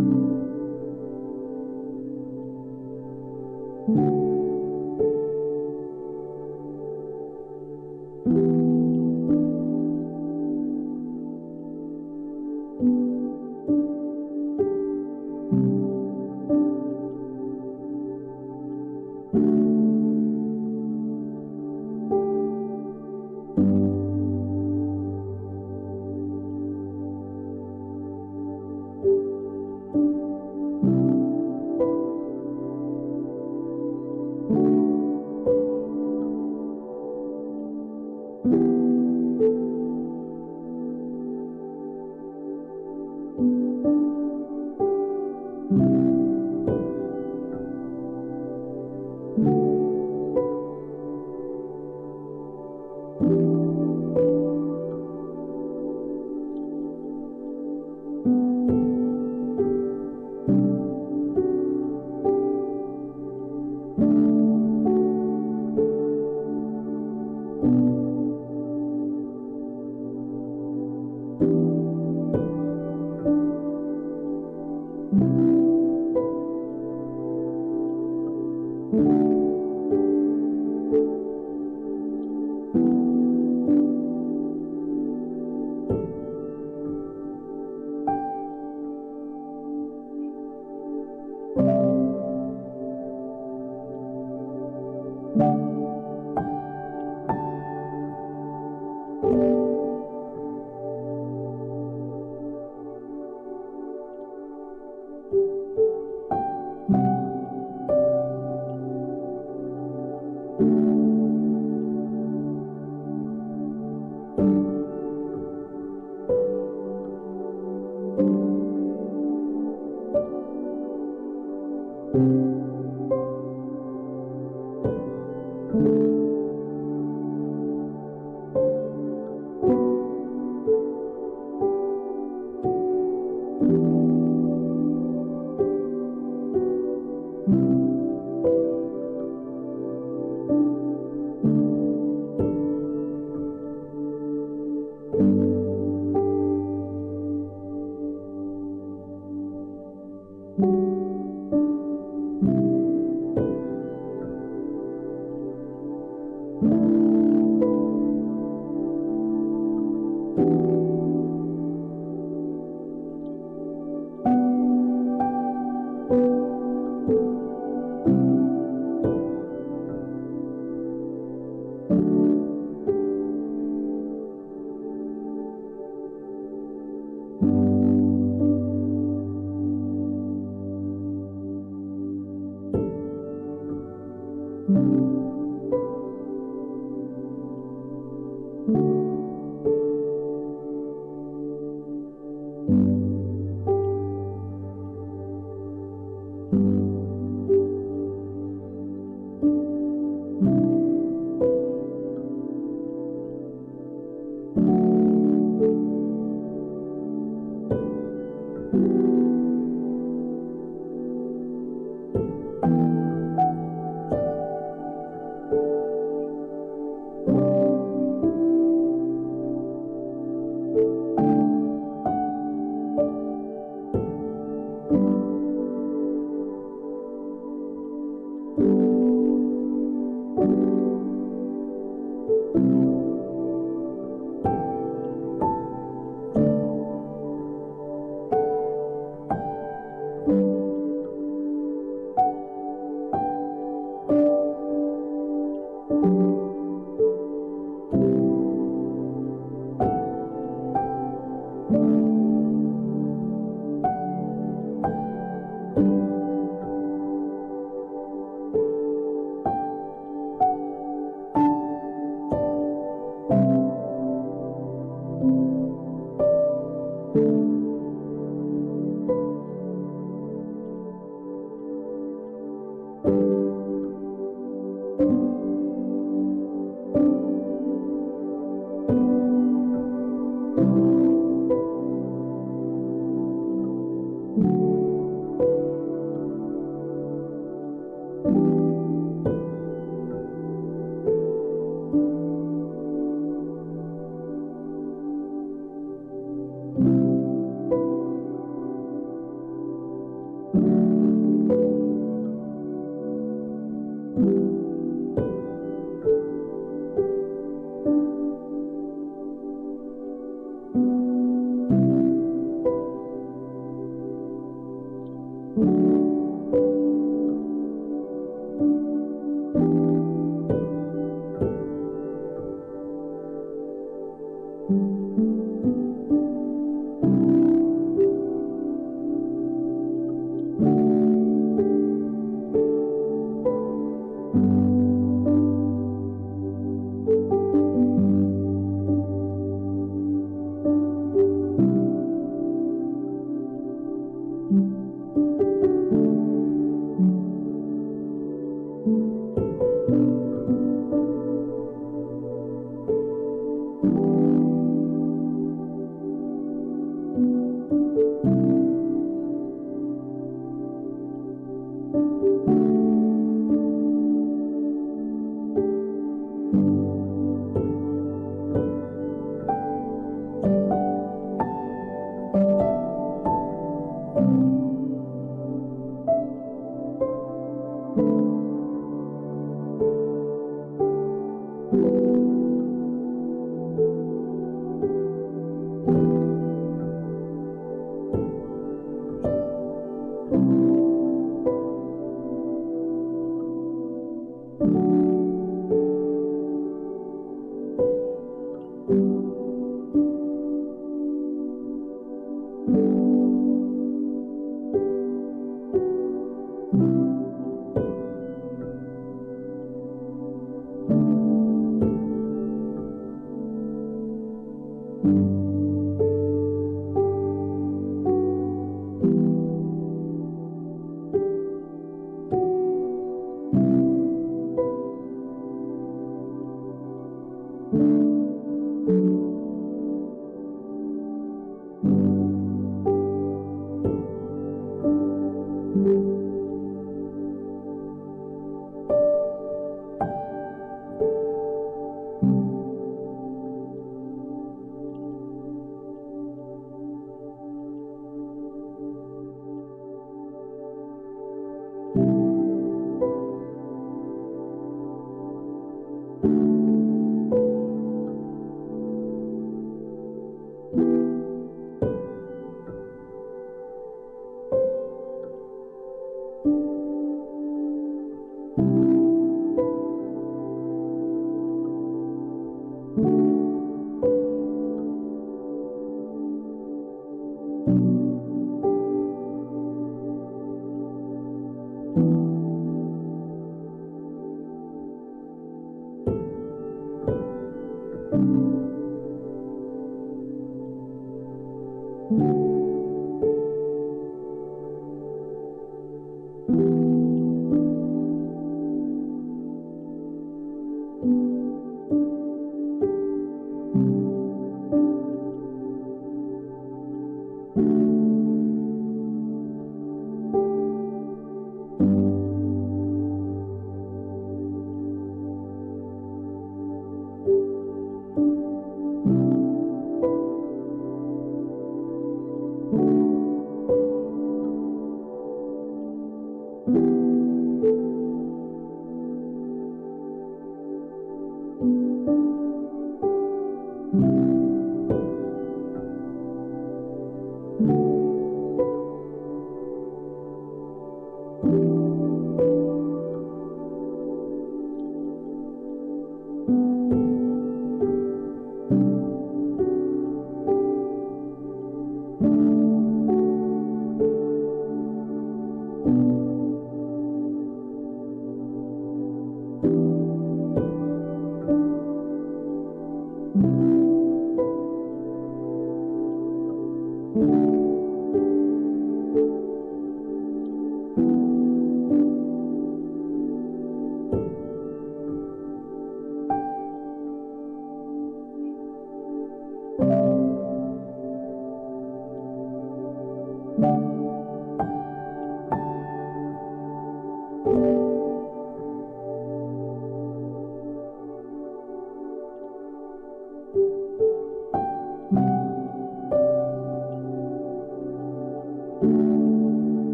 thank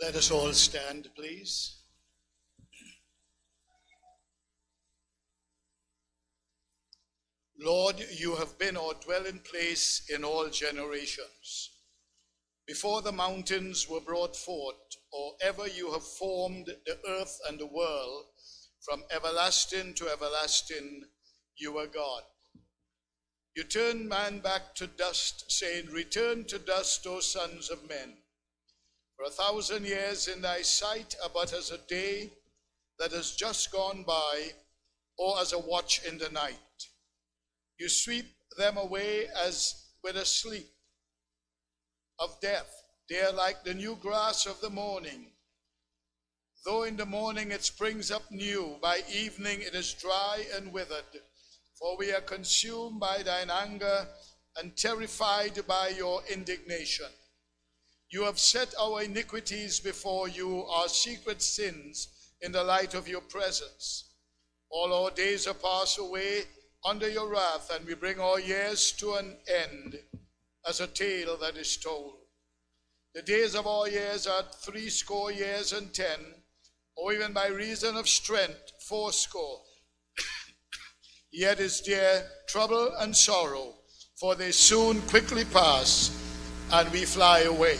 Let us all stand, please. Lord, you have been our dwelling place in all generations. Before the mountains were brought forth, or ever you have formed the earth and the world, from everlasting to everlasting, you are God. You turn man back to dust, saying, Return to dust, O sons of men. For a thousand years in thy sight are but as a day that has just gone by, or as a watch in the night. You sweep them away as with a sleep of death. They are like the new grass of the morning. Though in the morning it springs up new, by evening it is dry and withered. For we are consumed by thine anger and terrified by your indignation. You have set our iniquities before you, our secret sins, in the light of your presence. All our days are passed away under your wrath, and we bring our years to an end as a tale that is told. The days of our years are threescore years and ten, or even by reason of strength, fourscore. Yet is there trouble and sorrow, for they soon quickly pass, and we fly away.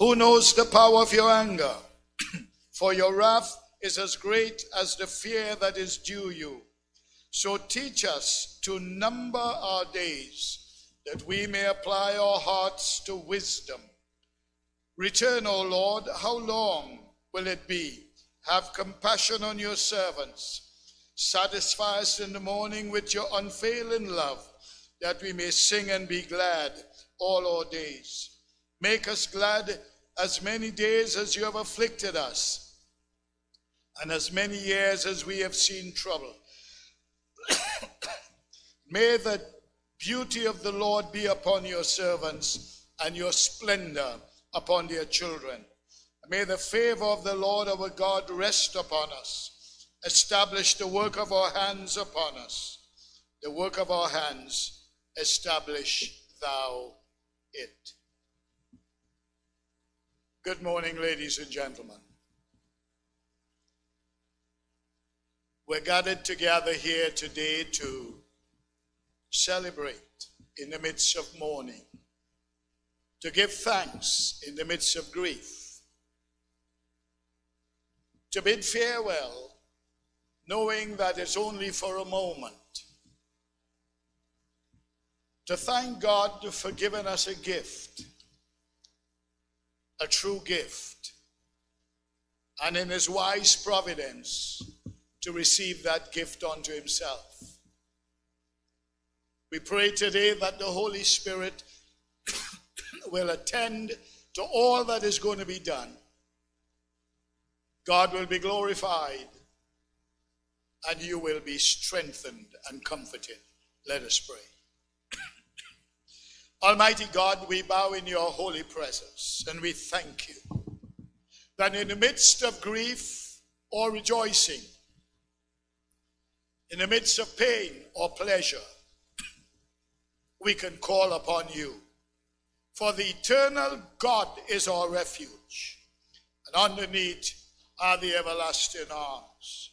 Who knows the power of your anger? for your wrath is as great as the fear that is due you. So teach us to number our days, that we may apply our hearts to wisdom. Return, O Lord, how long will it be? Have compassion on your servants. Satisfy us in the morning with your unfailing love, that we may sing and be glad all our days. Make us glad as many days as you have afflicted us, and as many years as we have seen trouble. May the beauty of the Lord be upon your servants and your splendor upon their children. May the favor of the Lord our God rest upon us. Establish the work of our hands upon us. The work of our hands, establish thou it. Good morning, ladies and gentlemen. We're gathered together here today to celebrate in the midst of mourning, to give thanks in the midst of grief, to bid farewell, knowing that it's only for a moment, to thank God for giving us a gift, a true gift, and in His wise providence, to receive that gift unto himself. We pray today that the Holy Spirit will attend to all that is going to be done. God will be glorified and you will be strengthened and comforted. Let us pray. Almighty God, we bow in your holy presence and we thank you that in the midst of grief or rejoicing, in the midst of pain or pleasure, we can call upon you. For the eternal God is our refuge, and underneath are the everlasting arms.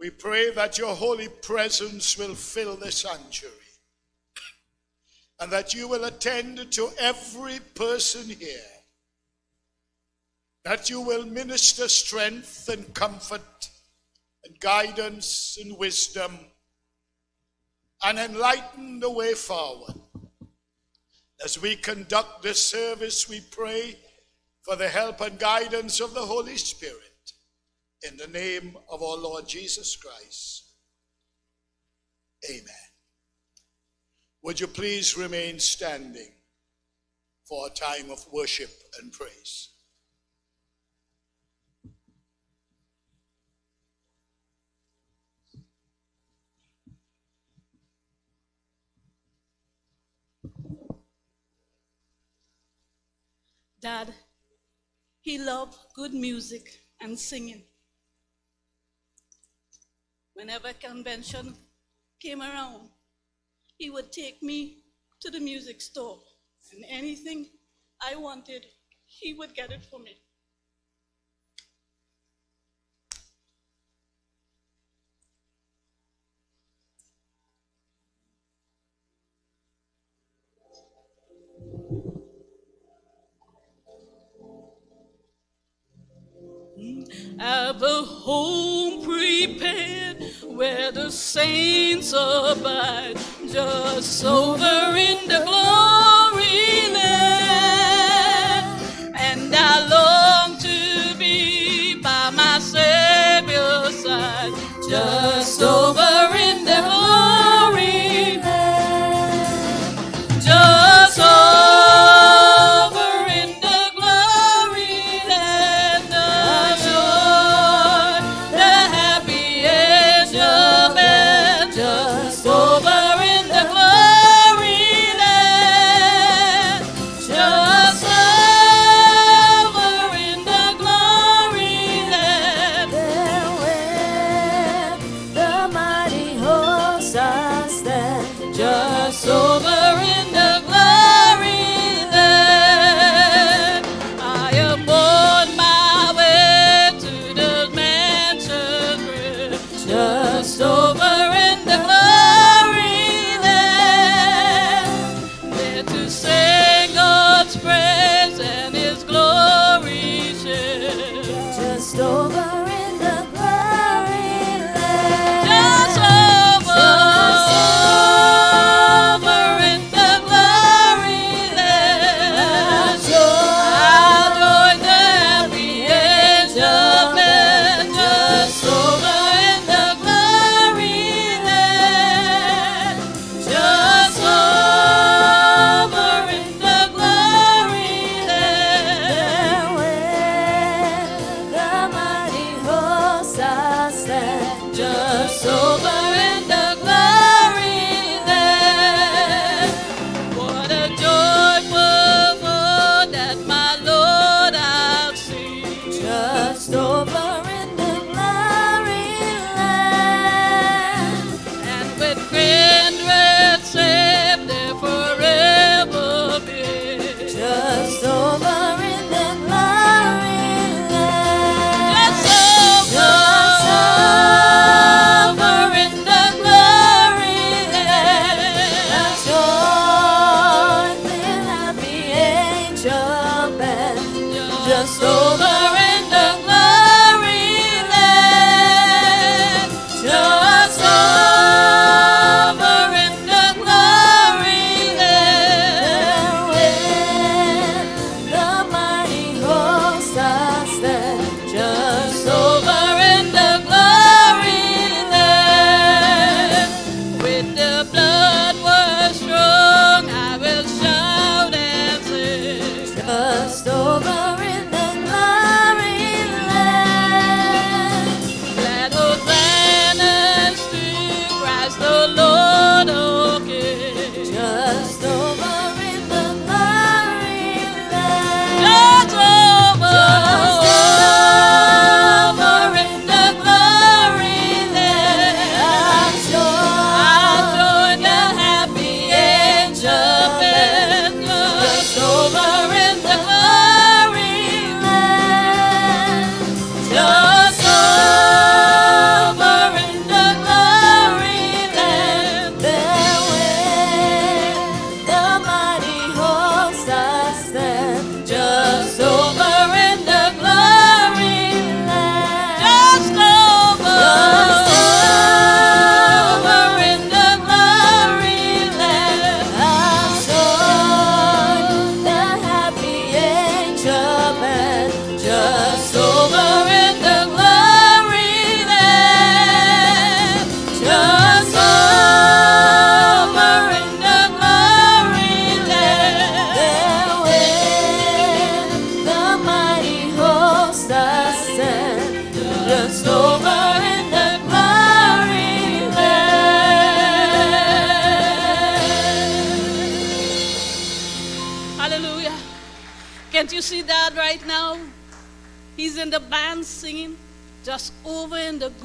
We pray that your holy presence will fill the sanctuary and that you will attend to every person here, that you will minister strength and comfort and guidance and wisdom and enlighten the way forward. As we conduct this service, we pray for the help and guidance of the Holy Spirit. In the name of our Lord Jesus Christ. Amen. Would you please remain standing for a time of worship and praise? Dad, he loved good music and singing. Whenever convention came around, he would take me to the music store. And anything I wanted, he would get it for me. Have a home prepared where the saints abide, just over in the glory land. And I long to be by my Savior's side, just over.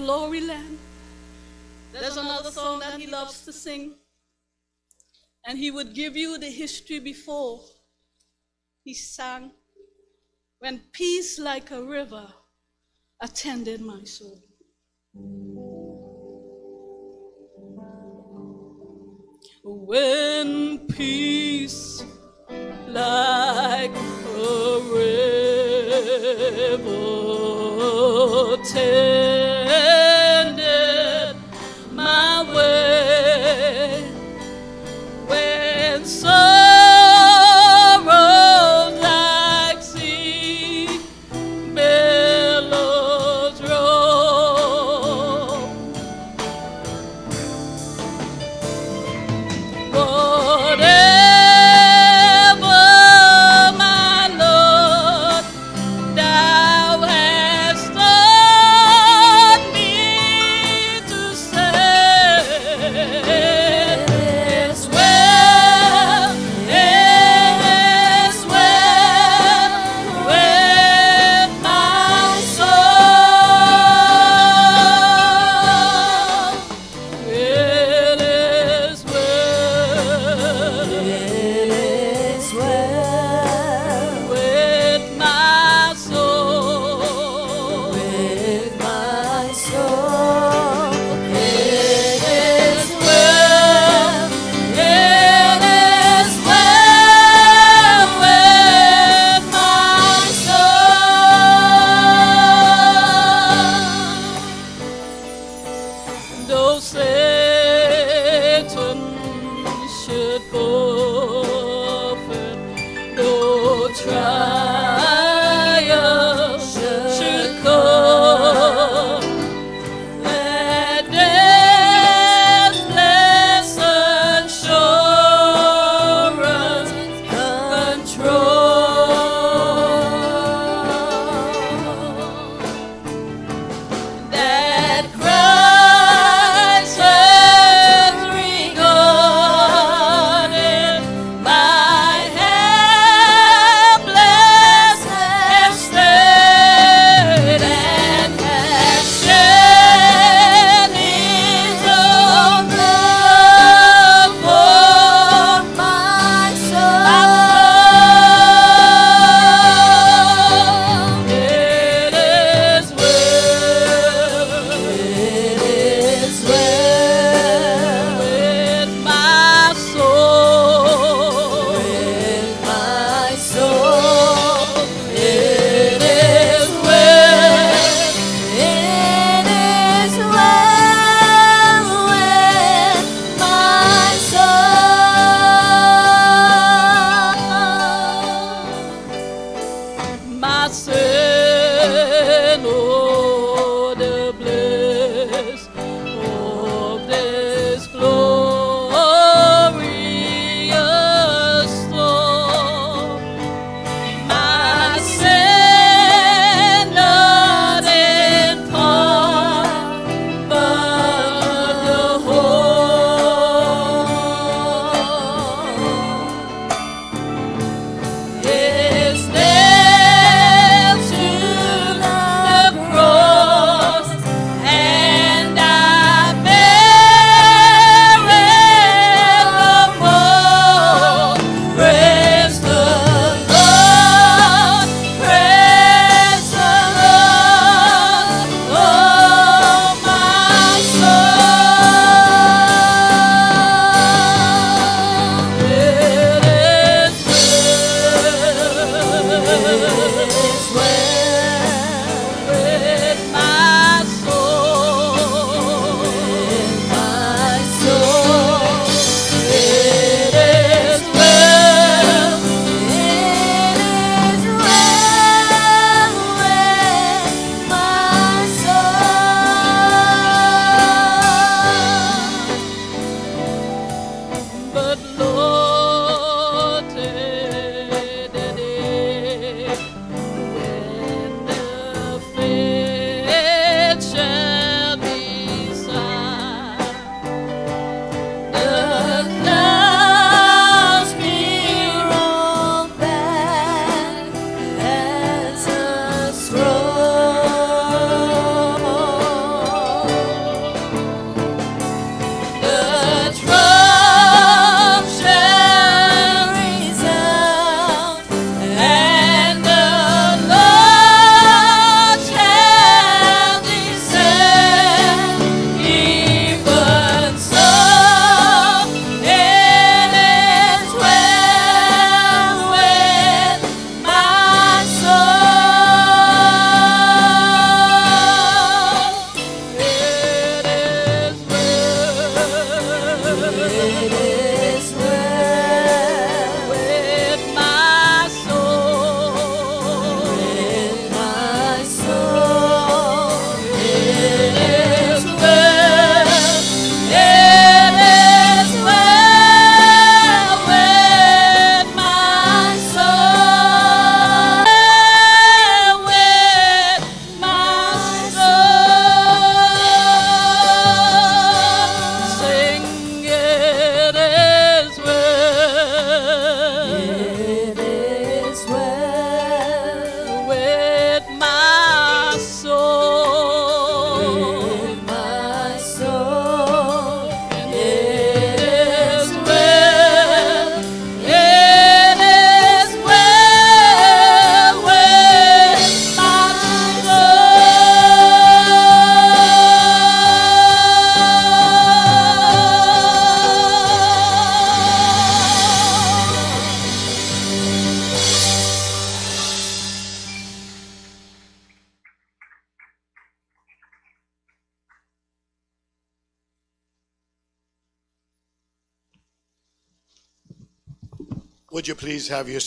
glory land. There's another song that he loves to sing. And he would give you the history before he sang, When peace like a river attended my soul. Well,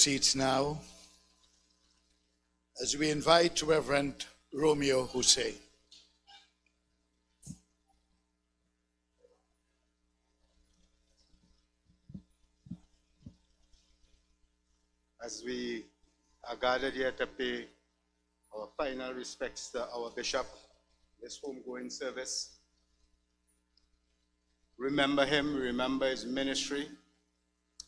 seats now as we invite Reverend Romeo Hussein. as we are gathered here to pay our final respects to our bishop, this homegoing service. Remember him, remember his ministry.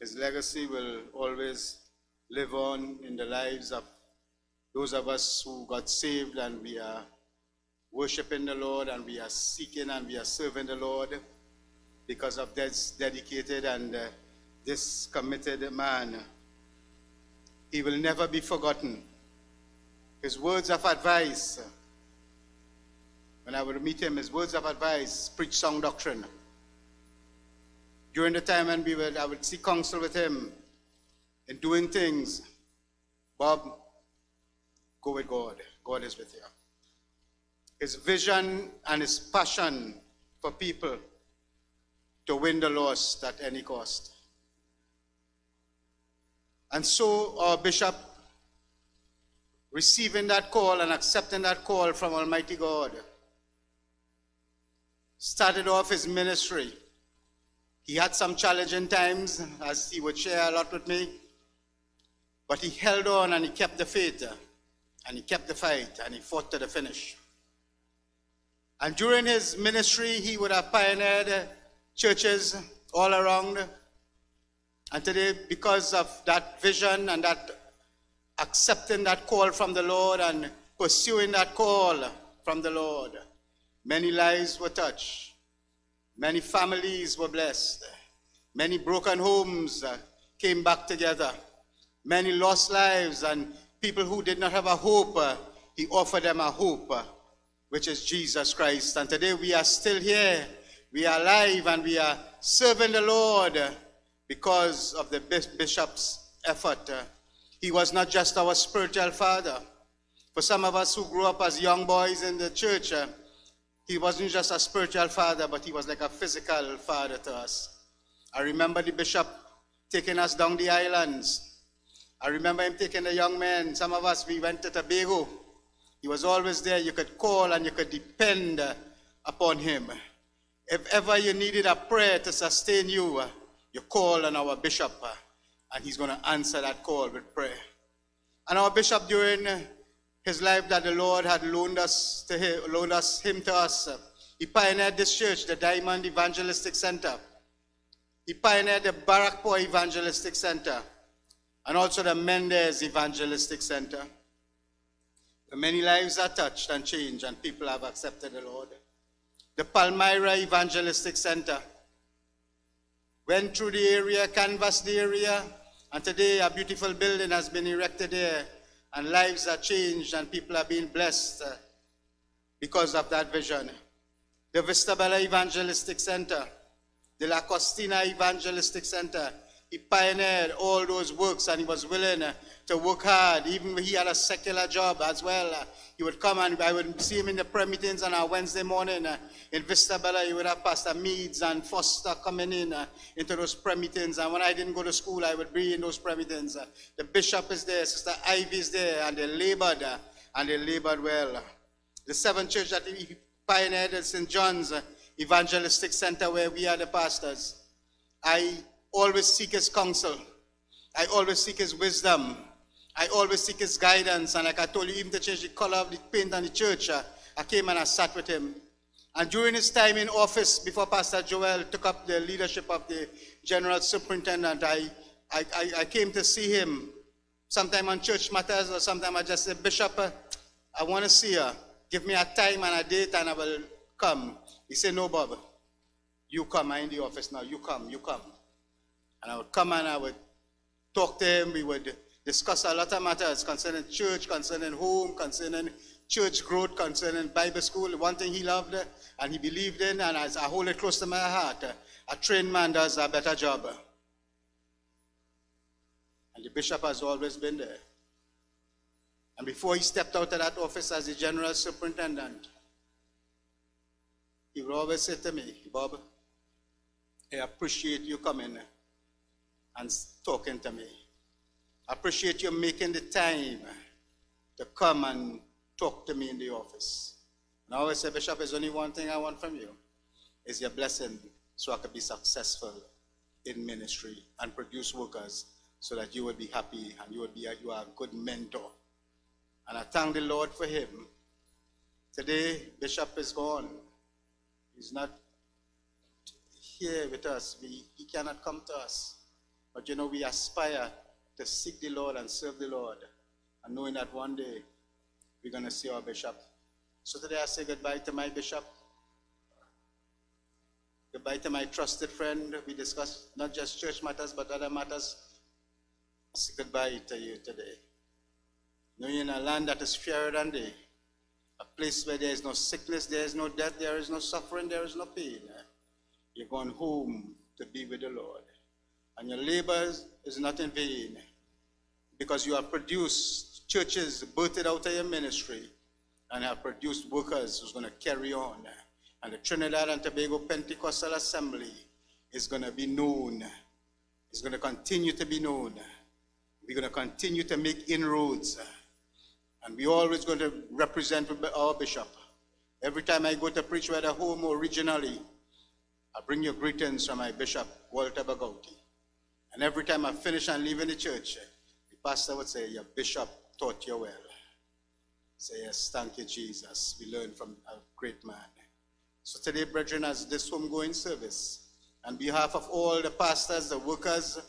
His legacy will always live on in the lives of those of us who got saved and we are worshiping the Lord and we are seeking and we are serving the Lord because of this dedicated and uh, this committed man. He will never be forgotten. His words of advice, when I would meet him, his words of advice, preach sound doctrine. During the time when we would, I would seek counsel with him in doing things, Bob, go with God. God is with you. His vision and his passion for people to win the lost at any cost. And so our bishop, receiving that call and accepting that call from Almighty God, started off his ministry. He had some challenging times, as he would share a lot with me, but he held on and he kept the faith, and he kept the fight, and he fought to the finish. And during his ministry, he would have pioneered churches all around and today, because of that vision and that accepting that call from the Lord and pursuing that call from the Lord, many lives were touched. Many families were blessed. Many broken homes uh, came back together. Many lost lives and people who did not have a hope, uh, he offered them a hope, uh, which is Jesus Christ. And today we are still here. We are alive and we are serving the Lord because of the bishop's effort. Uh, he was not just our spiritual father. For some of us who grew up as young boys in the church, uh, he wasn't just a spiritual father, but he was like a physical father to us. I remember the bishop taking us down the islands. I remember him taking the young men. Some of us, we went to Tobago. He was always there. You could call and you could depend uh, upon him. If ever you needed a prayer to sustain you, uh, you call on our bishop, uh, and he's going to answer that call with prayer. And our bishop, during his life that the Lord had loaned us to him, loaned us him to us, he pioneered this church, the Diamond Evangelistic Center. He pioneered the Barrackpore Evangelistic Center and also the Mendez Evangelistic Center. Many lives are touched and changed, and people have accepted the Lord. The Palmyra Evangelistic Center went through the area, canvassed the area, and today a beautiful building has been erected there, and lives are changed, and people are being blessed uh, because of that vision. The Vistabella Evangelistic Center, the La Costina Evangelistic Center, he pioneered all those works and he was willing uh, to work hard. Even he had a secular job as well. Uh, he would come and I would see him in the prayer meetings on a Wednesday morning uh, in Vista Bella. You would have Pastor Meads and Foster coming in into those prayer meetings. And when I didn't go to school, I would be in those prayer meetings. The bishop is there, Sister Ivy is there, and they labored and they labored well. The seventh church that he pioneered at St. John's Evangelistic Center, where we are the pastors. I always seek his counsel. I always seek his wisdom. I always seek his guidance. And like I told you, even to change the color of the paint on the church, uh, I came and I sat with him. And during his time in office, before Pastor Joel took up the leadership of the general superintendent, I, I, I, I came to see him sometime on church matters or sometime I just said, Bishop, uh, I want to see her. Give me a time and a date and I will come. He said, No, Bob. You come. I'm in the office now. You come. You come. And I would come and I would talk to him. We would discuss a lot of matters concerning church, concerning home, concerning church growth, concerning Bible school. One thing he loved and he believed in, and as I hold it close to my heart, a trained man does a better job. And the bishop has always been there. And before he stepped out of that office as the general superintendent, he would always say to me, Bob, I appreciate you coming and talking to me. I appreciate you making the time to come and talk to me in the office. And I always say, Bishop, there's only one thing I want from you, is your blessing so I can be successful in ministry and produce workers so that you will be happy and you will be a, you are a good mentor. And I thank the Lord for him. Today, Bishop is gone. He's not here with us. We, he cannot come to us. But you know, we aspire to seek the Lord and serve the Lord, and knowing that one day we're going to see our bishop. So today I say goodbye to my bishop. Goodbye to my trusted friend. We discuss not just church matters, but other matters. I say goodbye to you today. Knowing in a land that is fairer than day, a place where there is no sickness, there is no death, there is no suffering, there is no pain. You're going home to be with the Lord. And your labor is not in vain because you have produced churches birthed out of your ministry and have produced workers who's going to carry on. And the Trinidad and Tobago Pentecostal Assembly is going to be known. It's going to continue to be known. We're going to continue to make inroads. And we're always going to represent our bishop. Every time I go to preach, whether home or regionally, I bring you greetings from my bishop, Walter Bhagoutie. And every time I finish and leave in the church, the pastor would say, Your bishop taught you well. Say, Yes, thank you, Jesus. We learned from a great man. So today, brethren, as this homegoing service, on behalf of all the pastors, the workers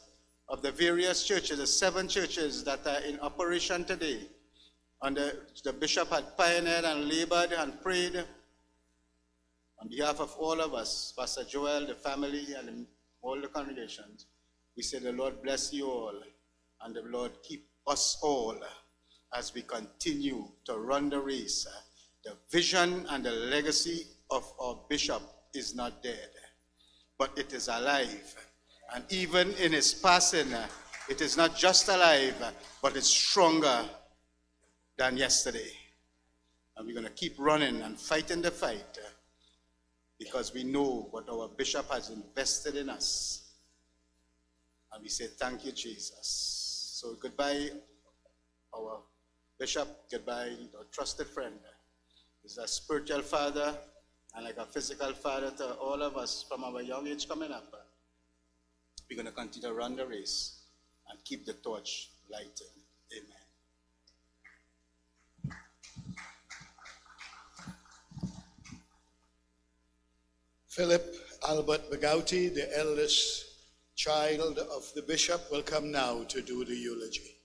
of the various churches, the seven churches that are in operation today, and the, the bishop had pioneered and labored and prayed, on behalf of all of us, Pastor Joel, the family, and all the congregations, we say the Lord bless you all and the Lord keep us all as we continue to run the race. The vision and the legacy of our bishop is not dead, but it is alive. And even in his passing, it is not just alive, but it's stronger than yesterday. And we're going to keep running and fighting the fight because we know what our bishop has invested in us. And we say, Thank you, Jesus. So goodbye, our bishop, goodbye, our trusted friend. He's a spiritual father and like a physical father to all of us from our young age coming up. We're going to continue to run the race and keep the torch lighted. Amen. Philip Albert Bhagoutie, the eldest child of the bishop will come now to do the eulogy.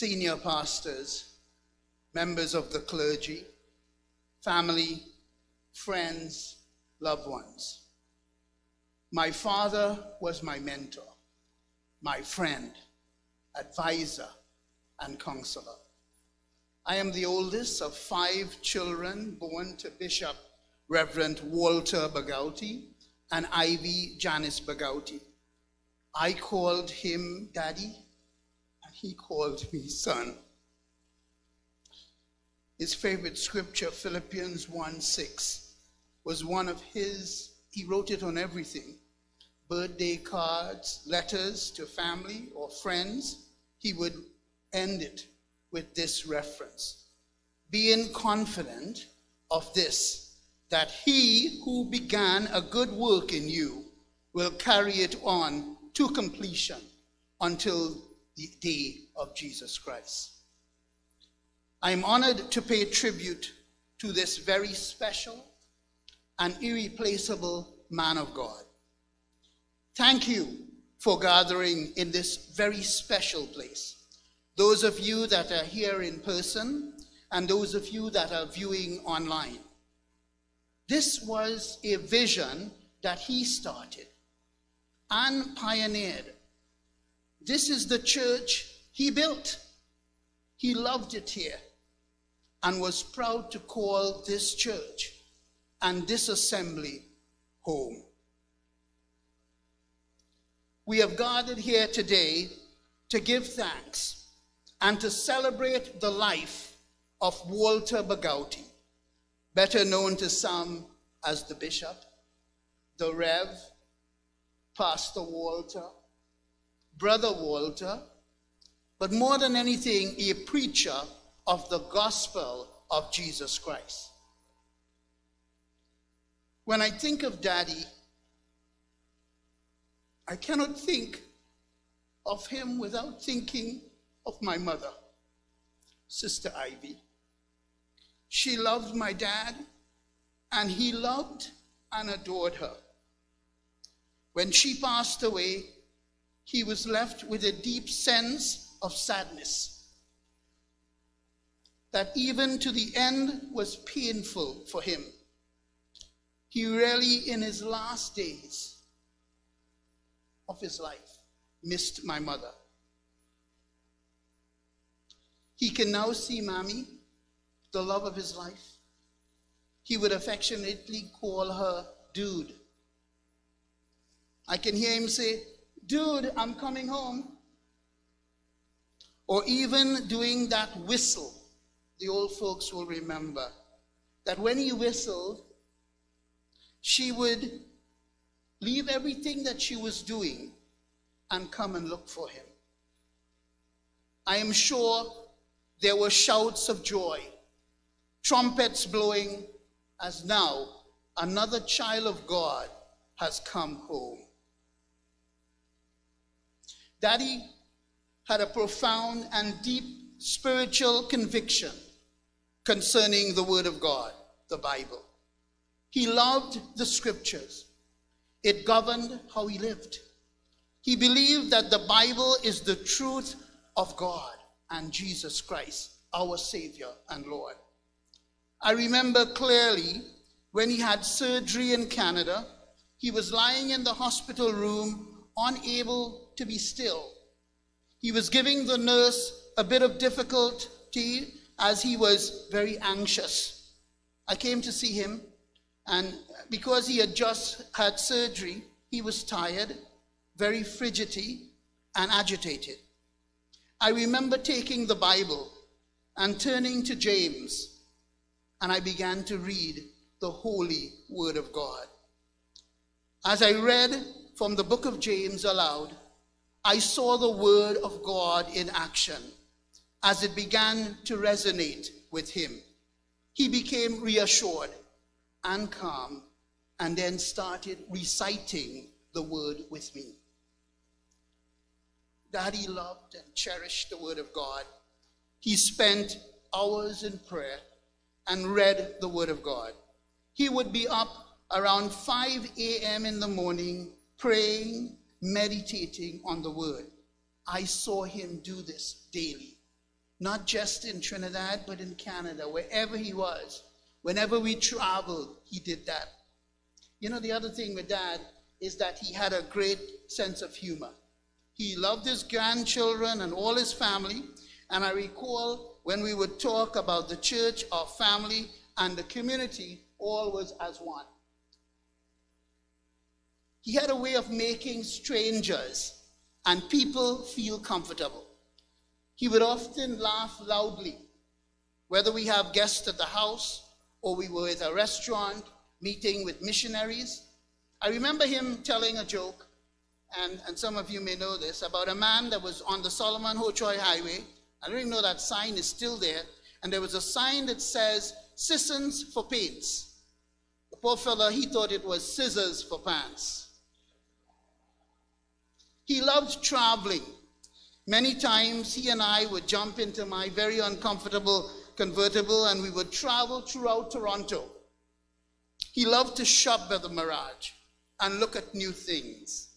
Senior pastors, members of the clergy, family, friends, loved ones. My father was my mentor, my friend, advisor, and counselor. I am the oldest of five children born to Bishop Reverend Walter Bhagoutie and Ivy Janice Bhagoutie. I called him Daddy he called me son. His favorite scripture, Philippians 1 6, was one of his. He wrote it on everything birthday cards, letters to family or friends. He would end it with this reference Being confident of this, that he who began a good work in you will carry it on to completion until the day of Jesus Christ. I am honored to pay tribute to this very special and irreplaceable man of God. Thank you for gathering in this very special place. Those of you that are here in person and those of you that are viewing online. This was a vision that he started and pioneered this is the church he built. He loved it here and was proud to call this church and this assembly home. We have gathered here today to give thanks and to celebrate the life of Walter Bhagoutie, better known to some as the bishop, the Rev, Pastor Walter, Brother Walter, but more than anything, a preacher of the gospel of Jesus Christ. When I think of Daddy, I cannot think of him without thinking of my mother, Sister Ivy. She loved my dad, and he loved and adored her. When she passed away, he was left with a deep sense of sadness that even to the end was painful for him. He really, in his last days of his life, missed my mother. He can now see Mammy, the love of his life. He would affectionately call her dude. I can hear him say, Dude, I'm coming home. Or even doing that whistle, the old folks will remember that when he whistled, she would leave everything that she was doing and come and look for him. I am sure there were shouts of joy, trumpets blowing, as now another child of God has come home. Daddy had a profound and deep spiritual conviction concerning the Word of God, the Bible. He loved the Scriptures, it governed how he lived. He believed that the Bible is the truth of God and Jesus Christ, our Savior and Lord. I remember clearly when he had surgery in Canada, he was lying in the hospital room, unable to be still. He was giving the nurse a bit of difficulty as he was very anxious. I came to see him, and because he had just had surgery, he was tired very fidgety and agitated. I remember taking the Bible and turning to James, and I began to read the holy word of God. As I read from the book of James aloud, I saw the word of God in action as it began to resonate with him. He became reassured and calm and then started reciting the word with me. Daddy loved and cherished the Word of God. He spent hours in prayer and read the Word of God. He would be up around 5 a.m. in the morning praying, meditating on the Word. I saw him do this daily, not just in Trinidad, but in Canada, wherever he was. Whenever we traveled, he did that. You know, the other thing with dad is that he had a great sense of humor. He loved his grandchildren and all his family. And I recall when we would talk about the church, our family, and the community, all was as one. He had a way of making strangers and people feel comfortable. He would often laugh loudly, whether we have guests at the house or we were at a restaurant meeting with missionaries. I remember him telling a joke and, and some of you may know this, about a man that was on the Solomon Hochoy Highway. I don't even know that sign is still there. And there was a sign that says, Sissons for paints. The poor fellow, he thought it was scissors for pants. He loved traveling. Many times he and I would jump into my very uncomfortable convertible and we would travel throughout Toronto. He loved to shop at the Mirage and look at new things.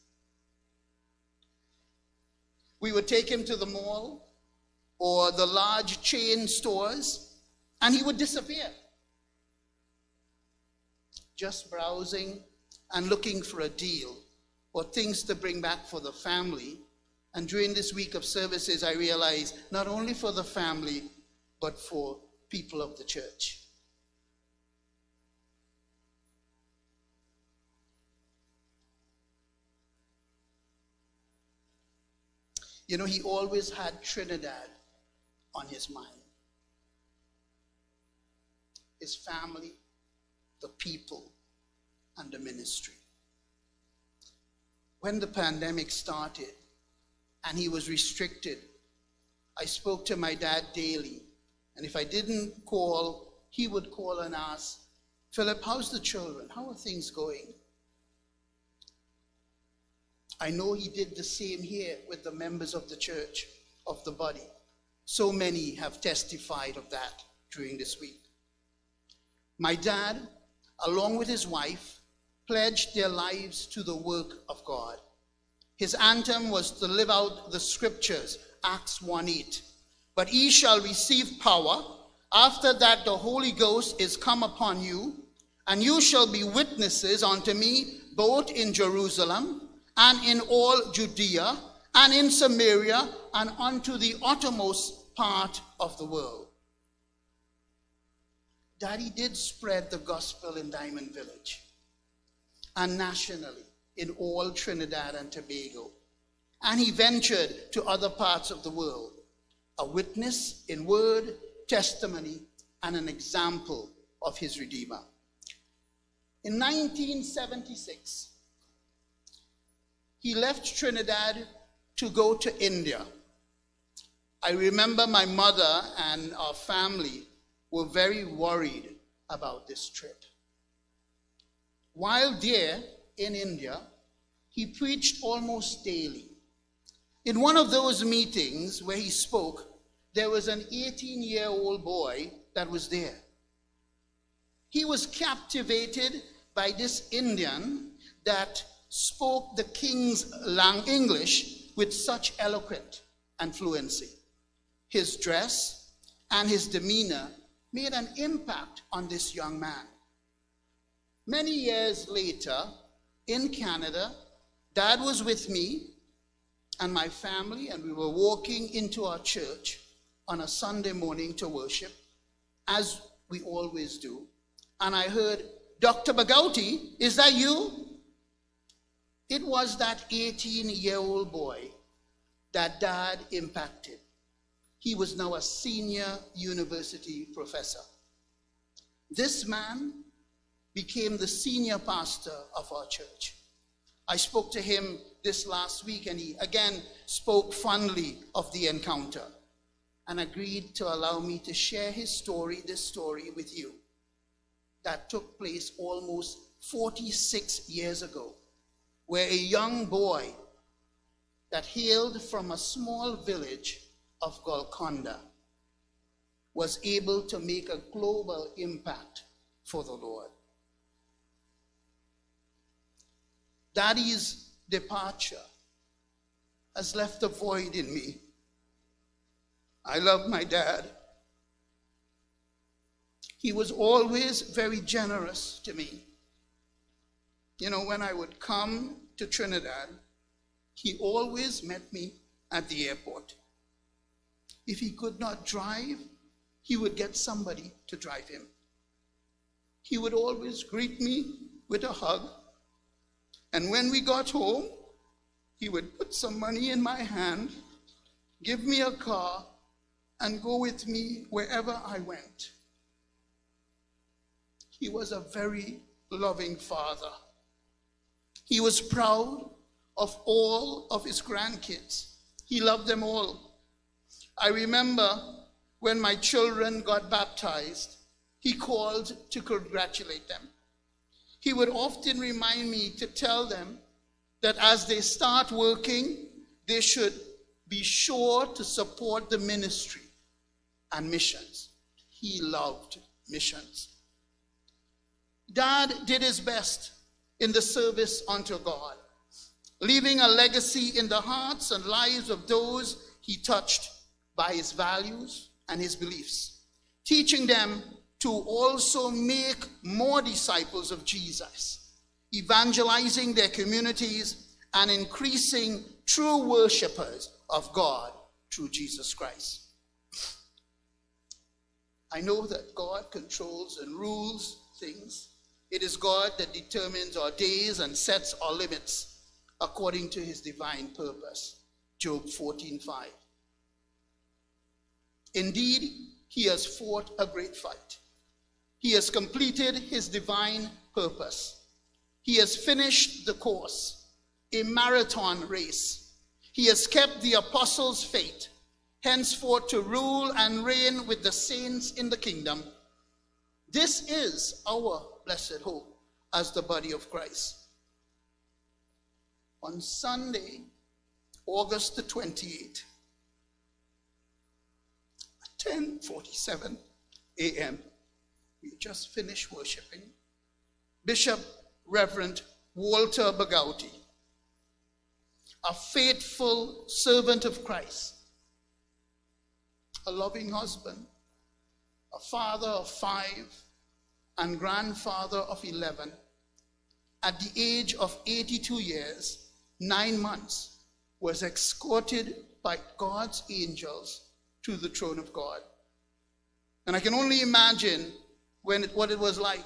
We would take him to the mall or the large chain stores, and he would disappear. Just browsing and looking for a deal or things to bring back for the family. And during this week of services, I realized not only for the family, but for people of the church. You know, he always had Trinidad on his mind. His family, the people, and the ministry. When the pandemic started and he was restricted, I spoke to my dad daily. And if I didn't call, he would call and ask, Philip, how's the children? How are things going? I know he did the same here with the members of the church, of the body. So many have testified of that during this week. My dad, along with his wife, pledged their lives to the work of God. His anthem was to live out the scriptures, Acts 1 8. But ye shall receive power. After that, the Holy Ghost is come upon you, and you shall be witnesses unto me both in Jerusalem and in all Judea and in Samaria and unto the uttermost part of the world. Daddy did spread the gospel in Diamond Village and nationally in all Trinidad and Tobago. And he ventured to other parts of the world, a witness in word, testimony, and an example of his Redeemer. In 1976, he left Trinidad to go to India. I remember my mother and our family were very worried about this trip. While there in India, he preached almost daily. In one of those meetings where he spoke, there was an 18 year old boy that was there. He was captivated by this Indian that spoke the king's lang English with such eloquent and fluency. His dress and his demeanor made an impact on this young man. Many years later, in Canada, Dad was with me and my family, and we were walking into our church on a Sunday morning to worship, as we always do. And I heard, Dr. Bhagoutie, is that you? It was that 18 year old boy that dad impacted. He was now a senior university professor. This man became the senior pastor of our church. I spoke to him this last week and he again spoke fondly of the encounter and agreed to allow me to share his story, this story with you that took place almost 46 years ago where a young boy that hailed from a small village of Golconda was able to make a global impact for the Lord. Daddy's departure has left a void in me. I love my dad. He was always very generous to me. You know, when I would come to Trinidad, he always met me at the airport. If he could not drive, he would get somebody to drive him. He would always greet me with a hug. And when we got home, he would put some money in my hand, give me a car, and go with me wherever I went. He was a very loving father. He was proud of all of his grandkids. He loved them all. I remember when my children got baptized, he called to congratulate them. He would often remind me to tell them that as they start working, they should be sure to support the ministry and missions. He loved missions. Dad did his best in the service unto God, leaving a legacy in the hearts and lives of those he touched by his values and his beliefs, teaching them to also make more disciples of Jesus, evangelizing their communities and increasing true worshippers of God through Jesus Christ. I know that God controls and rules things. It is God that determines our days and sets our limits according to his divine purpose. Job 14:5. Indeed, he has fought a great fight. He has completed his divine purpose. He has finished the course, a marathon race. He has kept the apostles' faith, henceforth to rule and reign with the saints in the kingdom. This is our blessed hope as the body of Christ. On Sunday, August the 28th, at 10:47 a.m., we just finished worshiping. Bishop Reverend Walter Bhagoutie, a faithful servant of Christ, a loving husband, a father of five, and grandfather of 11, at the age of 82 years, nine months, was escorted by God's angels to the throne of God. And I can only imagine when it, what it was like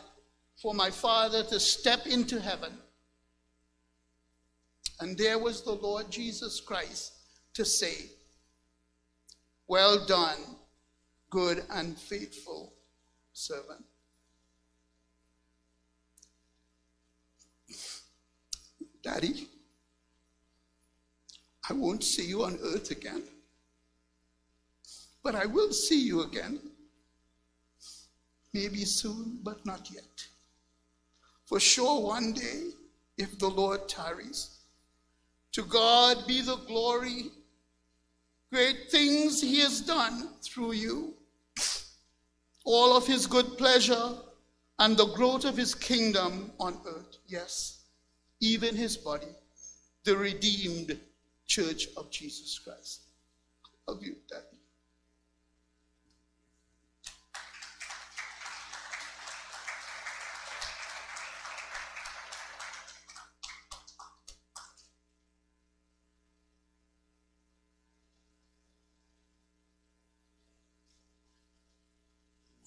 for my father to step into heaven. And there was the Lord Jesus Christ to say, Well done, good and faithful servant. Daddy, I won't see you on earth again, but I will see you again. Maybe soon, but not yet. For sure, one day, if the Lord tarries. To God be the glory. Great things he has done through you. All of his good pleasure and the growth of his kingdom on earth. Yes, even his body, the redeemed church of Jesus Christ. Love you, Daddy.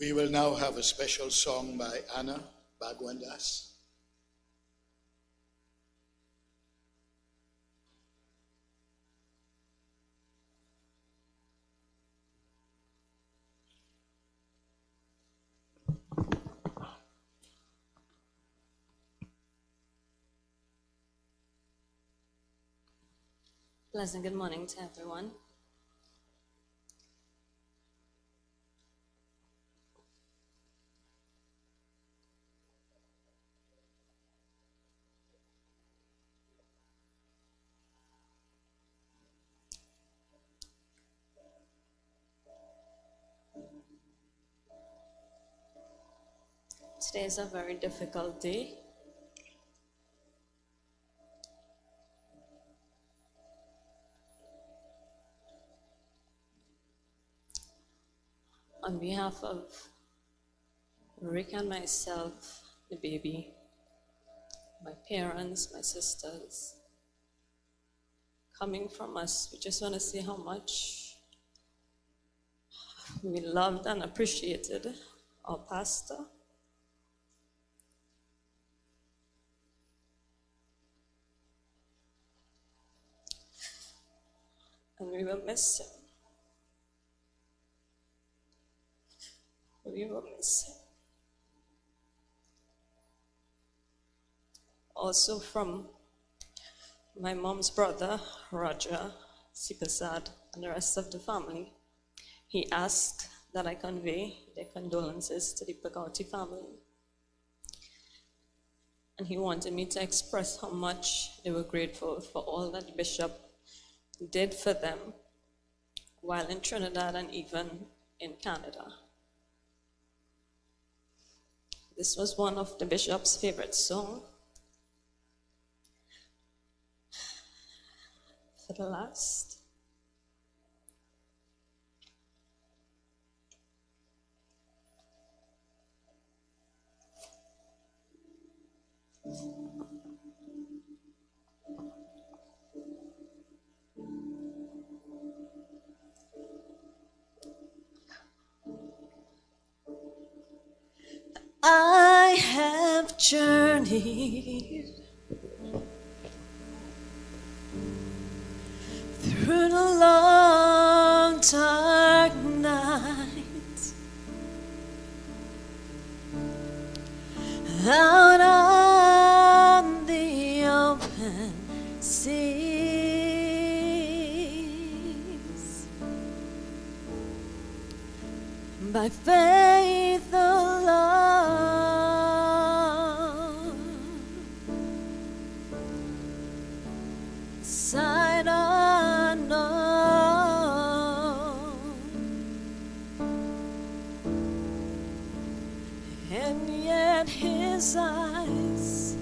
We will now have a special song by Anna Bagwandas. Pleasant good morning to everyone. Today is a very difficult day. On behalf of Rick and myself, the baby, my parents, my sisters, coming from us, we just want to say how much we loved and appreciated our pastor. And we will miss him. We will miss him. Also from my mom's brother, Roger Sipasad, and the rest of the family, he asked that I convey their condolences to the Bhagoutie family. And he wanted me to express how much they were grateful for all that bishop did for them while in Trinidad and even in Canada. This was one of the bishop's favorite songs. For the last. Journeyed through the long dark night out on the open seas by faith alone. Sight unknown. And yet his eyes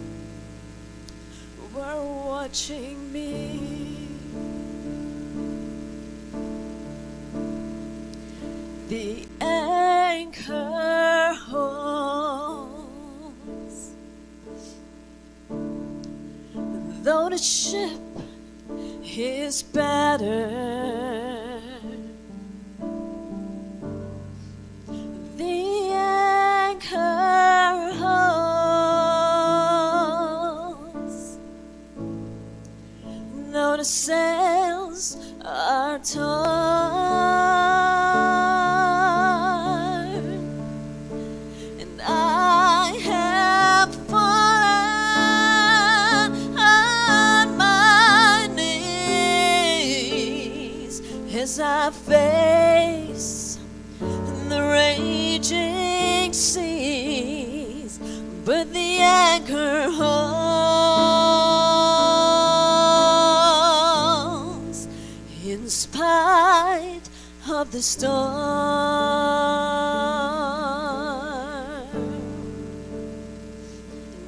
were watching me the anchor holds. Though the ship is better the anchor holds. Though the sails are torn the storm.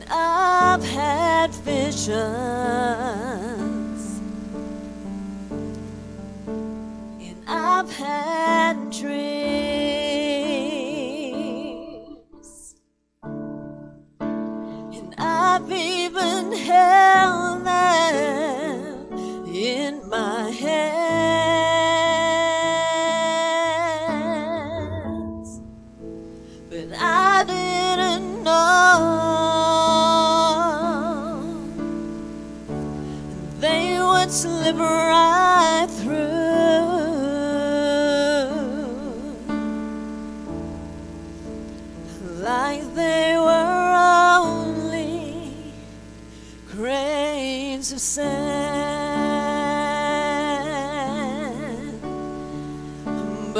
And I've had visions, grains of sand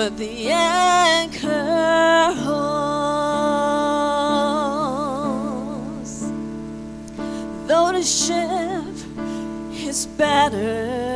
but the anchor holds. Though the ship is battered,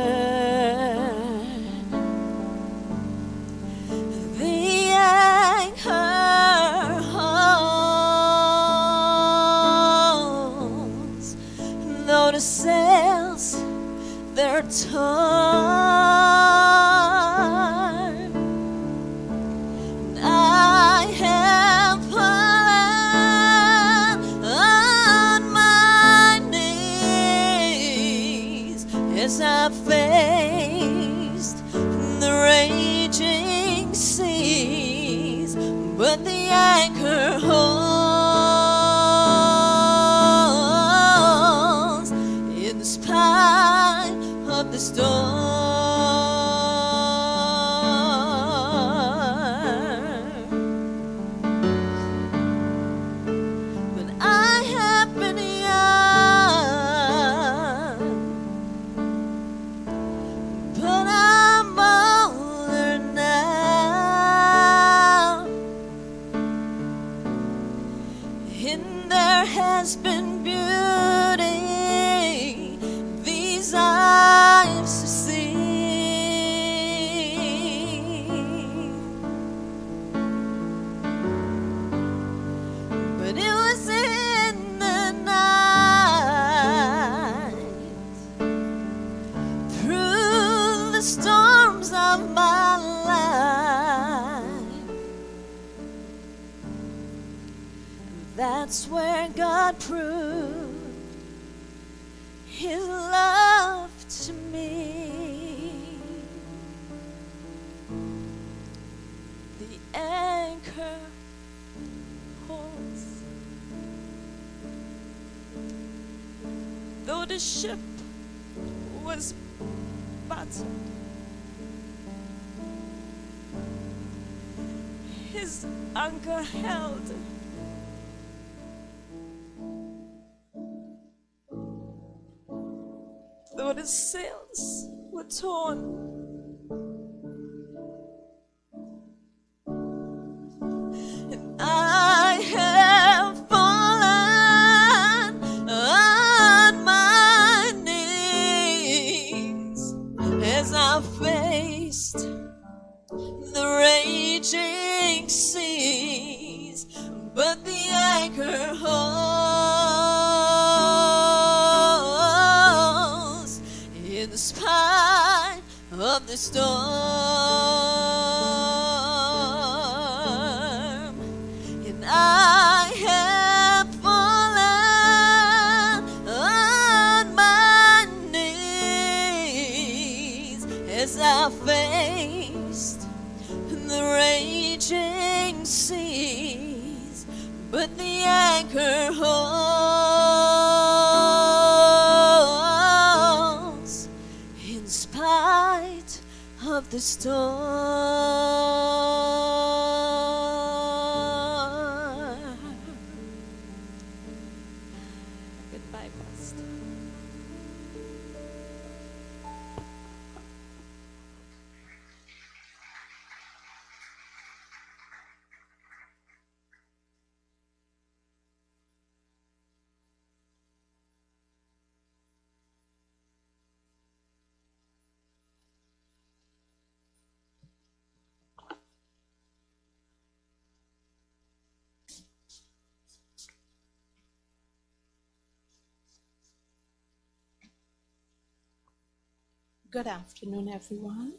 Good afternoon, everyone.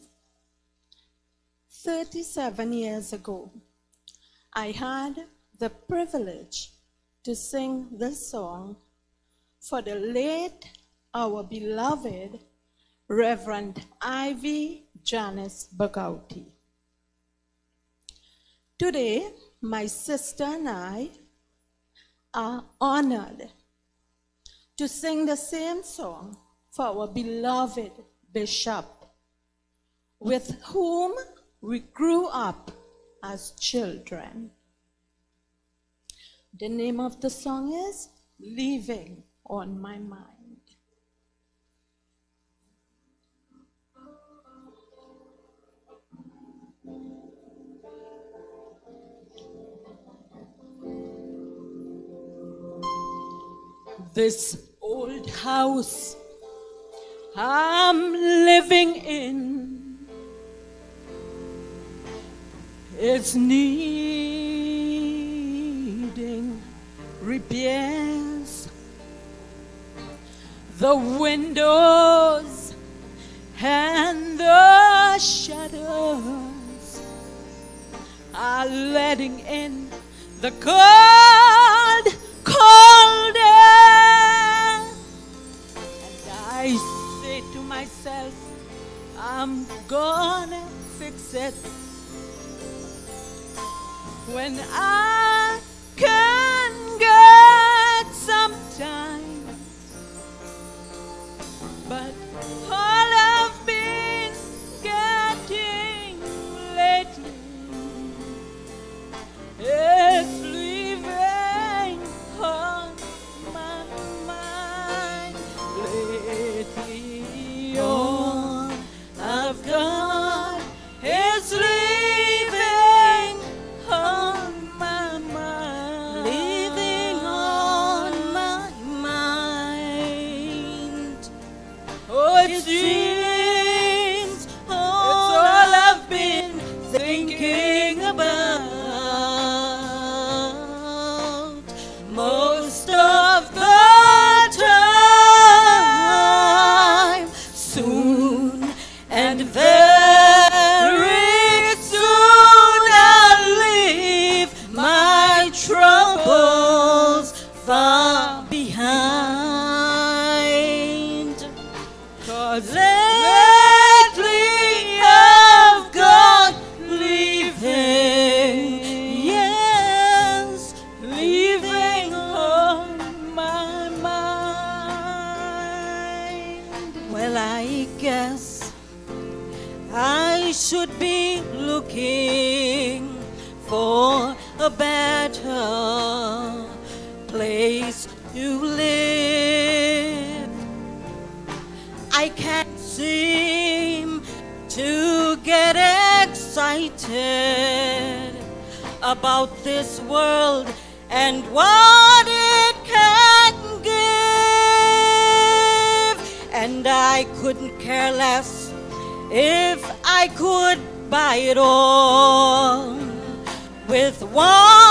37 years ago, I had the privilege to sing this song for the late, our beloved Reverend Ivy Janice Bhagoutie. Today, my sister and I are honored to sing the same song for our beloved bishop, with whom we grew up as children. The name of the song is Leaving on My Mind. This old house I'm living in It's needing repairs. The windows and the shutters are letting in the cold, cold air. And I myself, I'm gonna fix it when I can get some time. But world and what it can give. And I couldn't care less if I could buy it all with one.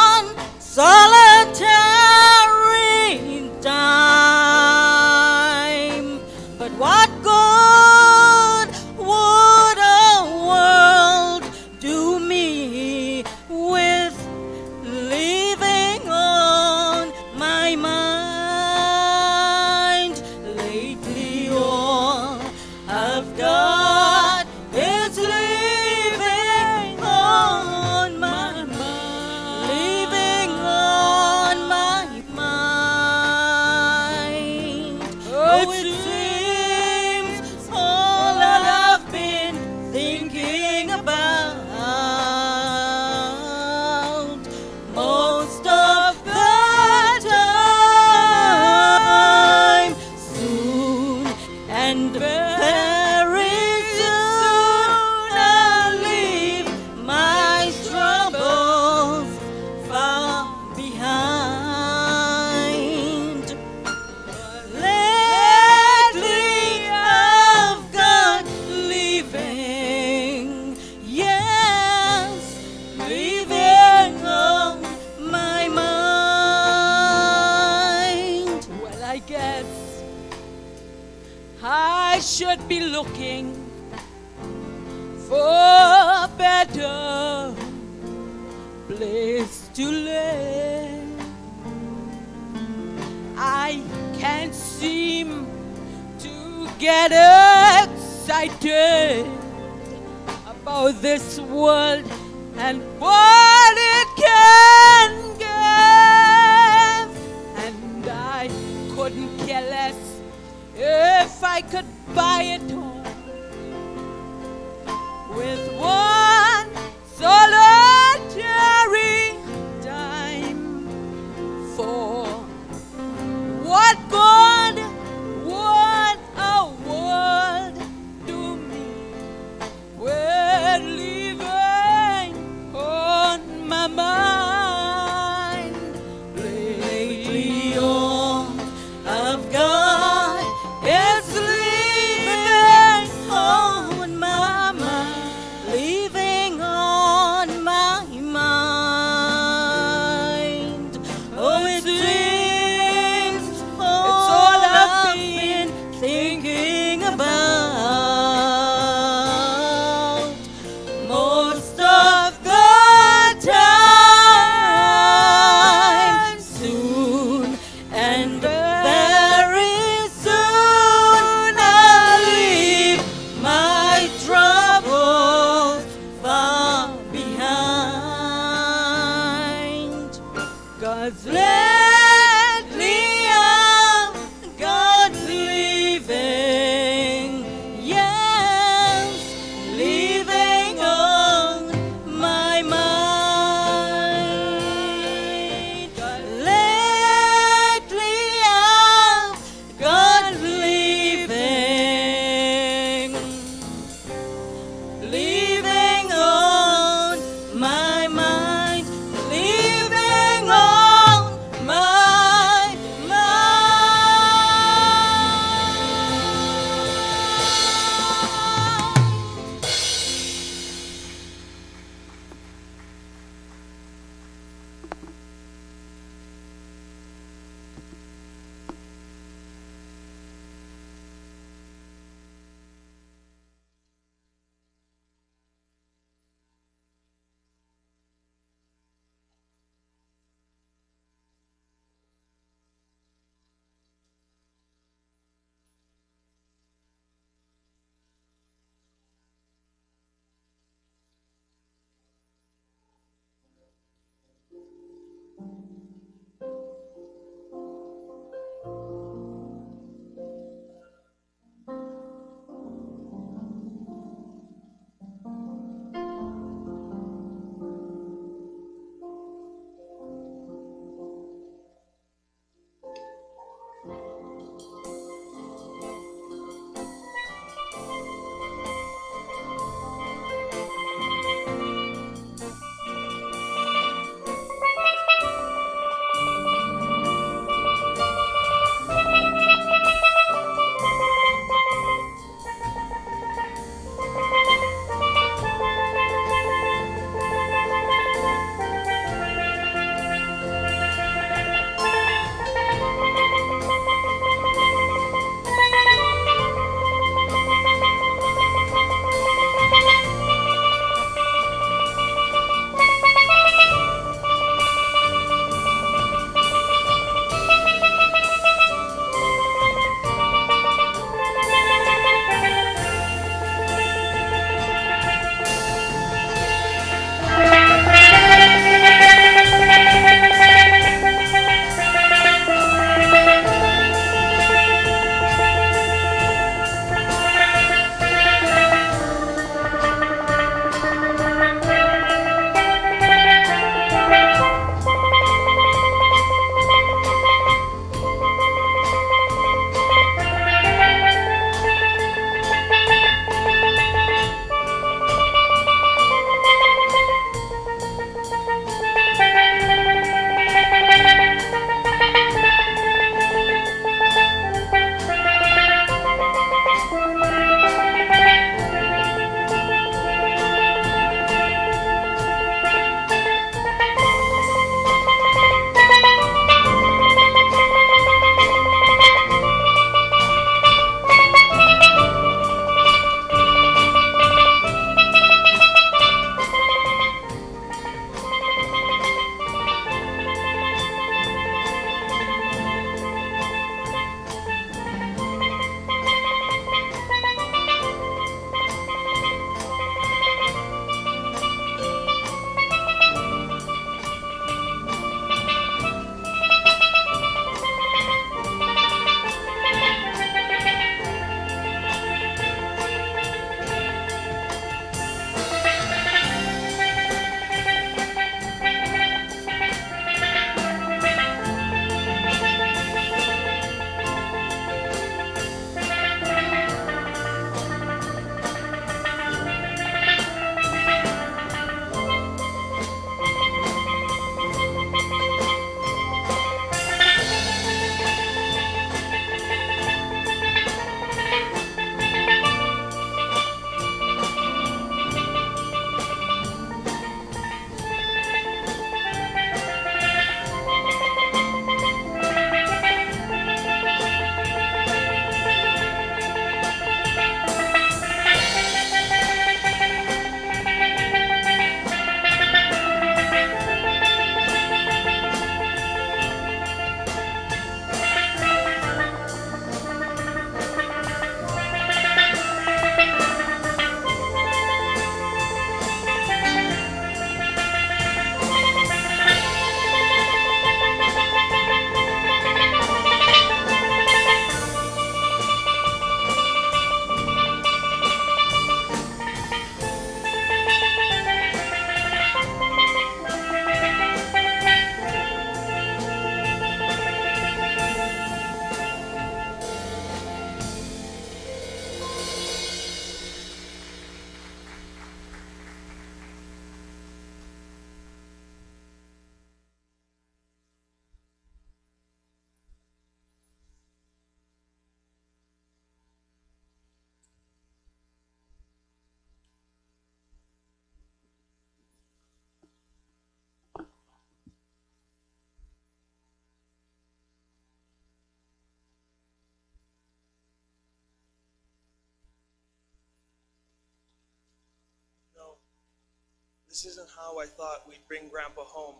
This isn't how I thought we'd bring Grandpa home.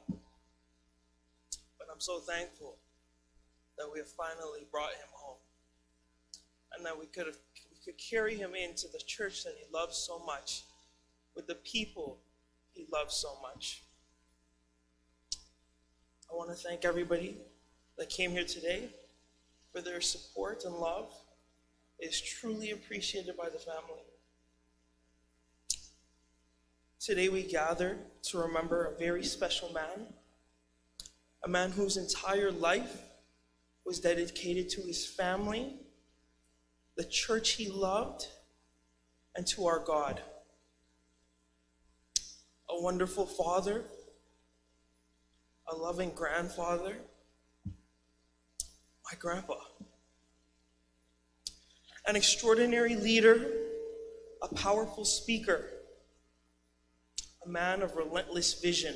But I'm so thankful that we have finally brought him home. And that we could have we could carry him into the church that he loves so much, with the people he loves so much. I want to thank everybody that came here today for their support and love. It is truly appreciated by the family. Today we gather to remember a very special man, a man whose entire life was dedicated to his family, the church he loved, and to our God. A wonderful father, a loving grandfather, my grandpa. An extraordinary leader, a powerful speaker, a man of relentless vision,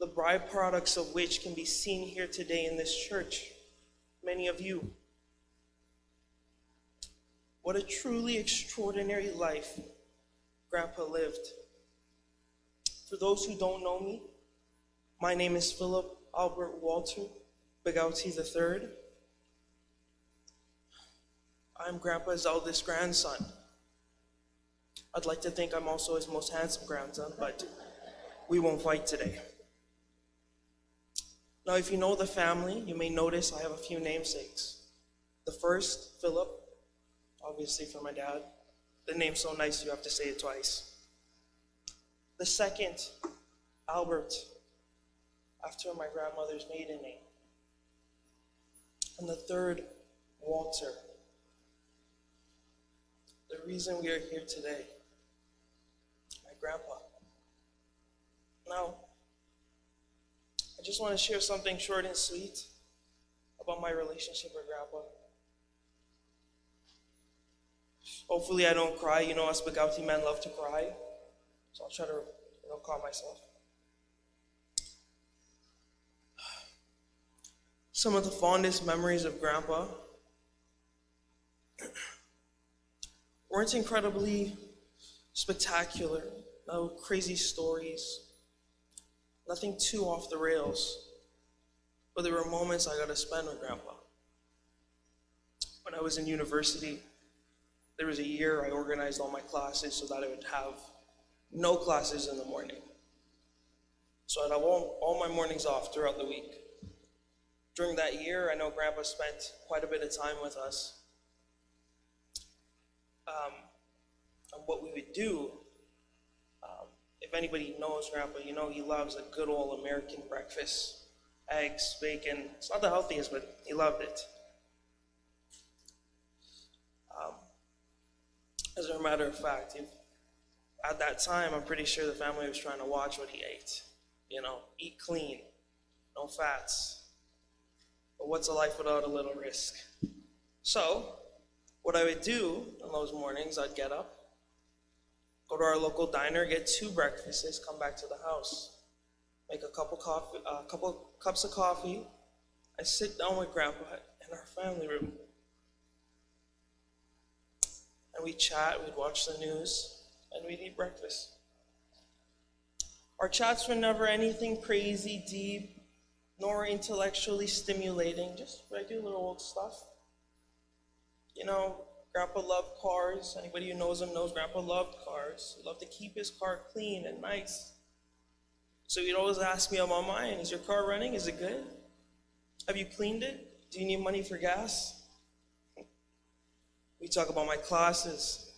the byproducts of which can be seen here today in this church, many of you. What a truly extraordinary life Grandpa lived. For those who don't know me, my name is Philip Albert Walter Bhagoutie III. I'm Grandpa's eldest grandson. I'd like to think I'm also his most handsome grandson, but we won't fight today. Now, if you know the family, you may notice I have a few namesakes. The first, Philip, obviously for my dad. The name's so nice you have to say it twice. The second, Albert, after my grandmother's maiden name. And the third, Walter. The reason we are here today grandpa. Now, I just want to share something short and sweet about my relationship with grandpa. Hopefully, I don't cry. You know, us Bhagoutie men love to cry. So I'll try to you know, calm myself. Some of the fondest memories of grandpa weren't incredibly spectacular no crazy stories, nothing too off the rails. But there were moments I got to spend with Grandpa. When I was in university, there was a year I organized all my classes so that I would have no classes in the morning. So I'd have all, all my mornings off throughout the week. During that year, I know Grandpa spent quite a bit of time with us. Um, and what we would do if anybody knows Grandpa, you know he loves a good old American breakfast. Eggs, bacon. It's not the healthiest, but he loved it. Um, as a matter of fact, at that time, I'm pretty sure the family was trying to watch what he ate. You know, eat clean, no fats. But what's a life without a little risk? So, what I would do in those mornings, I'd get up, Go to our local diner, get two breakfasts, come back to the house. Make a couple coffee, a uh, couple cups of coffee. I sit down with Grandpa in our family room. And we chat, we'd watch the news, and we'd eat breakfast. Our chats were never anything crazy, deep, nor intellectually stimulating, just regular old stuff. You know, Grandpa loved cars. Anybody who knows him knows Grandpa loved cars. He loved to keep his car clean and nice. So he'd always ask me on my is your car running? Is it good? Have you cleaned it? Do you need money for gas? We talk about my classes,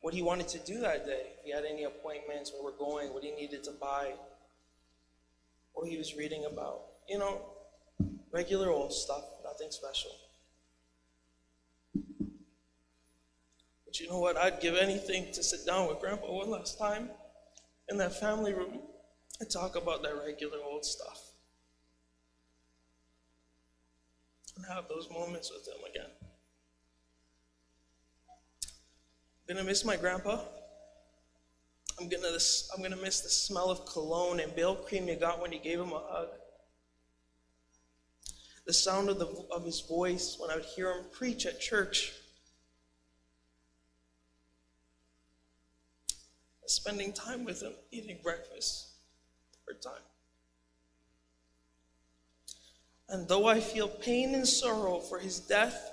what he wanted to do that day, if he had any appointments, where we're going, what he needed to buy, what he was reading about. You know, regular old stuff, nothing special. But you know what? I'd give anything to sit down with Grandpa one last time in that family room and talk about that regular old stuff. And have those moments with him again. I'm gonna miss my grandpa. I'm gonna, I'm gonna miss the smell of cologne and Bale cream you got when you gave him a hug. The sound of, the, of his voice when I would hear him preach at church spending time with him, eating breakfast for time. And though I feel pain and sorrow for his death,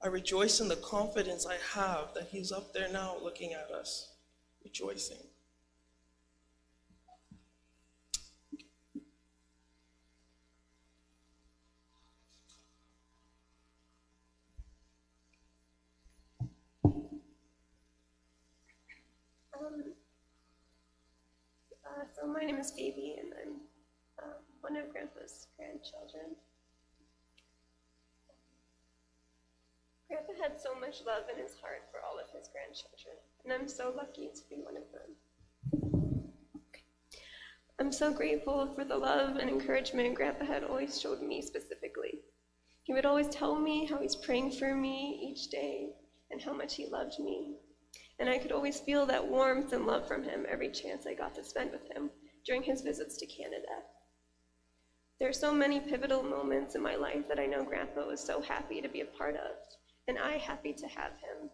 I rejoice in the confidence I have that he's up there now looking at us, rejoicing. Um, uh, so my name is Phoebe, and I'm um, one of Grandpa's grandchildren. Grandpa had so much love in his heart for all of his grandchildren, and I'm so lucky to be one of them. I'm so grateful for the love and encouragement Grandpa had always showed me specifically. He would always tell me how he's praying for me each day and how much he loved me. And I could always feel that warmth and love from him every chance I got to spend with him during his visits to Canada. There are so many pivotal moments in my life that I know Grandpa was so happy to be a part of, and I happy to have him.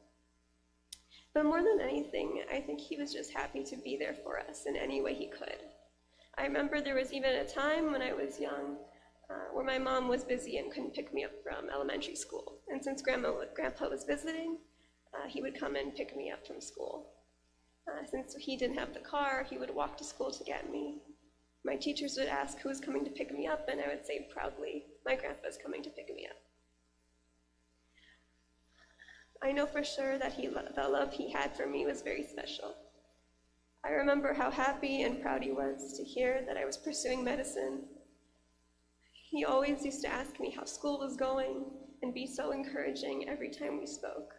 But more than anything, I think he was just happy to be there for us in any way he could. I remember there was even a time when I was young uh, where my mom was busy and couldn't pick me up from elementary school. And since grandma, grandpa was visiting, uh, he would come and pick me up from school. Uh, since he didn't have the car, he would walk to school to get me. My teachers would ask who was coming to pick me up, and I would say proudly, my grandpa's coming to pick me up. I know for sure that he, the love he had for me was very special. I remember how happy and proud he was to hear that I was pursuing medicine. He always used to ask me how school was going and be so encouraging every time we spoke.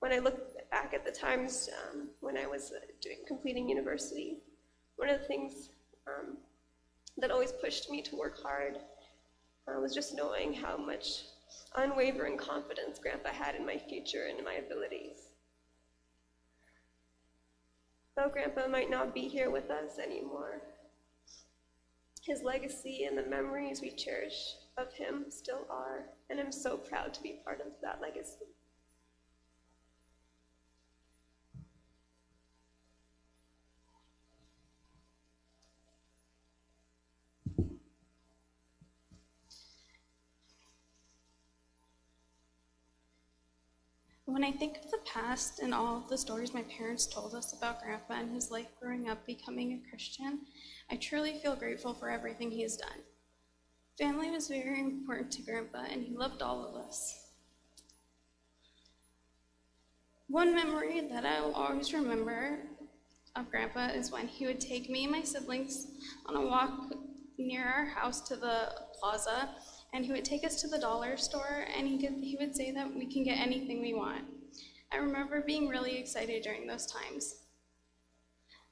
When I look back at the times um, when I was uh, doing, completing university, one of the things um, that always pushed me to work hard uh, was just knowing how much unwavering confidence Grandpa had in my future and in my abilities. Though Grandpa might not be here with us anymore, his legacy and the memories we cherish of him still are, and I'm so proud to be part of that legacy. When I think of the past and all of the stories my parents told us about Grandpa and his life growing up becoming a Christian, I truly feel grateful for everything he has done. Family was very important to Grandpa, and he loved all of us. One memory that I will always remember of Grandpa is when he would take me and my siblings on a walk near our house to the plaza and he would take us to the dollar store and he could he would say that we can get anything we want. I remember being really excited during those times.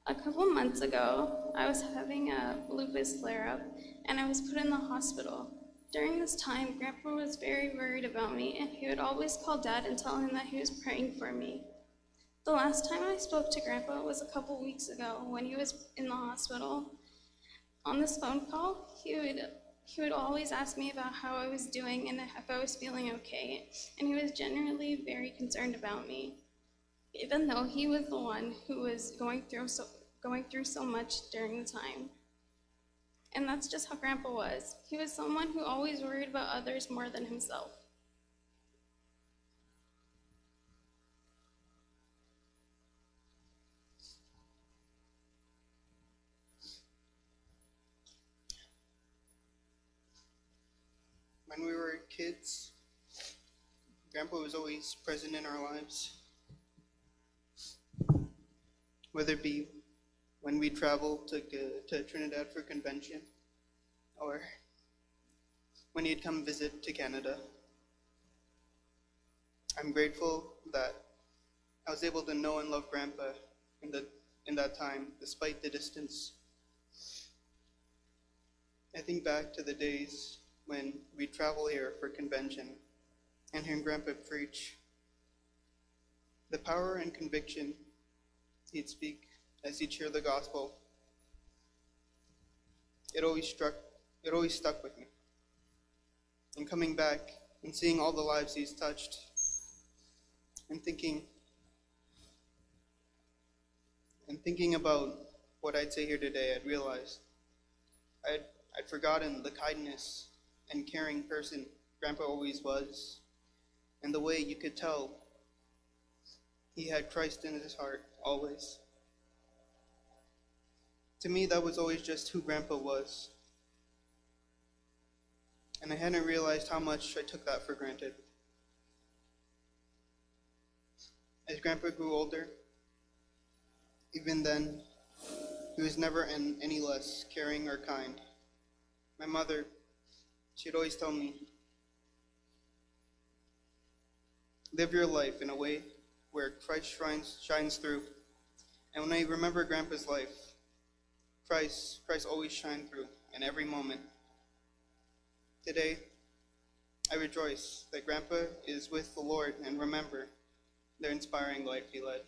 A couple months ago, I was having a lupus flare up and I was put in the hospital. During this time, Grandpa was very worried about me and he would always call Dad and tell him that he was praying for me. The last time I spoke to Grandpa was a couple weeks ago when he was in the hospital. On this phone call, he would he would always ask me about how I was doing and if I was feeling okay, and he was generally very concerned about me, even though he was the one who was going through so, going through so much during the time. And that's just how Grandpa was. He was someone who always worried about others more than himself. When we were kids, Grandpa was always present in our lives. Whether it be when we traveled to, to Trinidad for convention or when he'd come visit to Canada. I'm grateful that I was able to know and love Grandpa in, the, in that time, despite the distance. I think back to the days when we travel here for convention and hear Grandpa preach. The power and conviction he'd speak as he'd share the gospel, it always struck, it always stuck with me. And coming back and seeing all the lives he's touched and thinking, and thinking about what I'd say here today, I'd realized I'd, I'd forgotten the kindness and caring person Grandpa always was, and the way you could tell he had Christ in his heart always. To me, that was always just who Grandpa was. And I hadn't realized how much I took that for granted. As Grandpa grew older, even then, he was never an, any less caring or kind. My mother, she'd always tell me, live your life in a way where Christ shines, shines through. And when I remember Grandpa's life, Christ, Christ always shined through in every moment. Today, I rejoice that Grandpa is with the Lord and remember the inspiring life he led.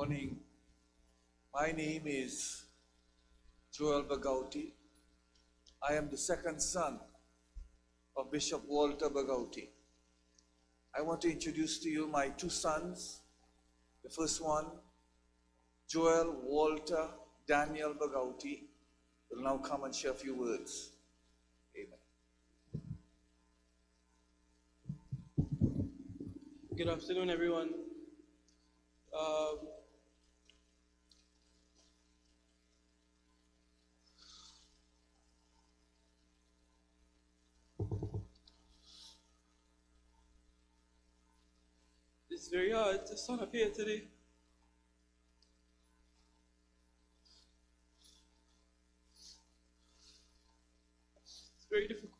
Morning. My name is Joel Bhagoutie. I am the second son of Bishop Walter Bhagoutie. I want to introduce to you my two sons. The first one, Joel Walter Daniel Bhagoutie, will now come and share a few words. Amen. Good afternoon, everyone. Um, it's very hard to stand up here today. It's very difficult.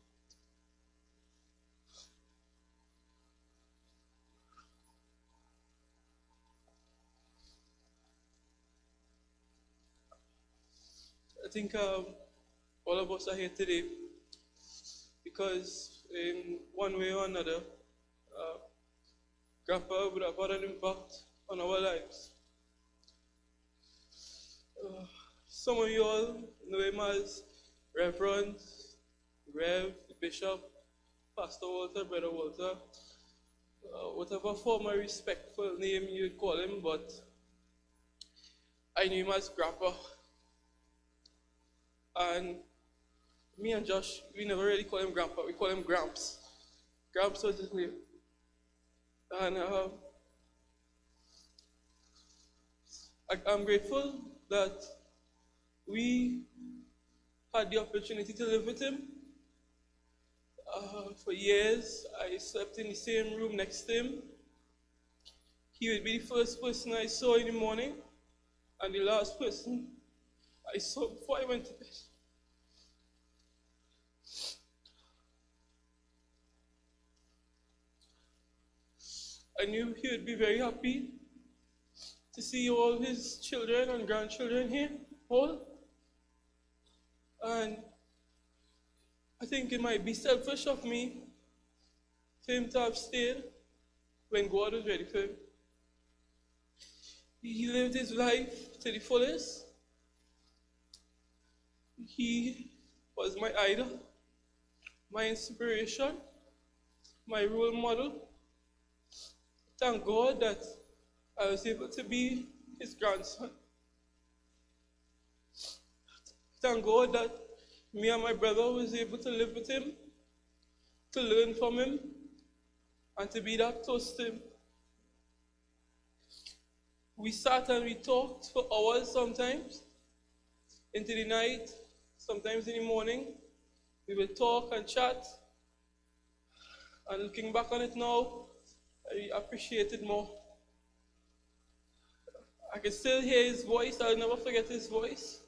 I think um, all of us are here today because, in one way or another, Would have had an impact on our lives. Uh, some of you all know him as Reverend, Rev, Bishop, Pastor Walter, Brother Walter, uh, whatever form respectful name you'd call him, but I knew him as Grandpa. And me and Josh, we never really call him Grandpa, we call him Gramps. Gramps was his name. And I, I'm grateful that we had the opportunity to live with him. Uh, for years, I slept in the same room next to him. He would be the first person I saw in the morning and the last person I saw before I went to bed. I knew he would be very happy to see all his children and grandchildren here, all. And I think it might be selfish of me for him to have stayed when God was ready for him. He lived his life to the fullest. He was my idol, my inspiration, my role model. Thank God that I was able to be his grandson. Thank God that me and my brother was able to live with him, to learn from him, and to be that close to him. We sat and we talked for hours sometimes, into the night, sometimes in the morning. We would talk and chat. And looking back on it now, I appreciate it more. I can still hear his voice. I'll never forget his voice.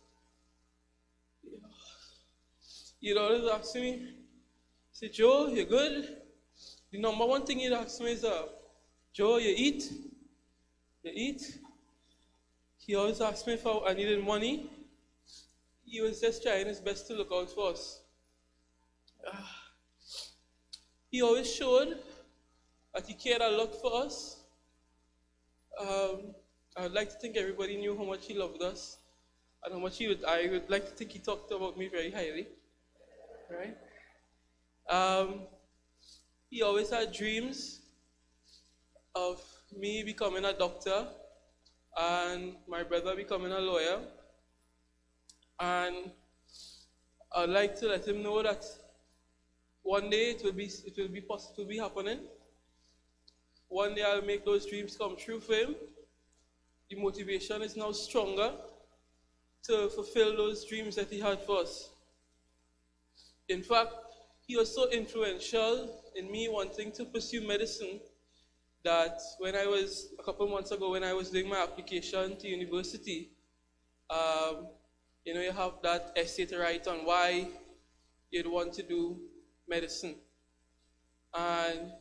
He'd always ask me, say, Joe, you're good? The number one thing he'd ask me is, uh, Joe, you eat? You eat. He always asked me if I needed money. He was just trying his best to look out for us. Ah. he always showed that he cared a lot for us. Um, I would like to think everybody knew how much he loved us and how much he would, I would like to think he talked about me very highly. Right? Um, he always had dreams of me becoming a doctor and my brother becoming a lawyer. And I'd like to let him know that one day it will be it will be possible to be happening. One day I'll make those dreams come true for him. The motivation is now stronger to fulfill those dreams that he had for us. In fact, he was so influential in me wanting to pursue medicine that when I was, a couple months ago, when I was doing my application to university, um, you know, you have that essay to write on why you'd want to do medicine. And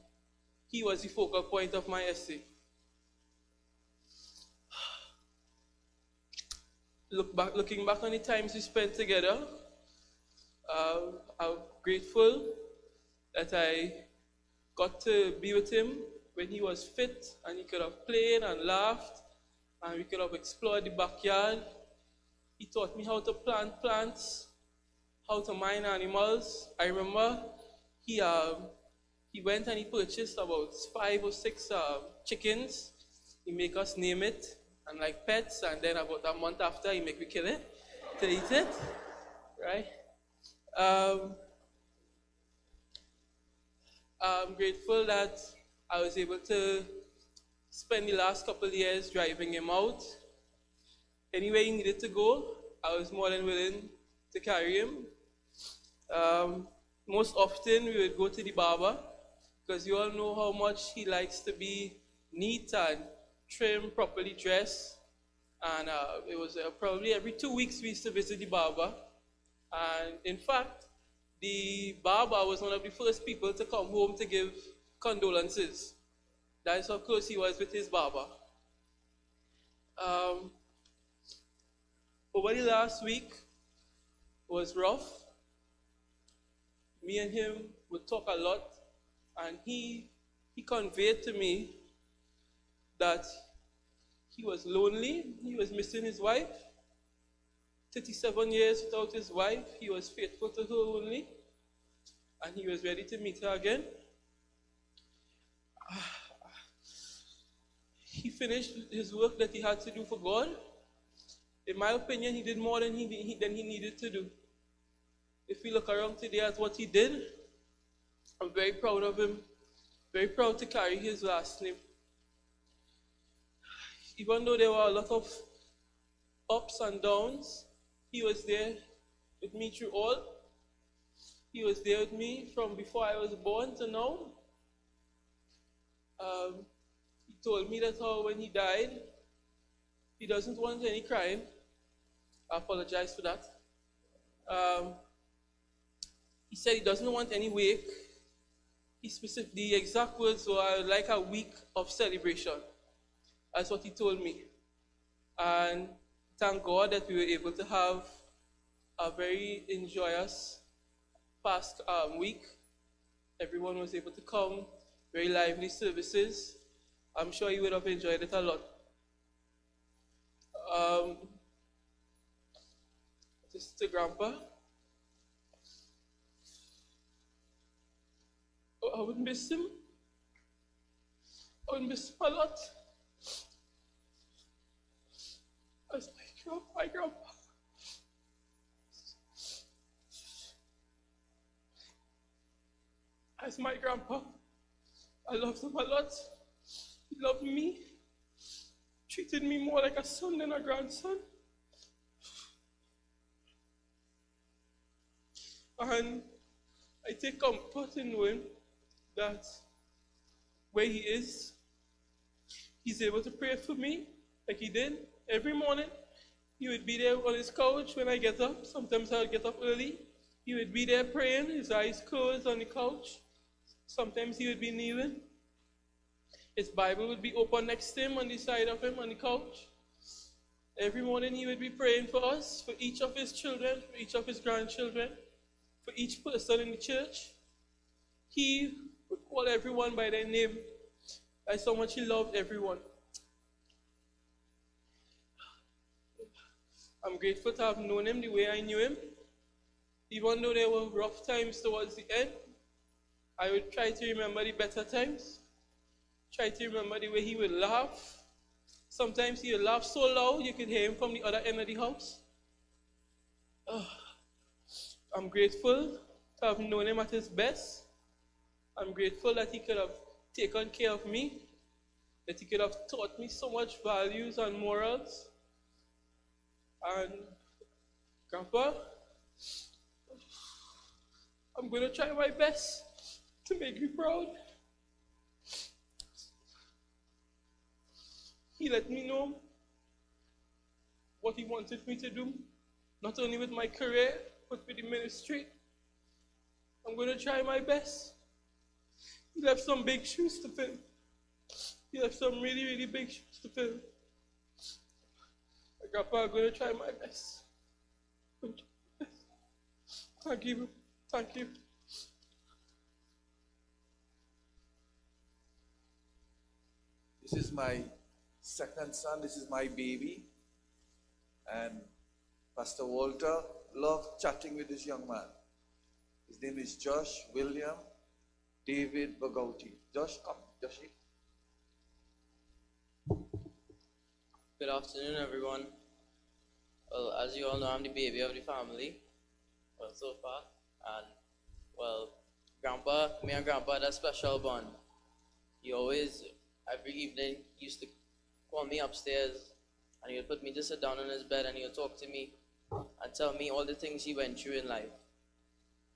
he was the focal point of my essay. Look back, looking back on the times we spent together, uh, I'm grateful that I got to be with him when he was fit and he could have played and laughed and we could have explored the backyard. He taught me how to plant plants, how to mine animals. I remember he, um, he went and he purchased about five or six uh, chickens. He make us name it and like pets, and then about a month after, he make me kill it to eat it, right? Um, I'm grateful that I was able to spend the last couple of years driving him out. Anywhere he needed to go, I was more than willing to carry him. Um, most often, we would go to the barber because you all know how much he likes to be neat and trim, properly dressed. And uh, it was uh, probably every two weeks we used to visit the barber. And in fact, the barber was one of the first people to come home to give condolences. That is how close he was with his barber. Um, over the last week was rough. Me and him would talk a lot, and he he conveyed to me that he was lonely, he was missing his wife. 37 years without his wife, he was faithful to her only, and he was ready to meet her again. he finished his work that he had to do for God. In my opinion, he did more than he, than he needed to do. If we look around today at what he did, I'm very proud of him, very proud to carry his last name. Even though there were a lot of ups and downs, he was there with me through all. He was there with me from before I was born to now. Um, he told me that how when he died, he doesn't want any crying. I apologize for that. Um, he said he doesn't want any wake. Specific, the exact words were like a week of celebration. That's what he told me. And thank God that we were able to have a very enjoyous past um, week. Everyone was able to come, very lively services. I'm sure you would have enjoyed it a lot. Um, this is to Grandpa. I would miss him. I would miss him a lot. I As my, my grandpa. As my grandpa. I loved him a lot. He loved me, treated me more like a son than a grandson. And I take comfort in knowing that where he is, he's able to pray for me like he did every morning. He would be there on his couch when I get up. Sometimes I would get up early. He would be there praying, his eyes closed on the couch. Sometimes he would be kneeling. His Bible would be open next to him on the side of him on the couch. Every morning he would be praying for us, for each of his children, for each of his grandchildren, for each person in the church. He would call everyone by their name. That's how much he loved everyone. I'm grateful to have known him the way I knew him. Even though there were rough times towards the end, I would try to remember the better times. Try to remember the way he would laugh. Sometimes he would laugh so loud you could hear him from the other end of the house. Oh, I'm grateful to have known him at his best. I'm grateful that he could have taken care of me, that he could have taught me so much values and morals. And Grandpa, I'm going to try my best to make you proud. He let me know what he wanted me to do, not only with my career, but with the ministry. I'm going to try my best. He left some big shoes to fill. He left some really, really big shoes to fill. Grandpa, I'm going to try my best. Thank you. Thank you. This is my second son. This is my baby. And Pastor Walter loved chatting with this young man. His name is Josh William David Bhagoutie. Josh, come. Good afternoon, everyone. Well, as you all know, I'm the baby of the family. Well, so far. And, well, Grandpa, me and Grandpa had a special bond. He always, every evening, used to call me upstairs and he would put me to sit down on his bed and he would talk to me and tell me all the things he went through in life.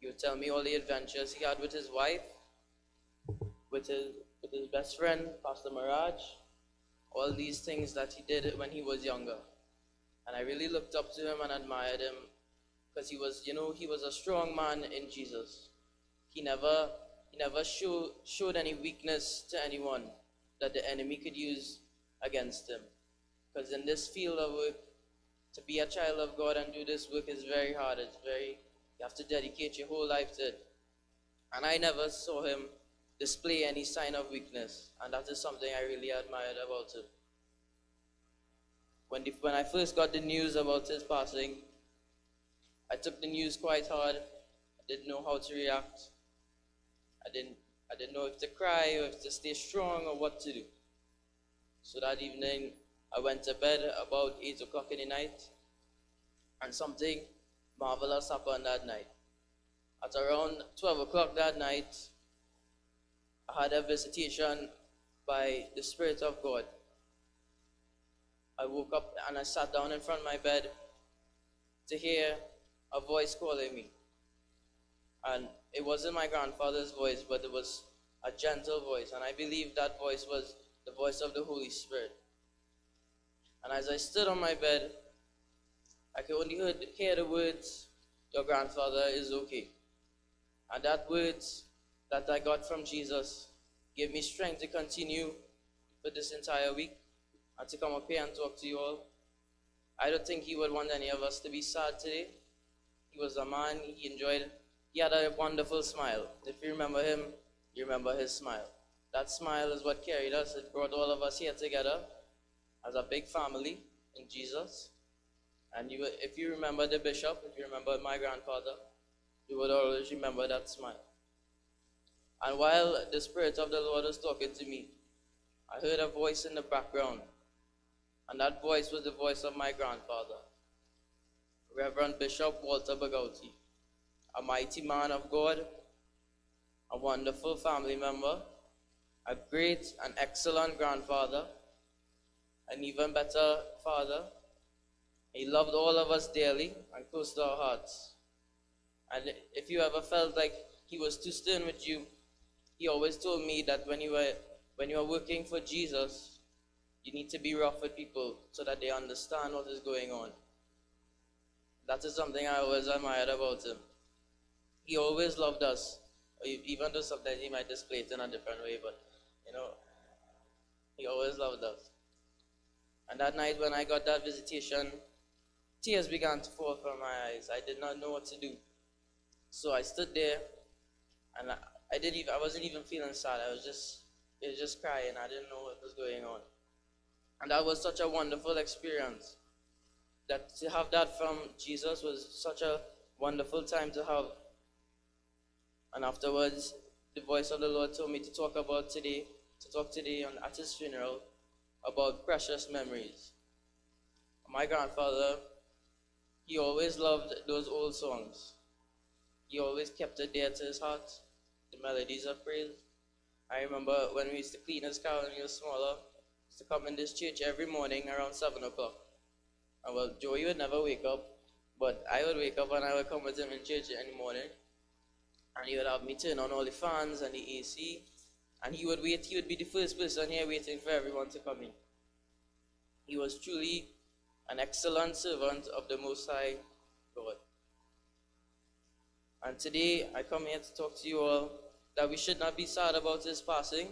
He would tell me all the adventures he had with his wife, with his, with his best friend, Pastor Mirage, all these things that he did when he was younger. And I really looked up to him and admired him because he was, you know, he was a strong man in Jesus. He never, he never show, showed any weakness to anyone that the enemy could use against him. Because in this field of work, to be a child of God and do this work is very hard. It's very, you have to dedicate your whole life to it. And I never saw him display any sign of weakness. And that is something I really admired about him. When, the, when I first got the news about his passing, I took the news quite hard. I didn't know how to react. I didn't, I didn't know if to cry or if to stay strong or what to do. So that evening, I went to bed about 8 o'clock in the night, and something marvelous happened that night. At around 12 o'clock that night, had a visitation by the Spirit of God. I woke up and I sat down in front of my bed to hear a voice calling me. And it wasn't my grandfather's voice, but it was a gentle voice. And I believe that voice was the voice of the Holy Spirit. And as I stood on my bed, I could only hear the words, Your grandfather is okay. And that words that I got from Jesus gave me strength to continue for this entire week and to come up here and talk to you all. I don't think he would want any of us to be sad today. He was a man, he enjoyed, he had a wonderful smile. If you remember him, you remember his smile. That smile is what carried us. It brought all of us here together as a big family in Jesus. And you, if you remember the bishop, if you remember my grandfather, you would always remember that smile. And while the Spirit of the Lord was talking to me, I heard a voice in the background. And that voice was the voice of my grandfather, Reverend Bishop Walter Bhagoutie, a mighty man of God, a wonderful family member, a great and excellent grandfather, an even better father. He loved all of us dearly and close to our hearts. And if you ever felt like he was too stern with you, he always told me that when you were when you are working for Jesus, you need to be rough with people so that they understand what is going on. That is something I always admired about him. He always loved us, even though sometimes he might display it in a different way, but you know, He always loved us. And that night when I got that visitation, tears began to fall from my eyes. I did not know what to do. So I stood there and I didn't even I wasn't even feeling sad. I was just it was just crying. I didn't know what was going on. And that was such a wonderful experience. That to have that from Jesus was such a wonderful time to have. And afterwards, the voice of the Lord told me to talk about today, to talk today on, at his funeral about precious memories. My grandfather, he always loved those old songs. He always kept it dear to his heart, the melodies of praise. I remember when we used to clean his car when he was smaller, used to come in this church every morning around 7 o'clock. And well, Joey would never wake up, but I would wake up and I would come with him in church in the morning. And he would have me turn on all the fans and the AC. And he would wait, he would be the first person here waiting for everyone to come in. He was truly an excellent servant of the Most High. And today I come here to talk to you all that we should not be sad about his passing.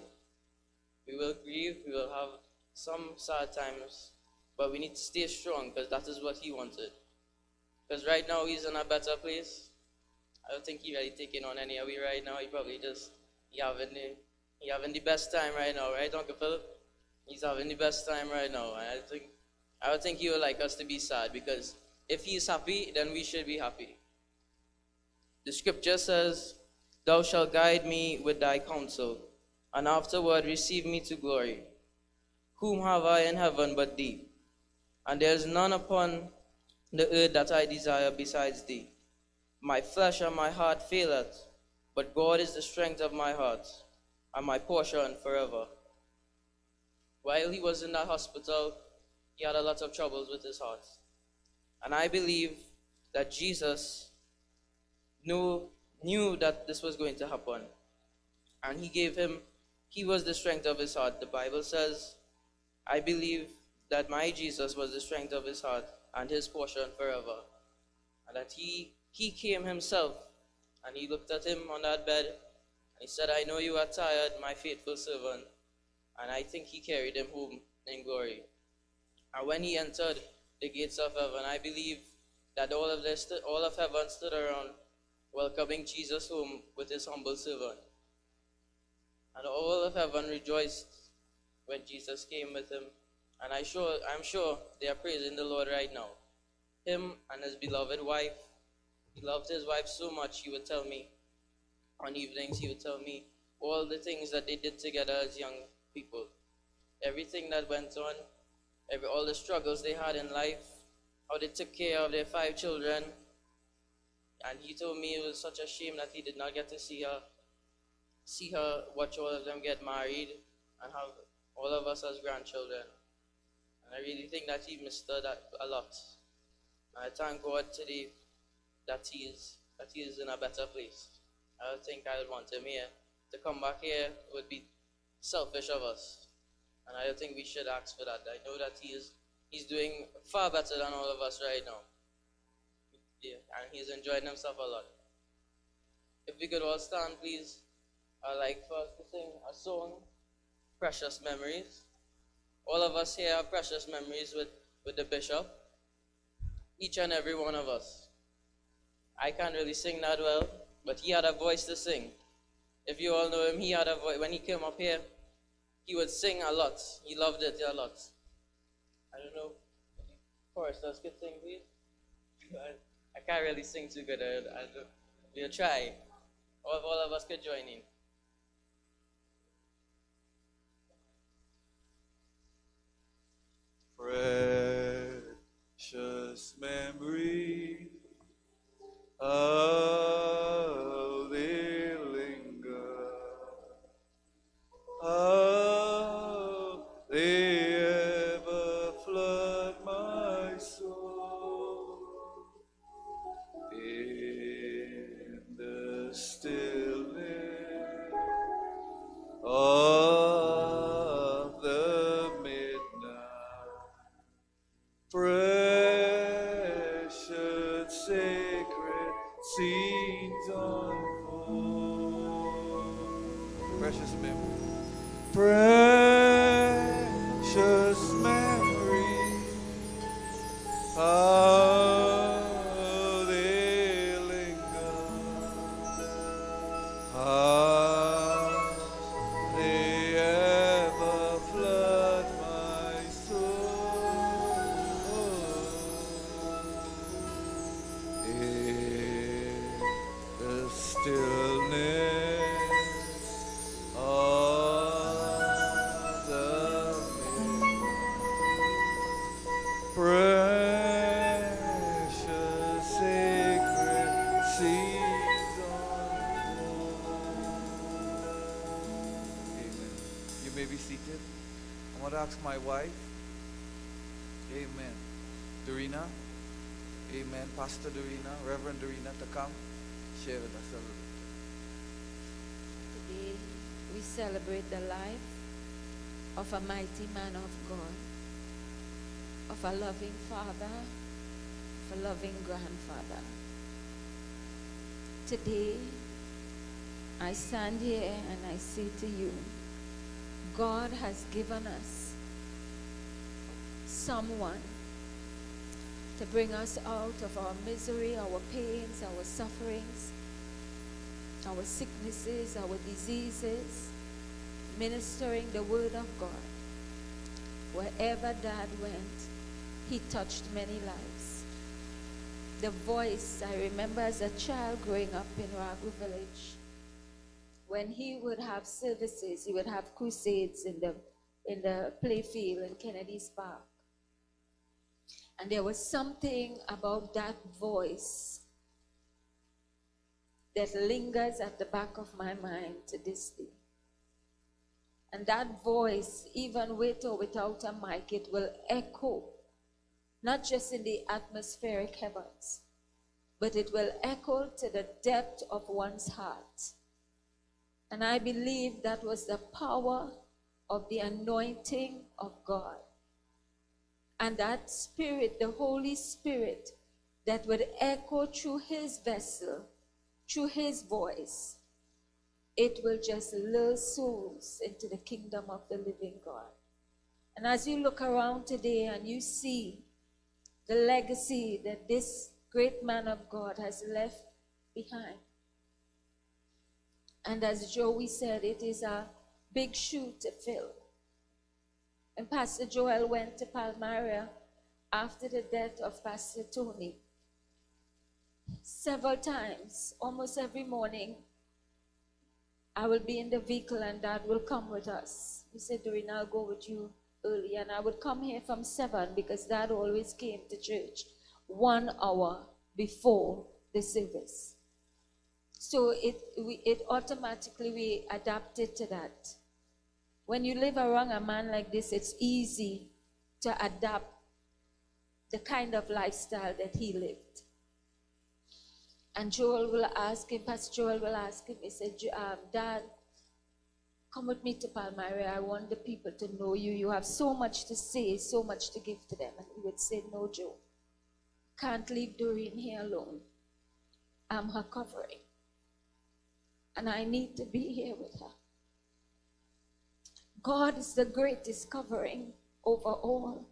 We will grieve, we will have some sad times, but we need to stay strong because that is what he wanted. Because right now he's in a better place. I don't think he really taking on any of it right now. He probably just he having the he having the best time right now, right, Uncle Philip? He's having the best time right now. And I think I would think he would like us to be sad because if he's happy, then we should be happy. The scripture says, Thou shalt guide me with thy counsel, and afterward receive me to glory. Whom have I in heaven but thee? And there is none upon the earth that I desire besides thee. My flesh and my heart faileth, but God is the strength of my heart, and my portion forever. While he was in that hospital, he had a lot of troubles with his heart. And I believe that Jesus knew, knew that this was going to happen. And he gave him, he was the strength of his heart. The Bible says, I believe that my Jesus was the strength of his heart and his portion forever. And that he, he came himself and he looked at him on that bed and he said, I know you are tired, my faithful servant. And I think he carried him home in glory. And when he entered the gates of heaven, I believe that all of, this, all of heaven stood around welcoming Jesus home with his humble servant. And all of heaven rejoiced when Jesus came with him. And I sure, I'm sure they are praising the Lord right now. Him and his beloved wife. He loved his wife so much, he would tell me on evenings, he would tell me all the things that they did together as young people. Everything that went on, every, all the struggles they had in life, how they took care of their five children, and he told me it was such a shame that he did not get to see her, see her watch all of them get married and have all of us as grandchildren. And I really think that he missed her that a lot. And I thank God today that he is that he is in a better place. I don't think I would want him here. To come back here would be selfish of us. And I don't think we should ask for that. I know that he is he's doing far better than all of us right now. Yeah, and he's enjoying himself a lot. If we could all stand, please. I'd like for us to sing a song, Precious Memories. All of us here have precious memories with, with the bishop. Each and every one of us. I can't really sing that well, but he had a voice to sing. If you all know him, he had a voice. When he came up here, he would sing a lot. He loved it a lot. I don't know. Choristers could sing, please. Can't really sing too good. I, I, we'll try. All, all of us could join in. Precious memory, how they linger, how may be seated. I want to ask my wife. Amen. Dorina. Amen. Pastor Dorina, Reverend Dorina to come share with us a little bit. Today we celebrate the life of a mighty man of God, of a loving father, of a loving grandfather. Today I stand here and I say to you, God has given us someone to bring us out of our misery, our pains, our sufferings, our sicknesses, our diseases, ministering the word of God. Wherever dad went, he touched many lives. The voice, I remember as a child growing up in Ragu village, when he would have services, he would have crusades in the in the playfield in Kennedy's Park. And there was something about that voice that lingers at the back of my mind to this day. And that voice, even with or without a mic, it will echo, not just in the atmospheric heavens, but it will echo to the depth of one's heart. And I believe that was the power of the anointing of God. And that spirit, the Holy Spirit, that would echo through his vessel, through his voice, it will just lure souls into the kingdom of the living God. And as you look around today and you see the legacy that this great man of God has left behind, and as Joey said, it is a big shoe to fill. And Pastor Joel went to Palmyra after the death of Pastor Tony. Several times, almost every morning, I will be in the vehicle and Dad will come with us. He said, Doreen, I'll go with you early. And I would come here from 7 because Dad always came to church one hour before the service. So it, we, it automatically, we adapted to that. When you live around a man like this, it's easy to adapt the kind of lifestyle that he lived. And Joel will ask him, Pastor Joel will ask him, he said, um, Dad, come with me to Palmyra. I want the people to know you. You have so much to say, so much to give to them. And he would say, No, Joe, can't leave Doreen here alone. I'm her covering. And I need to be here with her. God is the greatest covering over all.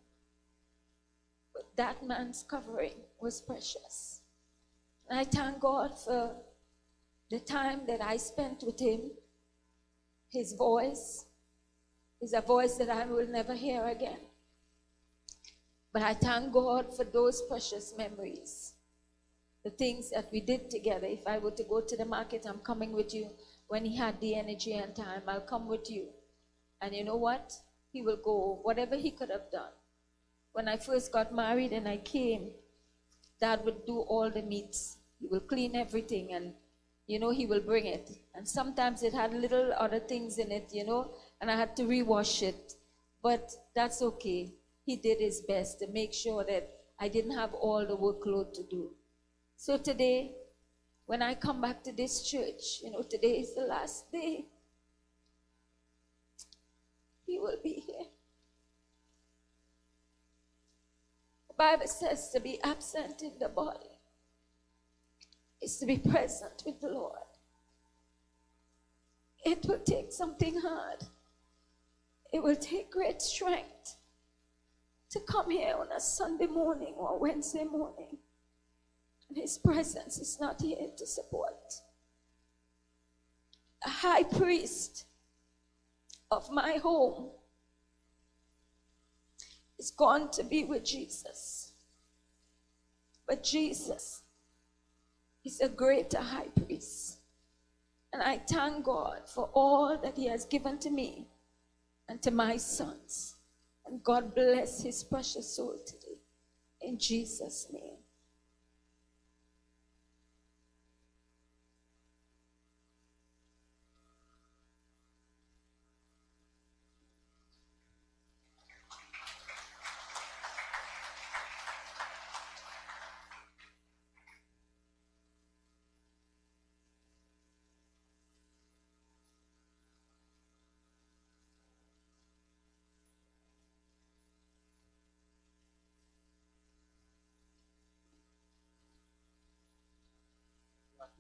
But that man's covering was precious. And I thank God for the time that I spent with him. His voice is a voice that I will never hear again. But I thank God for those precious memories. The things that we did together. If I were to go to the market, I'm coming with you. When he had the energy and time, I'll come with you. And you know what? He will go, whatever he could have done. When I first got married and I came, Dad would do all the meats. He will clean everything and, you know, he will bring it. And sometimes it had little other things in it, you know, and I had to rewash it. But that's okay. He did his best to make sure that I didn't have all the workload to do. So today, when I come back to this church, you know, today is the last day. He will be here. The Bible says to be absent in the body is to be present with the Lord. It will take something hard. It will take great strength to come here on a Sunday morning or Wednesday morning. His presence is not here to support. A high priest of my home is gone to be with Jesus. But Jesus is a greater high priest. And I thank God for all that he has given to me and to my sons. And God bless his precious soul today. In Jesus' name.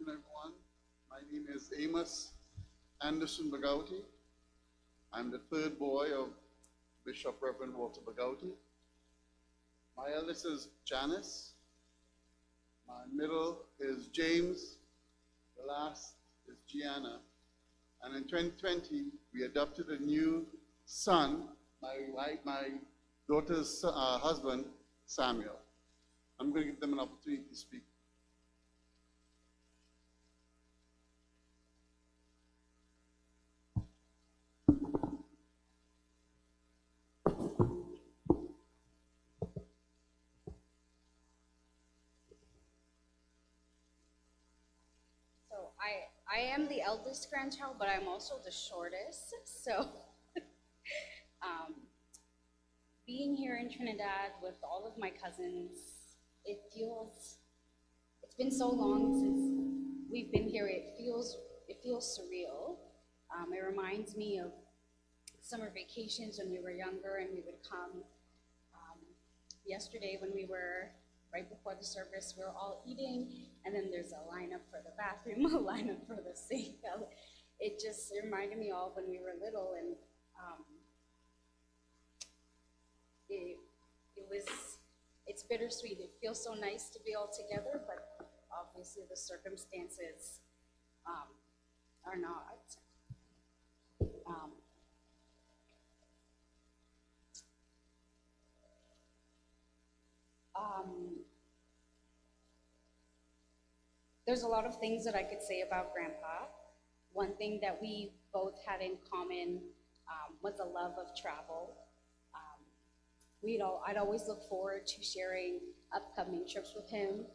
everyone. My name is Amos Anderson Bhagoutie. I'm the third boy of Bishop Reverend Walter Bhagoutie. My eldest is Janice. My middle is James. The last is Gianna. And in 2020, we adopted a new son, my wife, my daughter's uh, husband, Samuel. I'm going to give them an opportunity to speak. I, am the eldest grandchild, but I'm also the shortest. So um, being here in Trinidad with all of my cousins, it feels, it's been so long since we've been here. It feels, it feels surreal. Um, it reminds me of summer vacations when we were younger and we would come. Um, yesterday when we were right before the service, we were all eating, and then there's a lineup for the bathroom, a lineup for the sink. It just reminded me all when we were little, and um, it, it was, it's bittersweet. It feels so nice to be all together, but obviously the circumstances um, are not. Um, um, there's a lot of things that I could say about Grandpa. One thing that we both had in common um, was a love of travel. Um, we'd all, I'd always look forward to sharing upcoming trips with him,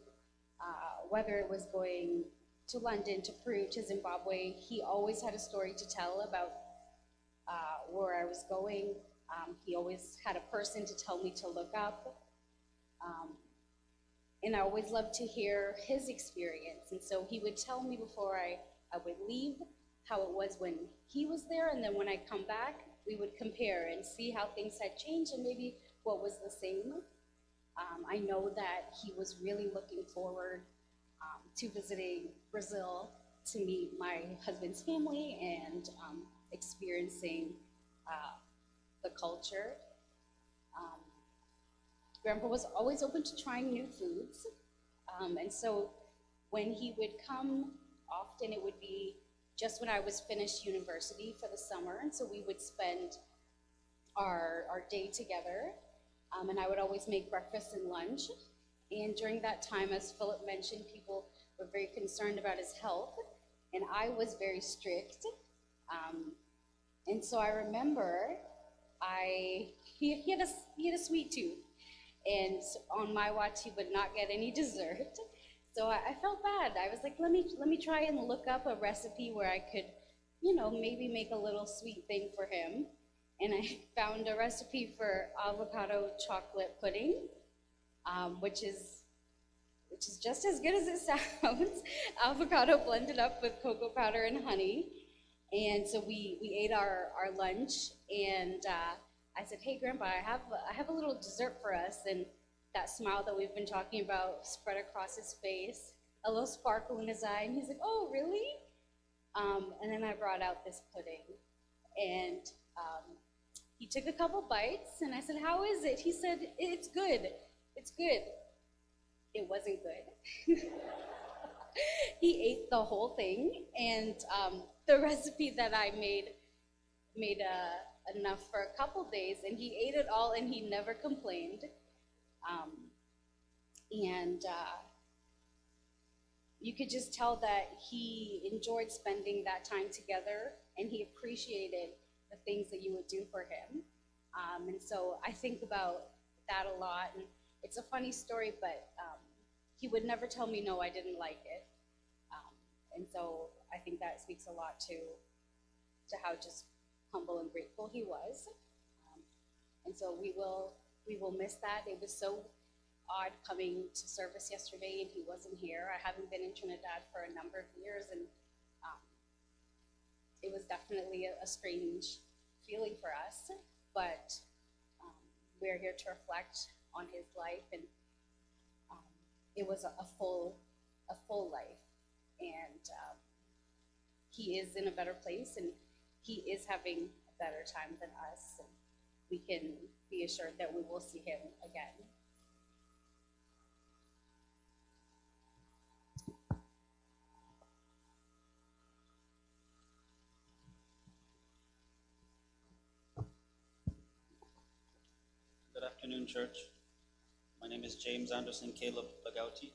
uh, whether it was going to London, to Peru, to Zimbabwe. He always had a story to tell about uh, where I was going. Um, he always had a person to tell me to look up. Um, and I always loved to hear his experience. And so he would tell me before I, I would leave how it was when he was there, and then when I come back, we would compare and see how things had changed and maybe what was the same. Um, I know that he was really looking forward um, to visiting Brazil to meet my husband's family and um, experiencing uh, the culture. Um, Grandpa was always open to trying new foods. Um, and so when he would come, often it would be just when I was finished university for the summer. And so we would spend our, our day together. Um, and I would always make breakfast and lunch. And during that time, as Philip mentioned, people were very concerned about his health. And I was very strict. Um, and so I remember I, he, he, had a, he had a sweet tooth and on my watch he would not get any dessert. So I, felt bad. I was like, let me let me try and look up a recipe where I could, you know, maybe make a little sweet thing for him. And I found a recipe for avocado chocolate pudding, um, which is which is just as good as it sounds. avocado blended up with cocoa powder and honey. And so we, we ate our, our lunch and uh, I said, "Hey, Grandpa, I have I have a little dessert for us." And that smile that we've been talking about spread across his face, a little sparkle in his eye, and he's like, "Oh, really?" Um, and then I brought out this pudding, and um, he took a couple bites, and I said, "How is it?" He said, "It's good. It's good." It wasn't good. he ate the whole thing, and um, the recipe that I made made a enough for a couple days, and he ate it all, and he never complained. Um, and uh, you could just tell that he enjoyed spending that time together, and he appreciated the things that you would do for him. Um, and so I think about that a lot, and it's a funny story, but um, he would never tell me no, I didn't like it. Um, and so I think that speaks a lot to to how just humble and grateful he was. Um, and so we will we will miss that. It was so odd coming to service yesterday and he wasn't here. I haven't been in Trinidad for a number of years and um, it was definitely a, a, strange feeling for us, but um, we're here to reflect on his life and um, it was a, a, full a full life. and um, he is in a better place and he is having a better time than us. And we can be assured that we will see him again. Good afternoon, church. My name is James Anderson Caleb Bhagoutie.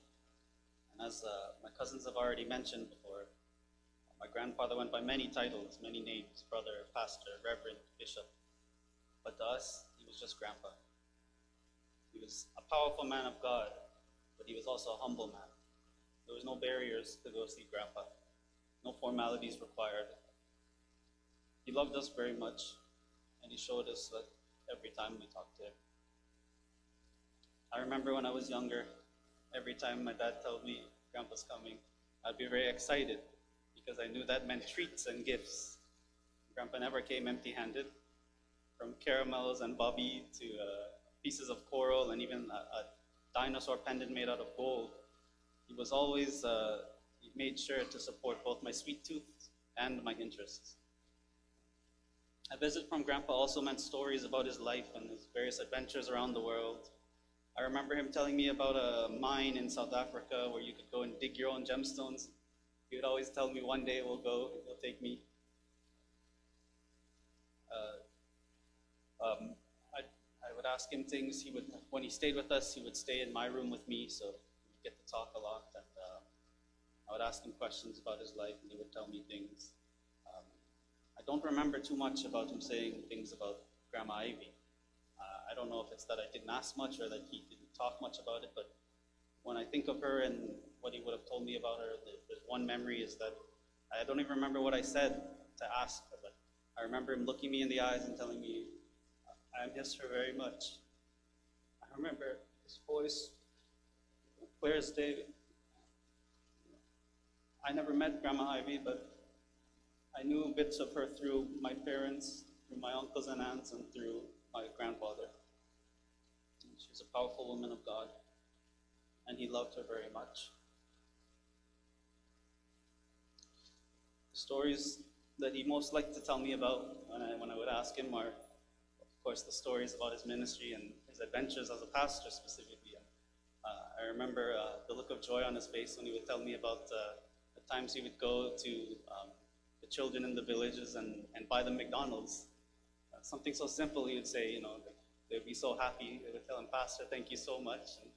And as uh, my cousins have already mentioned before, my grandfather went by many titles, many names brother, pastor, reverend, bishop. But to us, he was just grandpa. He was a powerful man of God, but he was also a humble man. There was no barriers to go see grandpa, no formalities required. He loved us very much, and he showed us that every time we talked to him. I remember when I was younger, every time my dad told me grandpa's coming, I'd be very excited because I knew that meant treats and gifts. Grandpa never came empty handed. From caramels and bobby to uh, pieces of coral and even a, a, dinosaur pendant made out of gold, he was always, uh, he made sure to support both my sweet tooth and my interests. A visit from Grandpa also meant stories about his life and his various adventures around the world. I remember him telling me about a mine in South Africa where you could go and dig your own gemstones. He would always tell me one day we'll go, he'll take me. Uh, um, I, I would ask him things. He would, when he stayed with us, he would stay in my room with me, so we'd get to talk a lot. And uh, I would ask him questions about his life, and he would tell me things. Um, I don't remember too much about him saying things about Grandma Ivy. Uh, I don't know if it's that I didn't ask much or that he didn't talk much about it, but when I think of her and what he would have told me about her, there's one memory is that I don't even remember what I said to ask but I remember him looking me in the eyes and telling me, I miss her very much. I remember his voice where's David? I never met Grandma Ivy, but I knew bits of her through my parents, through my uncles and aunts, and through my grandfather. She was a powerful woman of God, and he loved her very much. Stories that he most liked to tell me about when I, when I would ask him are, of course, the stories about his ministry and his adventures as a pastor specifically. Uh, I remember uh, the look of joy on his face when he would tell me about uh, the times he would go to um, the children in the villages and, and buy them McDonald's. Uh, something so simple, he would say, you know, they'd be so happy. They would tell him, Pastor, thank you so much. And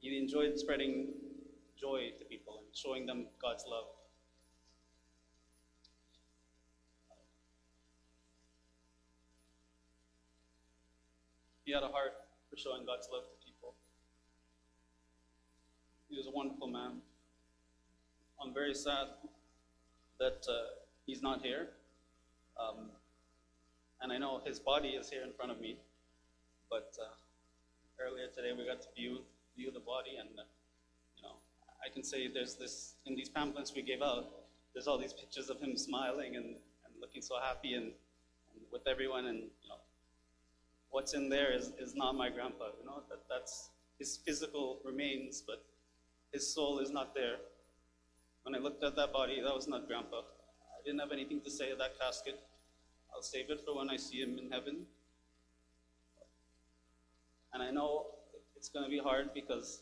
he enjoyed spreading joy to people and showing them God's love. He had a heart for showing God's love to people. He was a wonderful man. I'm very sad that uh, he's not here. Um, and I know his body is here in front of me, but uh, earlier today we got to view view the body, and uh, you know, I can say there's this in these pamphlets we gave out. There's all these pictures of him smiling and, and looking so happy and, and with everyone, and you know, what's in there is, is not my grandpa. You know, that that's his physical remains, but his soul is not there. When I looked at that body, that was not grandpa. I didn't have anything to say at that casket. I'll save it for when I see him in heaven. And I know it's going to be hard because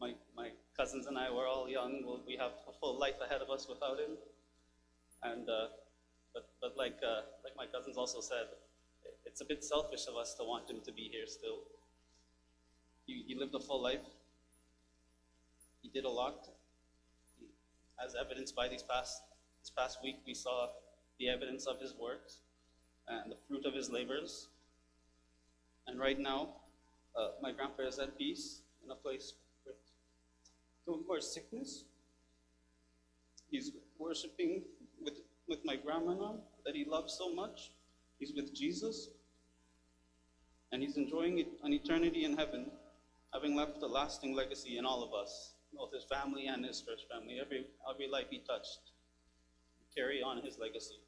my, my cousins and I were all young. We have a full life ahead of us without him. And, uh, but, but like, uh, like my cousins also said, it's a bit selfish of us to want him to be here still. He, he lived a full life. He did a lot. As evidenced by these past, this past week, we saw the evidence of his works and the fruit of his labors. And right now, uh, my grandpa is at peace in a place with more sickness. He's worshiping with, with my grandma now that he loves so much. He's with Jesus. And he's enjoying an eternity in heaven, having left a lasting legacy in all of us, both his family and his church family. Every, every life he touched, carry on his legacy.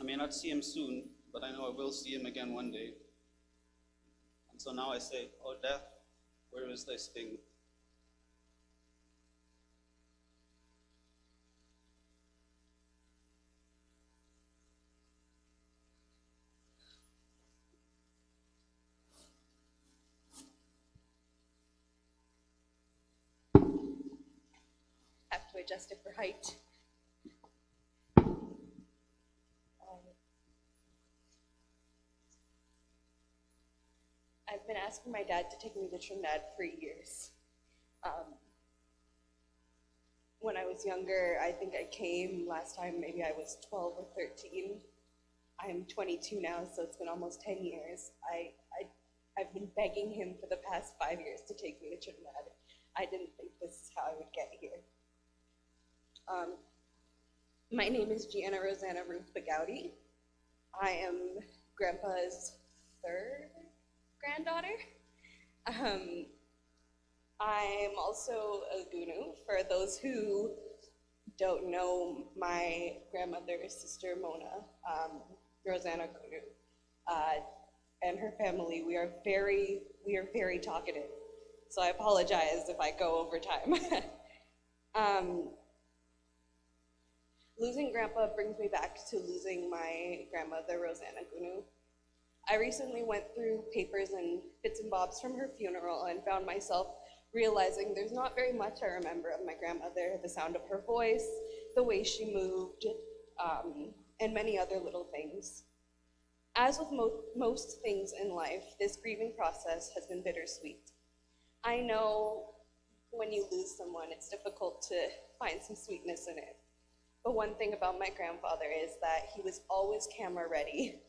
I may not see him soon, but I know I will see him again one day. And so now I say, Oh, death, where is thy sting? Adjusted for height. Um, I've been asking my dad to take me to Trinidad for years. Um, when I was younger, I think I came last time, maybe I was 12 or 13. I'm 22 now, so it's been almost 10 years. I, I, I've been begging him for the past five years to take me to Trinidad. I didn't think this is how I would get here. Um, my name is Gianna Rosanna Ruth Bhagoutie. I am Grandpa's third granddaughter. Um, I'm also a Gunu. For those who don't know, my grandmother's sister Mona, um, Rosanna Gunu, uh, and her family, we are very, we are very talkative. So I apologize if I go over time. um, losing grandpa brings me back to losing my grandmother, Rosanna Gunu. I recently went through papers and bits and bobs from her funeral and found myself realizing there's not very much I remember of my grandmother, the sound of her voice, the way she moved, um, and many other little things. As with mo most things in life, this grieving process has been bittersweet. I know when you lose someone, it's difficult to find some sweetness in it. But one thing about my grandfather is that he was always camera ready,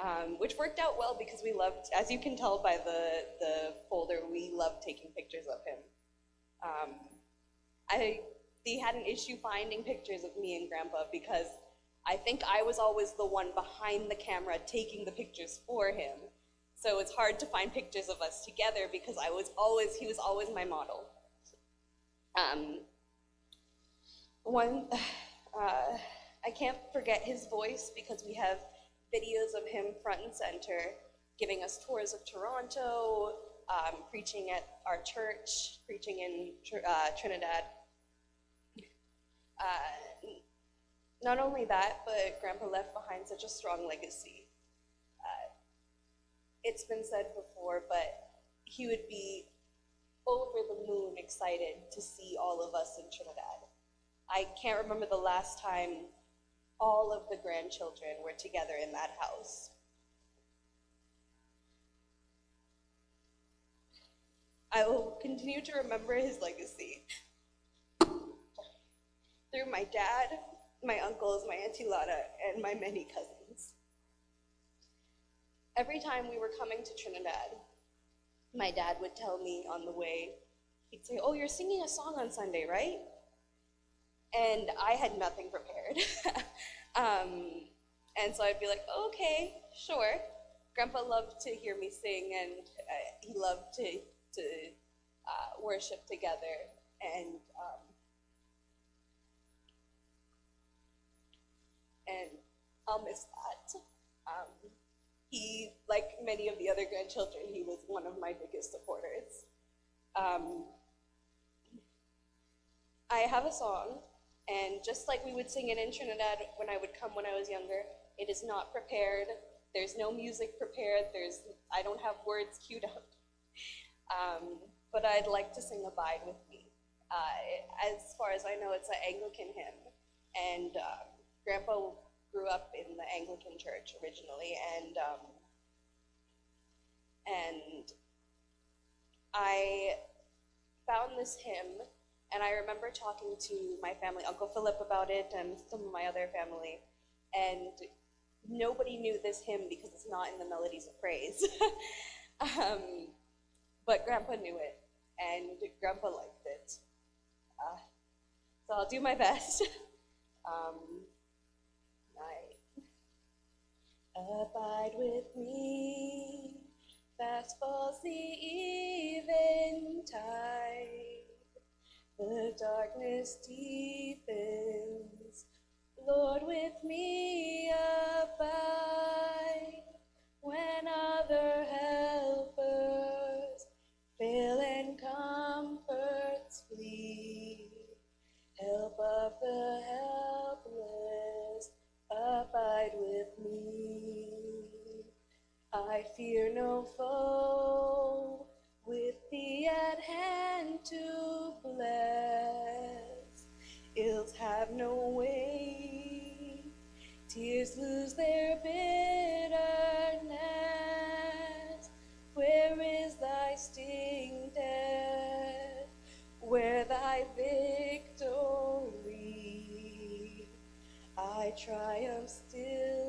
um, which worked out well because we loved, as you can tell by the, the folder, we loved taking pictures of him. Um, I, he had an issue finding pictures of me and grandpa because I think I was always the one behind the camera taking the pictures for him. So it's hard to find pictures of us together because I was always, he was always my model. Um, one, uh, I can't forget his voice because we have videos of him front and center giving us tours of Toronto, um, preaching at our church, preaching in uh, Trinidad. Uh, not only that, but Grandpa left behind such a strong legacy. Uh, it's been said before, but he would be over the moon excited to see all of us in Trinidad. I can't remember the last time all of the grandchildren were together in that house. I will continue to remember his legacy through my dad, my uncles, my auntie Lada, and my many cousins. Every time we were coming to Trinidad, my dad would tell me on the way, he'd say, oh, you're singing a song on Sunday, right? And I had nothing prepared. um, and so I'd be like, okay, sure. Grandpa loved to hear me sing, and uh, he loved to, to uh, worship together. And um, and I'll miss that. Um, he, like many of the other grandchildren, he was one of my biggest supporters. Um, I have a song, and just like we would sing it in Trinidad when I would come when I was younger, it is not prepared. There's no music prepared. There's I don't have words queued up. Um, but I'd like to sing "Abide with Me." Uh, as far as I know, it's an Anglican hymn, and um, Grandpa grew up in the Anglican church originally, and um, and I found this hymn, and I remember talking to my family, Uncle Philip, about it, and some of my other family, and nobody knew this hymn because it's not in the melodies of praise. um, but Grandpa knew it, and Grandpa liked it. Uh, so I'll do my best. um, Abide with me, fast falls the eventide. The darkness deepens, Lord, with me abide. When other helpers fail and comforts flee, help of the helpless, abide with me. I fear no foe, with thee at hand to bless. Ills have no weight, tears lose their bitterness. Where is thy sting death? Where thy victory? I triumph still.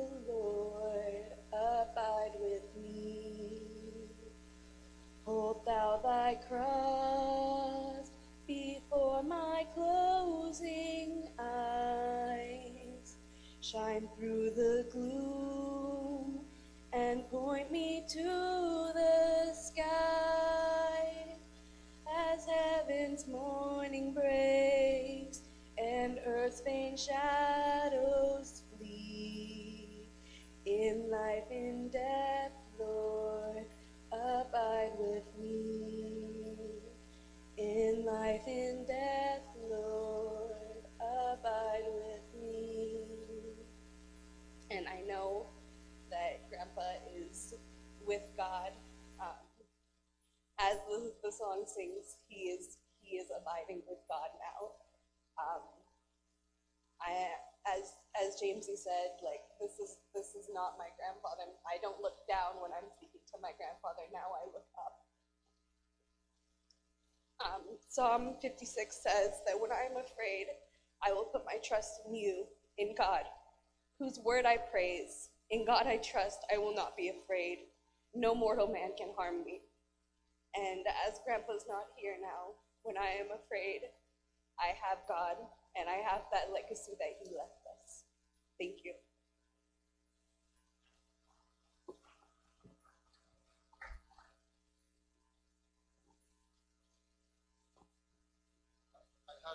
Thou thy cross before my closing eyes. Shine through the gloom and point me to the sky as heaven's morning breaks and earth's faint shadows flee. In life, in death, Lord, abide with me. In life, in death, Lord, abide with me. And I know that Grandpa is with God. Um, as the, the song sings, he is he is abiding with God now. Um, I as as Jamesy said, like this is this is not my grandfather. I don't look down when I'm speaking to my grandfather. Now I look up. Um, Psalm 56 says that when I am afraid, I will put my trust in you, in God, whose word I praise. In God I trust, I will not be afraid. No mortal man can harm me. And as Grandpa's not here now, when I am afraid, I have God and I have that legacy that He left us. Thank you.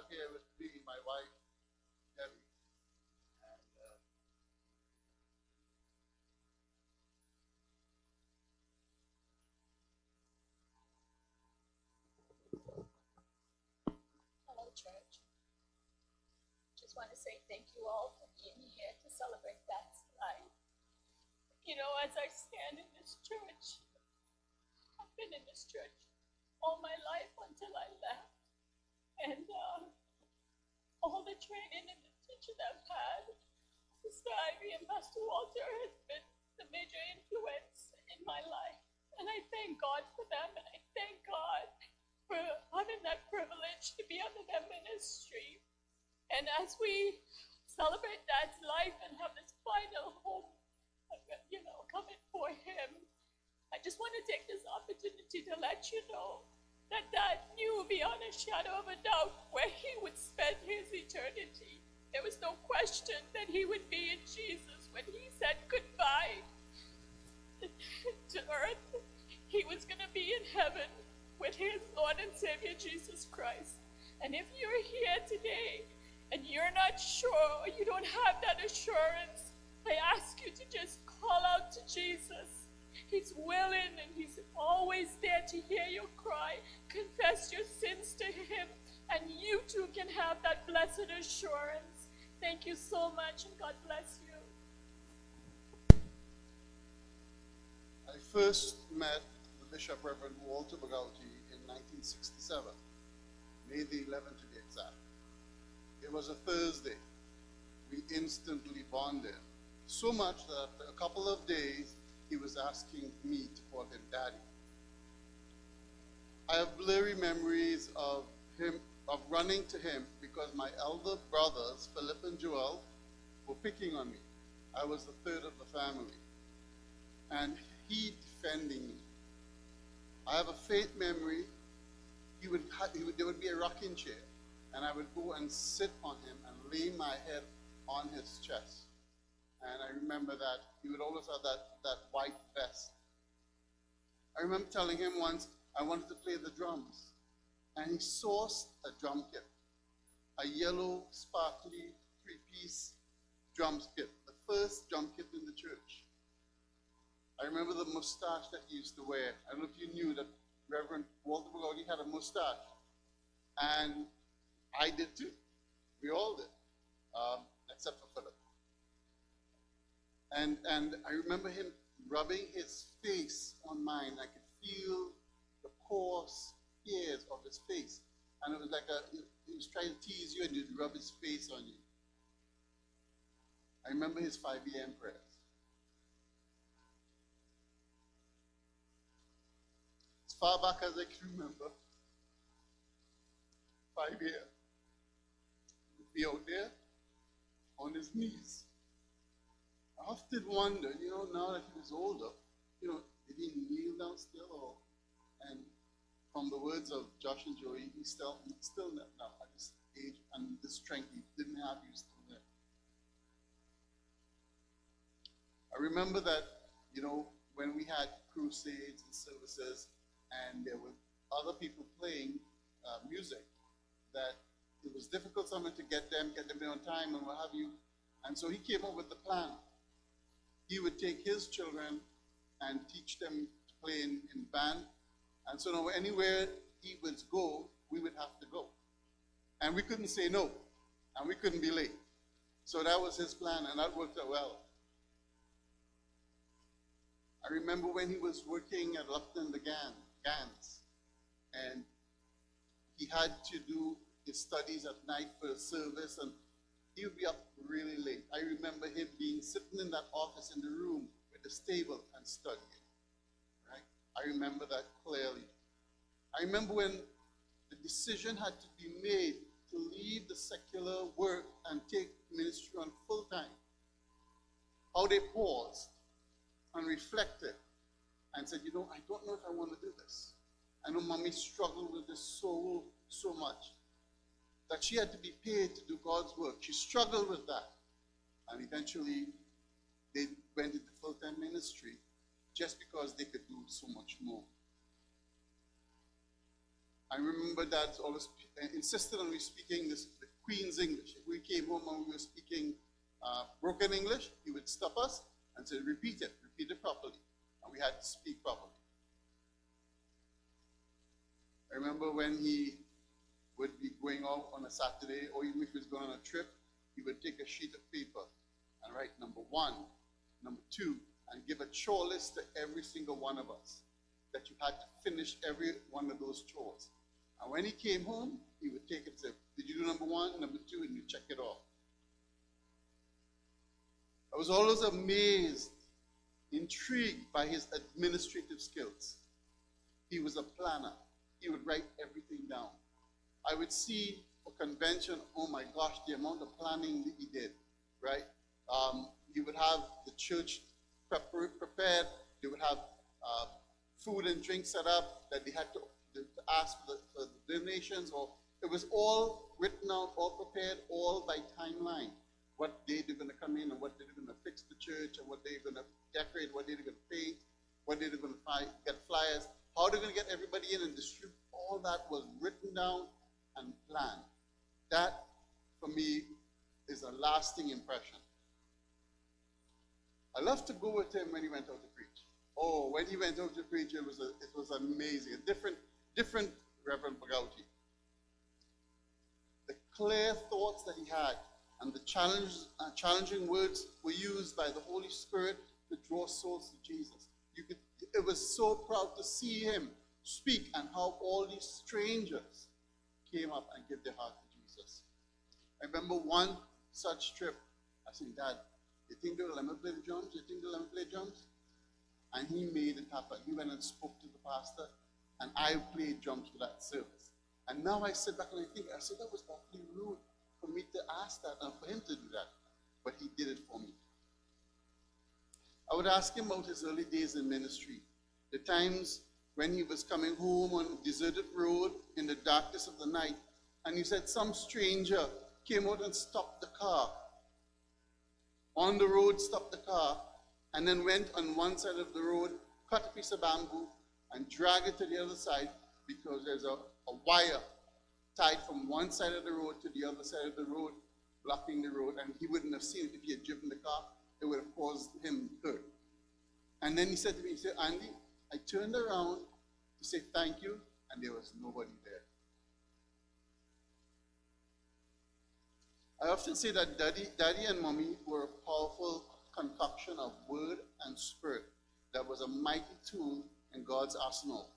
Here with me my wife, Debbie. And, uh, Hello, church. Just want to say thank you all for being here to celebrate that life. You know, as I stand in this church, I've been in this church all my life until I left. And uh, all the training and the teaching I've had, Sister Ivy and Pastor Walter has been the major influence in my life. And I thank God for them, and I thank God for having that privilege to be under their ministry. And as we celebrate Dad's life and have this final home, you know, coming for him, I just want to take this opportunity to let you know that Dad knew beyond a shadow of a doubt where he would spend his eternity. There was no question that he would be in Jesus when he said goodbye first met the Bishop Reverend Walter Bhagoutie in 1967, May the 11th to be exact. It was a Thursday. We instantly bonded. So much that after a couple of days, he was asking me to call him daddy. I have blurry memories of him, of running to him because my elder brothers, Philip and Joel, were picking on me. I was the third of the family. And he defending me. I have a faint memory. He would, he would, there would be a rocking chair, and I would go and sit on him and lay my head on his chest. And I remember that he would always have that, that white vest. I remember telling him once I wanted to play the drums. And he sourced a drum kit, a yellow, sparkly, three piece drum kit, the first drum kit in the church. I remember the mustache that he used to wear. I don't know if you knew that Reverend Walter Bhagoutie had a mustache. And I did too. We all did, um, except for Philip. And, and I remember him rubbing his face on mine. I could feel the coarse hairs of his face. And it was like a, he was trying to tease you and he'd rub his face on you. I remember his 5 a.m. prayers. As far back as I can remember, 5 years. He'd be out there on his knees. I often wonder, you know, now that he was older, you know, did he kneel down still or and from the words of Josh and Joey, he still he still now at this age and the strength he didn't have, he was still there. I remember that, you know, when we had crusades and services and there were other people playing uh, music, that it was difficult sometimes to get them, get them there on time and what have you. And so he came up with the plan. He would take his children and teach them to play in, in band. And so now anywhere he would go, we would have to go. And we couldn't say no. And we couldn't be late. So that was his plan, and that worked out well. I remember when he was working at Lupton the Gan, And he had to do his studies at night for service, and he would be up really late. I remember him being sitting in that office in the room with the stable and studying. Right? I remember that clearly. I remember when the decision had to be made to leave the secular work and take ministry on full time. How they paused and reflected and said, you know, I don't know if I want to do this. I know mommy struggled with this so, so much that she had to be paid to do God's work. She struggled with that. And eventually, they went into full time ministry just because they could do so much more. I remember Dad always insisted on me speaking this, the Queen's English. If we came home and we were speaking uh, broken English, he would stop us and say, repeat it, repeat it properly. And we had to speak properly. I remember when he would be going out on a Saturday, or even if he was going on a trip, he would take a sheet of paper and write number one, number two, and give a chore list to every single one of us that you had to finish every one of those chores. And when he came home, he would take it and say, Did you do number one, number two, and you check it off. I was always amazed, intrigued by his administrative skills. He was a planner. He would write everything down. I would see a convention, oh my gosh, the amount of planning that he did, right? Um, he would have the church prepared. They would have uh, food and drink set up that they had to, to ask for the, for the donations, or it was all written out, all prepared, all by timeline. What day they're going to come in, and what day they're going to fix the church, and what day they're going to decorate, what day they're going to paint, what day they're going to get flyers, how they're going to get everybody in and distribute. All that was written down and planned. That, for me, is a lasting impression. I love to go with him when he went out to preach. Oh, when he went out to preach, it was, a, it was amazing. A different, different Reverend Bhagoutie. The clear thoughts that he had and the challenge, uh, challenging words were used by the Holy Spirit to draw souls to Jesus. You could, it was so proud to see him speak and how all these strangers came up and gave their heart to Jesus. I remember one such trip. I said, Dad, you think they'll let me play the drums? You think they'll let me play drums? And he made it happen. He went and spoke to the pastor, and I played drums for that service. And now I sit back and I think, I said, that was awfully rude for me to ask that and for him to do that. But he did it for me. I would ask him about his early days in ministry, the times when he was coming home on a deserted road in the darkness of the night, and he said some stranger came out and stopped the car. On the road, stopped the car, and then went on one side of the road, cut a piece of bamboo, and dragged it to the other side because there's a, a wire tied from one side of the road to the other side of the road, blocking the road, and he wouldn't have seen it if he had driven the car. It would have caused him hurt. And then he said to me, he said, Andy, I turned around to say thank you, and there was nobody there. I often say that daddy, daddy and mommy were a powerful concoction of word and spirit that was a mighty tool in God's arsenal.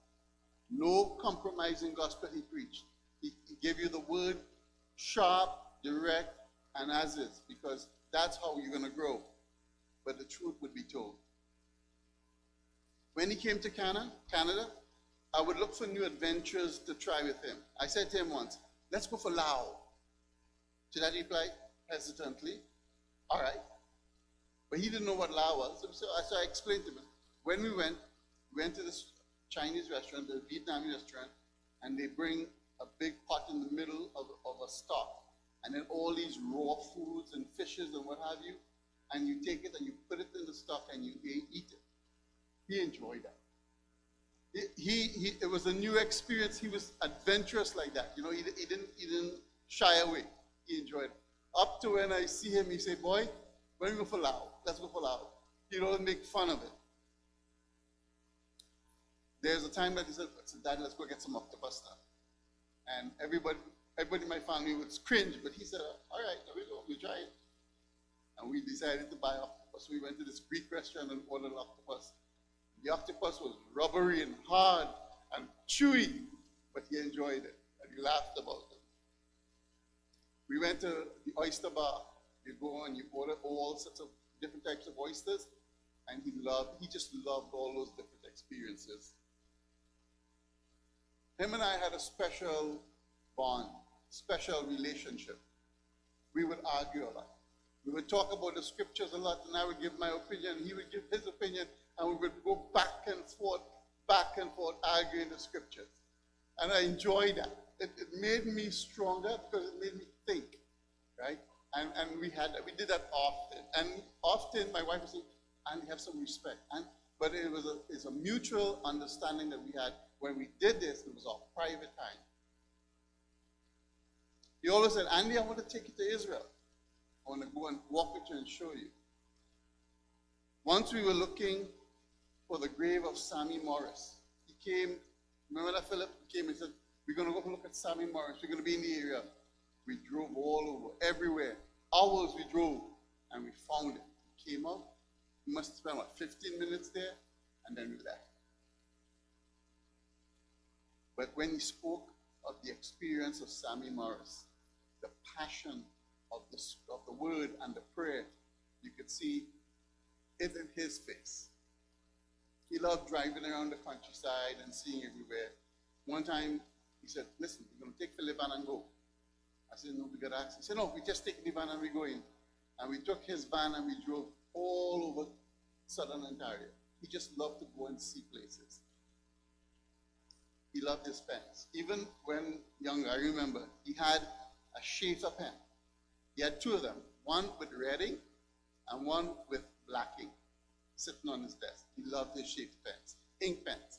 No compromising gospel he preached. He, gave you the word sharp, direct, and as is, because that's how you're going to grow. But the truth would be told. When he came to Canada, Canada, I would look for new adventures to try with him. I said to him once, let's go for Lao. To that he replied hesitantly, all right. But he didn't know what Lao was. So I, so I explained to him. When we went, we went to this Chinese restaurant, the Vietnamese restaurant, and they bring a big pot in the middle of, of a stock. And then all these raw foods and fishes and what have you. And you take it and you put it in the stock and you eat it. He enjoyed that. He, he, it was a new experience. He was adventurous like that. You know, he, he, didn't, he didn't shy away. He enjoyed it. Up to when I see him, he say, boy, when we go for Lao, let's go for Lao. He don't make fun of it. There's a time that he said, Dad, let's go get some octopus now. And everybody, everybody in my family would cringe, but he said, all right, here we go, we try it. And we decided to buy octopus. We went to this Greek restaurant and ordered octopus. The octopus was rubbery and hard and chewy, but he enjoyed it and he laughed about it. We went to the oyster bar. You go and you order all sorts of different types of oysters, and he loved, he just loved all those different experiences. Him and I had a special bond, special relationship. We would argue a lot. We would talk about the scriptures a lot, and I would give my opinion, he would give his opinion, and we would go back and forth, back and forth, arguing the scriptures. And I enjoyed that. It, it made me stronger because it made me think, right? And, and we had we did that often. And often my wife would say, and have some respect. And but it was a it's a mutual understanding that we had when we did this, it was our private time. He always said, Andy, I want to take you to Israel. I want to go and walk with you and show you. Once we were looking for the grave of Sammy Morris. He came, remember that Philip came and said, We're going to go look at Sammy Morris. We're going to be in the area. We drove all over, everywhere. Hours we drove, and we found it. We came out. We must spend, what, 15 minutes there, and then we left. But when he spoke of the experience of Sammy Morris, the passion of the, of the word and the prayer, you could see it in his face. He loved driving around the countryside and seeing everywhere. One time he said, Listen, we're going to take Philip van and go. I said, No, we got to ask. He said, No, we just take the van and we go in. And we took his van and we drove all over southern Ontario. He just loved to go and see places. He loved his pens. Even when young, I remember, he had a Sheaffer pen. He had two of them, one with red ink and one with black ink sitting on his desk. He loved his Sheaffer pens, ink pens.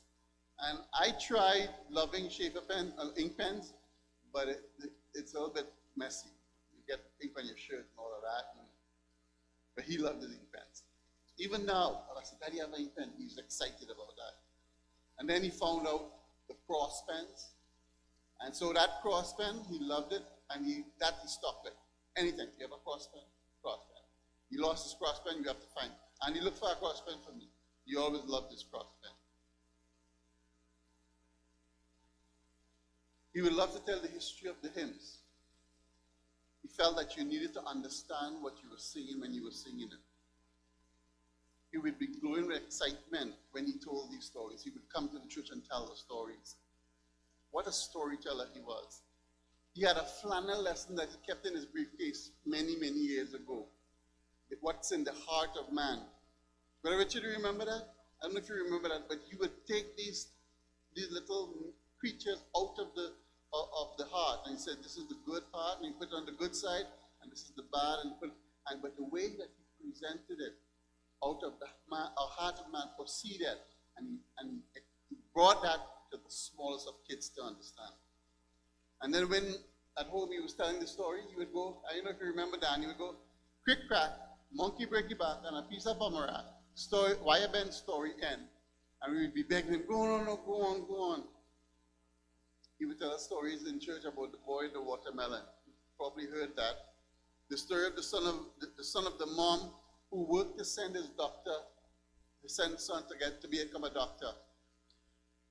And I tried loving Sheaffer pen, uh, ink pens, but it, it, it's a little bit messy. You get ink on your shirt and all of that. And, but he loved his ink pens. Even now, I said, Daddy, I have an. He's excited about that. And then he found out the cross pens. And so that cross pen, he loved it, and he that he stopped it. Anything. You have a cross pen? Cross pen. He lost his cross pen, you have to find it. And he looked for a cross pen for me. He always loved his cross pen. He would love to tell the history of the hymns. He felt that you needed to understand what you were singing when you were singing it. He would be glowing with excitement when he told these stories. He would come to the church and tell the stories. What a storyteller he was. He had a flannel lesson that he kept in his briefcase many, many years ago. What's in the heart of man. Do you remember that? I don't know if you remember that, but you would take these, these little creatures out of the of, of the heart, and he said, "This is the good part," and he put it on the good side, and this is the bad, and put, and but the way that he presented it out of the man, heart of man proceeded, and and brought that to the smallest of kids to understand. And then when at home he was telling the story, he would go, I don't know if you remember Dan, he would go, quick crack, monkey break your back, and a piece of pommerac, story, wire bend story end. And we would be begging him, go on, no, go on, go on. He would tell us stories in church about the boy the watermelon. You probably heard that. The story of the son of the, the son of the mom who worked to send his doctor, to send son to get to become a doctor.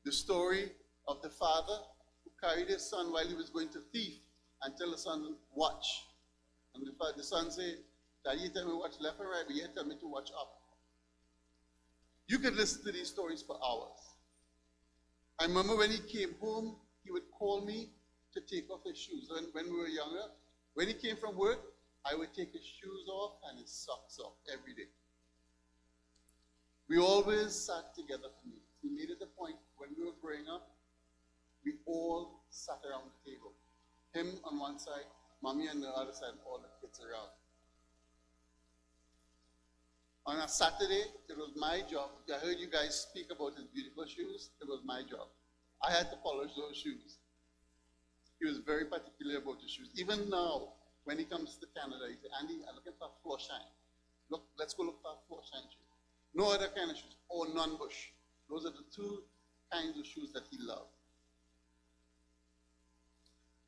The story of the father who carried his son while he was going to thief and tell the son, watch. And the, father, the son said, Daddy, you tell me watch left and right, but you tell me to watch up. You could listen to these stories for hours. I remember when he came home, he would call me to take off his shoes. When, when we were younger, when he came from work, I would take his shoes off and his socks off every day. We always sat together for meals. He made it a point when we were growing up, we all sat around the table. Him on one side, mommy on the other side, all the kids around. On a Saturday, it was my job. I heard you guys speak about his beautiful shoes. It was my job. I had to polish those shoes. He was very particular about the shoes. Even now, when he comes to Canada, he said, Andy, I'm looking for a Florsheim. Look, let's go look at a floor shine shoe. No other kind of shoes, or Nunn Bush. Those are the two kinds of shoes that he loved.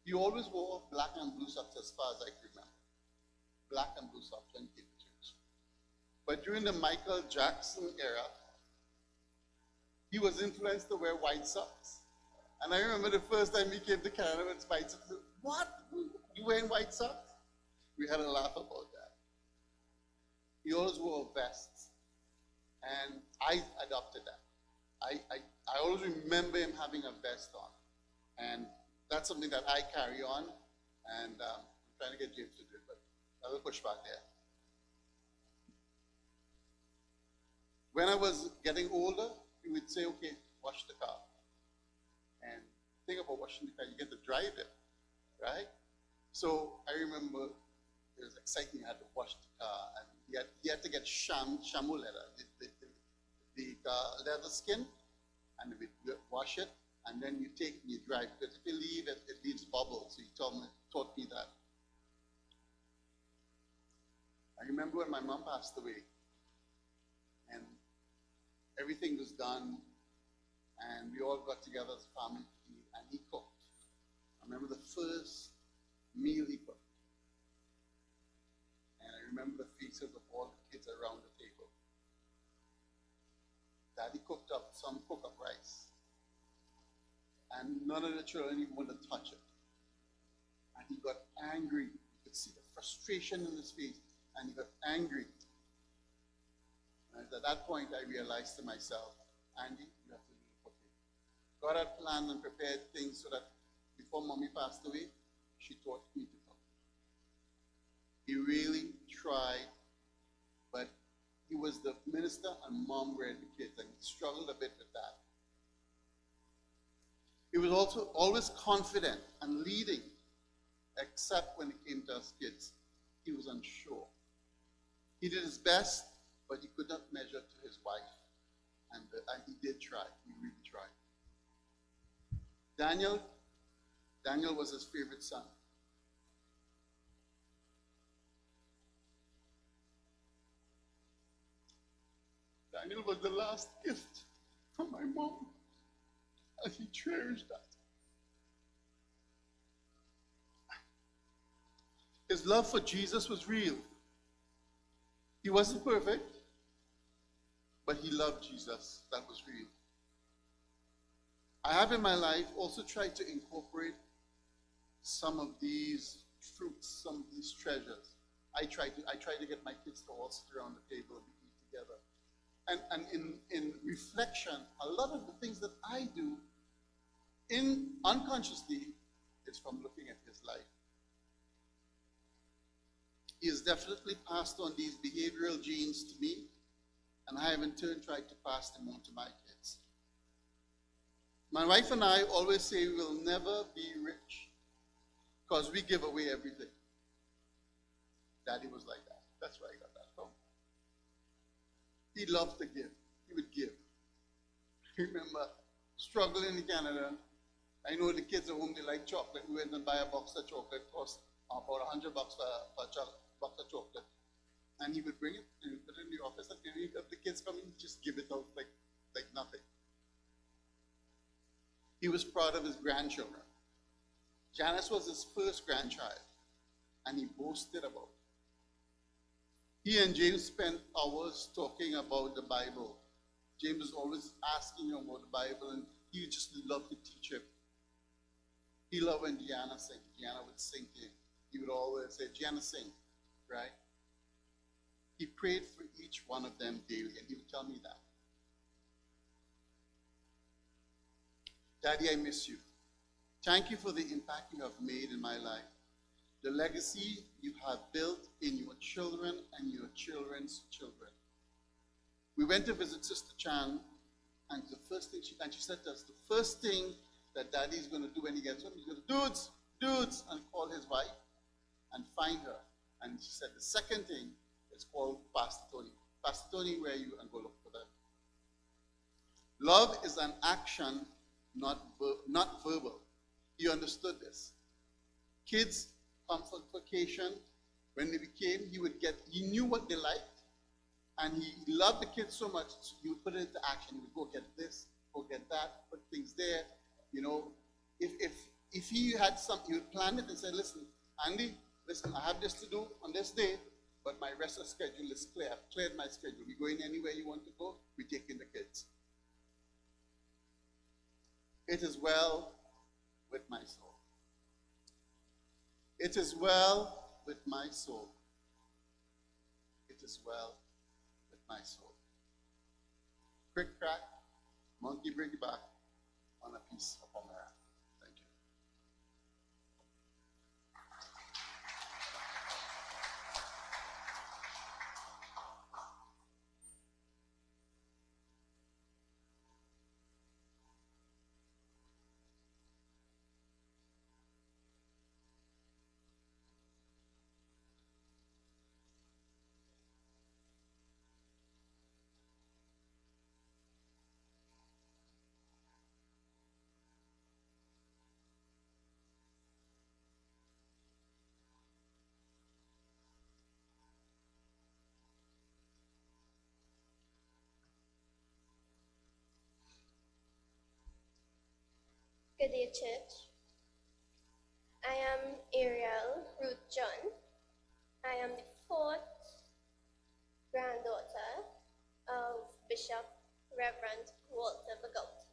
He always wore black and blue socks as far as I can remember. Black and blue socks when he came to church. But during the Michael Jackson era, he was influenced to wear white socks. And I remember the first time he came to Canada with white socks. What? You wearing white socks? We had a laugh about that. Always wore vests. And I adopted that. I, I, I always remember him having a vest on. And that's something that I carry on. And um, I'm trying to get James to do it, but I will push back there. When I was getting older, he would say, okay, wash the car. And think about washing the car, you get to drive it, right? So I remember it was exciting, I had to wash the car, and he had, he had to get sham, shamu leather, the, the, the, the uh, leather skin, and we wash it, and then you take and you drive, because if you leave it, it leaves bubbles, so he told me, taught me that. I remember when my mom passed away, and everything was done, and we all got together as a family and he cooked. I remember the first meal he. And I remember the faces of all the kids around the table. Daddy cooked up some cook up rice. And none of the children even wanted to touch it. And he got angry. You could see the frustration in his face. And he got angry. And at that point, I realized to myself, Andy, you have to do the. God had planned and prepared things so that before mommy passed away, she me to cook. He really tried, but he was the minister and mom were the kids, and he struggled a bit with that. He was also always confident and leading, except when it came to us kids. He was unsure. He did his best, but he could not measure to his wife. And, uh, and he did try. He really tried. Daniel, Daniel was his favorite son. Daniel was the last gift from my mom, and he cherished that. His love for Jesus was real. He wasn't perfect, but he loved Jesus. That was real. I have in my life also tried to incorporate some of these fruits, some of these treasures. I try to I try to get my kids to all sit around the table and eat together. And and in, in reflection, a lot of the things that I do in unconsciously is from looking at his life. He has definitely passed on these behavioral genes to me, and I have in turn tried to pass them on to my kids. My wife and I always say we will never be rich because we give away everything. Daddy was like that. That's where I got that from. He loved to give. He would give. I remember struggling in Canada. I know the kids at home, they like chocolate. We went and buy a box of chocolate. cost about 100 bucks for, for a box of chocolate. And he would bring it and put it in the office. And if the kids come in, just give it out like, like nothing. He was proud of his grandchildren. Janice was his first grandchild, and he boasted about it. He and James spent hours talking about the Bible. James was always asking him about the Bible, and he just loved to teach him. He loved when Gianna sang. Gianna would sing to him. He would always say, Gianna, sing, right? He prayed for each one of them daily, and he would tell me that. Daddy, I miss you. Thank you for the impact you have made in my life, the legacy you have built in your children and your children's children. We went to visit Sister Chan, and the first thing she and she said to us, the first thing that Daddy is going to do when he gets home, he's going to dudes, dudes, and call his wife and find her. And she said the second thing is called Pastor Tony. Pastor Tony, where are you? And go look for them. Love is an action, not ver- not verbal. He understood this. Kids come for vacation. When they became, he would get. He knew what they liked, and he loved the kids so much. So he would put it into action. He would go get this, go get that, put things there. You know, if if if he had some, he would plan it and say, "Listen, Andy, listen, I have this to do on this day, but my rest of schedule is clear. I've cleared my schedule. We go in anywhere you want to go. We take in the kids. It is well with my soul. It is well with my soul. It is well with my soul. Quick crack, monkey bring back on a piece of pommerac. Thank you. Good day, church. I am Ariel Ruth John. I am the fourth granddaughter of Bishop Reverend Walter Bhagoutie.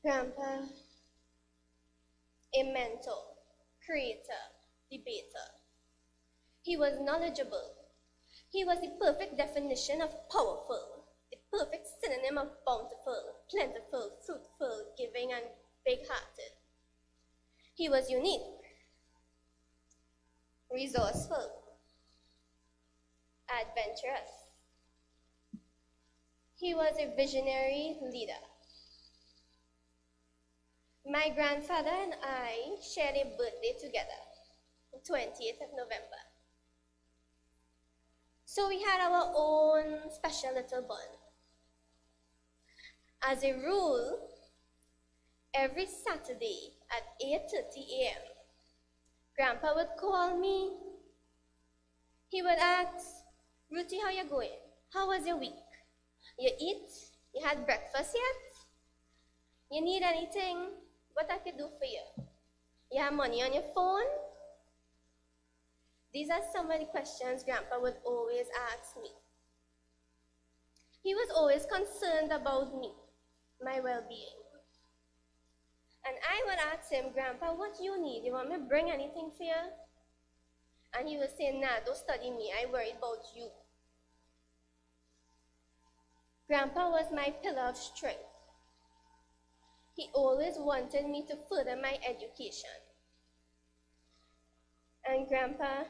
Grandpa, a mentor, creator, debater. He was knowledgeable. He was the perfect definition of powerful, perfect synonym of bountiful, plentiful, fruitful, giving, and big hearted. He was unique, resourceful, adventurous. He was a visionary leader. My grandfather and I shared a birthday together, the 28th of November. So we had our own special little bond. As a rule, every Saturday at 8:30 a.m., Grandpa would call me. He would ask, Ruthie, how you going? How was your week? You eat? You had breakfast yet? You need anything? What I could do for you? You have money on your phone? These are some of the questions Grandpa would always ask me. He was always concerned about me, my well being. And I would ask him, Grandpa, what you need? You want me to bring anything for you? And he would say, Nah, don't study me. I worry about you. Grandpa was my pillar of strength. He always wanted me to further my education. And Grandpa,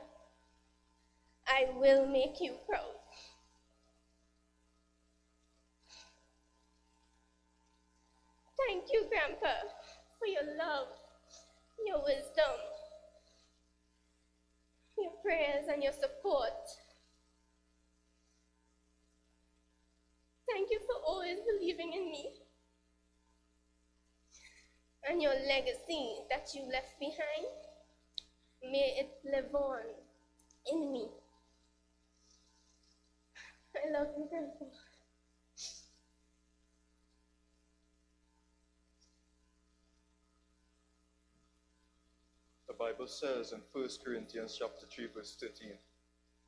I will make you proud. Thank you, Grandpa, for your love, your wisdom, your prayers, and your support. Thank you for always believing in me and your legacy that you left behind. May it live on in me. I love you, Grandpa. Bible says in 1 Corinthians chapter 3, verse 13,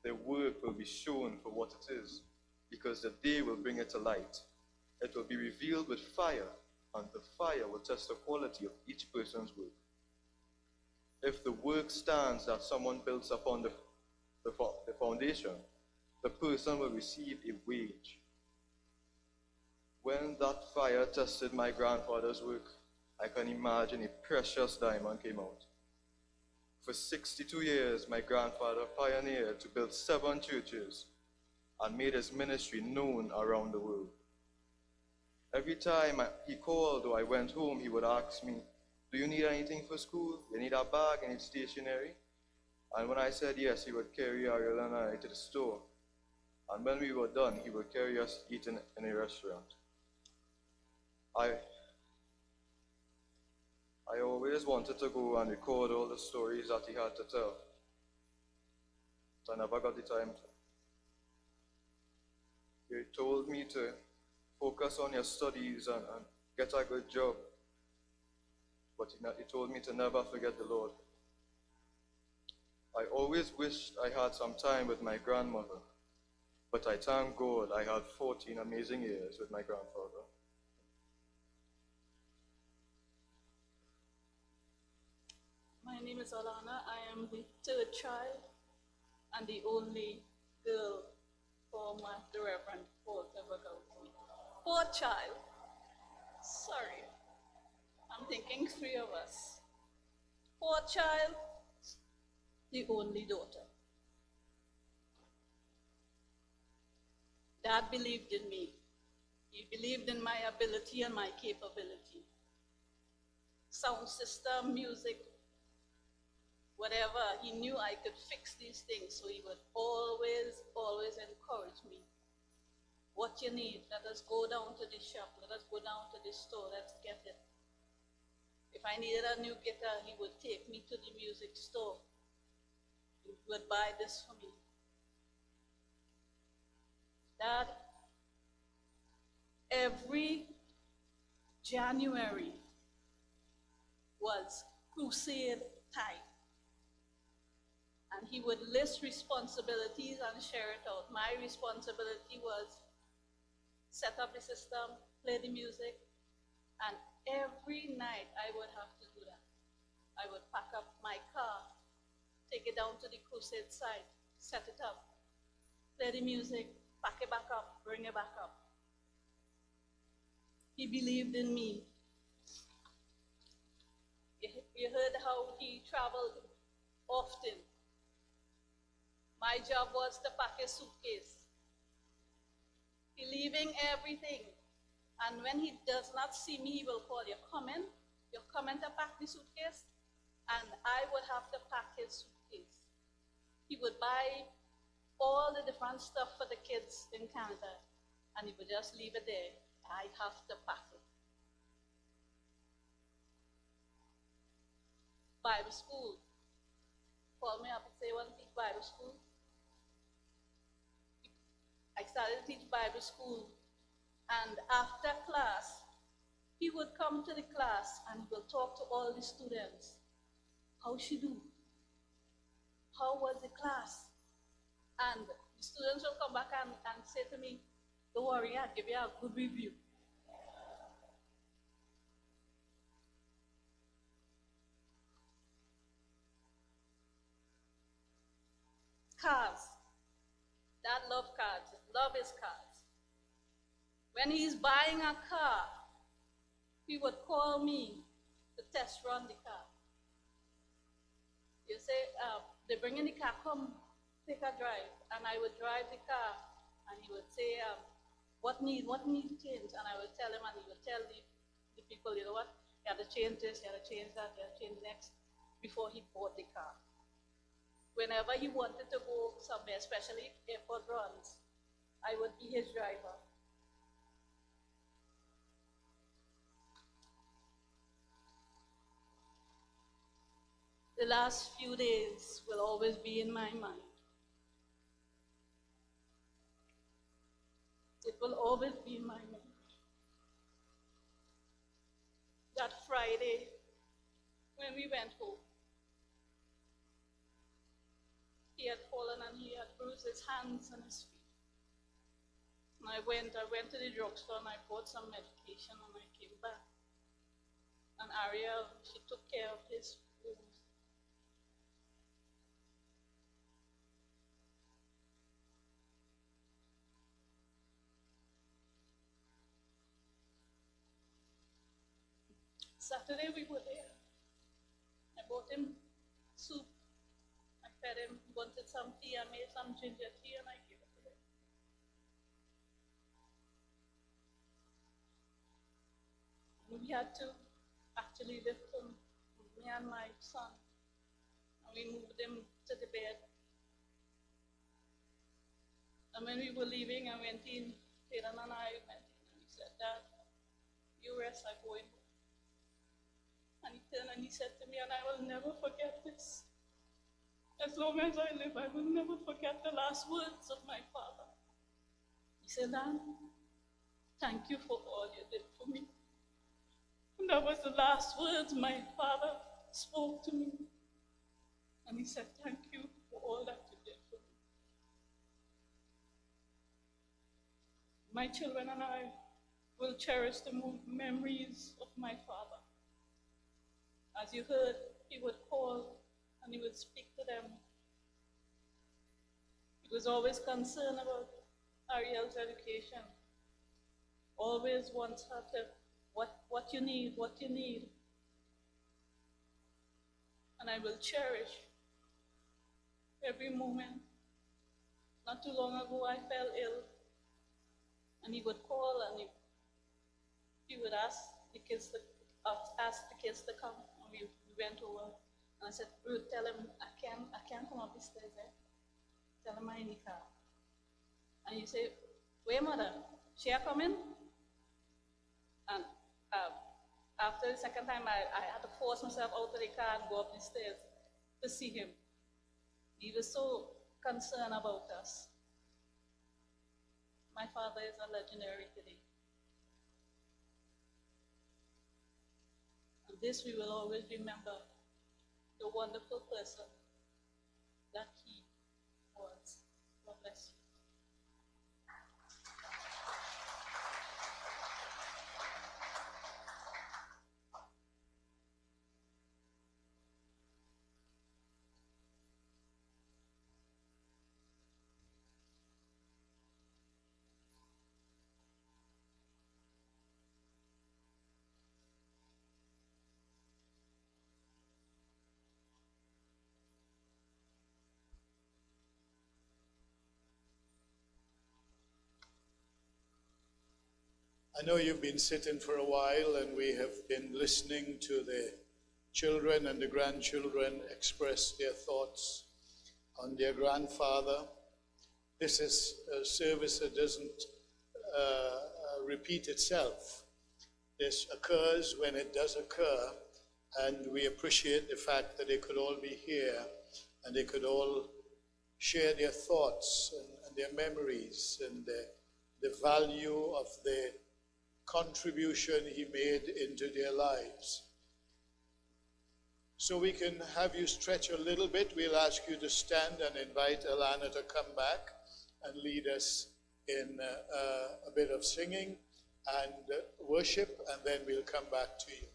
their work will be shown for what it is, because the day will bring it to light. It will be revealed with fire, and the fire will test the quality of each person's work. If the work stands that someone builds upon the the, the foundation, the person will receive a wage. When that fire tested my grandfather's work, I can imagine a precious diamond came out. For 62 years, my grandfather pioneered to build seven churches and made his ministry known around the world. Every time he called or I went home, he would ask me, Do you need anything for school? You need a bag? You need stationery? And when I said yes, he would carry Ariel and I to the store. And when we were done, he would carry us eating in a restaurant. I, I always wanted to go and record all the stories that he had to tell. But I never got the time to. He told me to focus on your studies and, and get a good job. But he, he told me to never forget the Lord. I always wished I had some time with my grandmother, but I thank God I had 14 amazing years with my grandfather. My name is Alana. I am the third child and the only girl for my, the Reverend Walter Bhagoutie. Fourth child. Sorry. I'm thinking three of us. Fourth child, the only daughter. Dad believed in me. He believed in my ability and my capability. Sound system, music, whatever. He knew I could fix these things, so he would always, always encourage me. What you need, let us go down to the shop, let us go down to the store, let's get it. If I needed a new guitar, he would take me to the music store. He would buy this for me. Dad, every January was crusade time and he would list responsibilities and share it out. My responsibility was set up the system, play the music, and every night I would have to do that. I would pack up my car, take it down to the crusade site, set it up, play the music, pack it back up, bring it back up. He believed in me. You, you heard how he traveled often. My job was to pack his suitcase, believing everything. And when he does not see me, he will call, You're coming? You're coming to pack the suitcase? And I would have to pack his suitcase. He would buy all the different stuff for the kids in Canada, and he would just leave it there. I have to pack it. Bible school. Call me up and say, want to teach Bible school? I started to teach Bible school. And after class, he would come to the class and he will talk to all the students. How she do? How was the class? And the students will come back and, and say to me, don't worry, I'll give you a good review. Cars. Dad love cars. Love his cars. When he's buying a car, he would call me to test run the car. You say, uh, they bring in the car, come take a drive. And I would drive the car, and he would say, um, what need, what need change? And I would tell him, and he would tell the, the people, you know what, you have to change this, you have to change that, you have to change next, before he bought the car. Whenever he wanted to go somewhere, especially airport runs, I would be his driver. The last few days will always be in my mind. It will always be in my mind. That Friday, when we went home, He had fallen and he had bruised his hands and his feet. And I went, I went to the drugstore and I bought some medication and I came back. And Ariel, she took care of his wounds. Saturday we were there. I bought him soup he wanted some tea. I made some ginger tea and I gave it to him. And we had to actually lift him, me and my son. And we moved him to the bed. And when we were leaving, I went in, Hayden and I went in, and he said, Dad, you rest, I'm going home. And he turned and he said to me, and I will never forget this. As long as I live, I will never forget the last words of my father. He said, Dan, thank you for all you did for me. And that was the last words my father spoke to me. And he said, Thank you for all that you did for me. My children and I will cherish the mo- memories of my father. As you heard, he would call and he would speak to them. He was always concerned about Ariel's education. Always wants her to, what, what you need, what you need. And I will cherish every moment. Not too long ago, I fell ill. And he would call and he, he would ask the kids to, ask the kids to come. And we, we went over. And I said, Ruth, tell him I can't, I can't come up the stairs. Tell him I in the car. And you say, wait, mother, she a coming? And uh, after the second time, I, I had to force myself out of the car and go up the stairs to see him. He was so concerned about us. My father is a legendary today. And this we will always remember the wonderful person that he was. God bless you. I know you've been sitting for a while and we have been listening to the children and the grandchildren express their thoughts on their grandfather. This is a service that doesn't uh, uh, repeat itself. This occurs when it does occur, and we appreciate the fact that they could all be here and they could all share their thoughts and, and their memories and the, the value of the contribution he made into their lives. So we can have you stretch a little bit. We'll ask you to stand and invite Alana to come back and lead us in uh, a bit of singing and worship, and then we'll come back to you.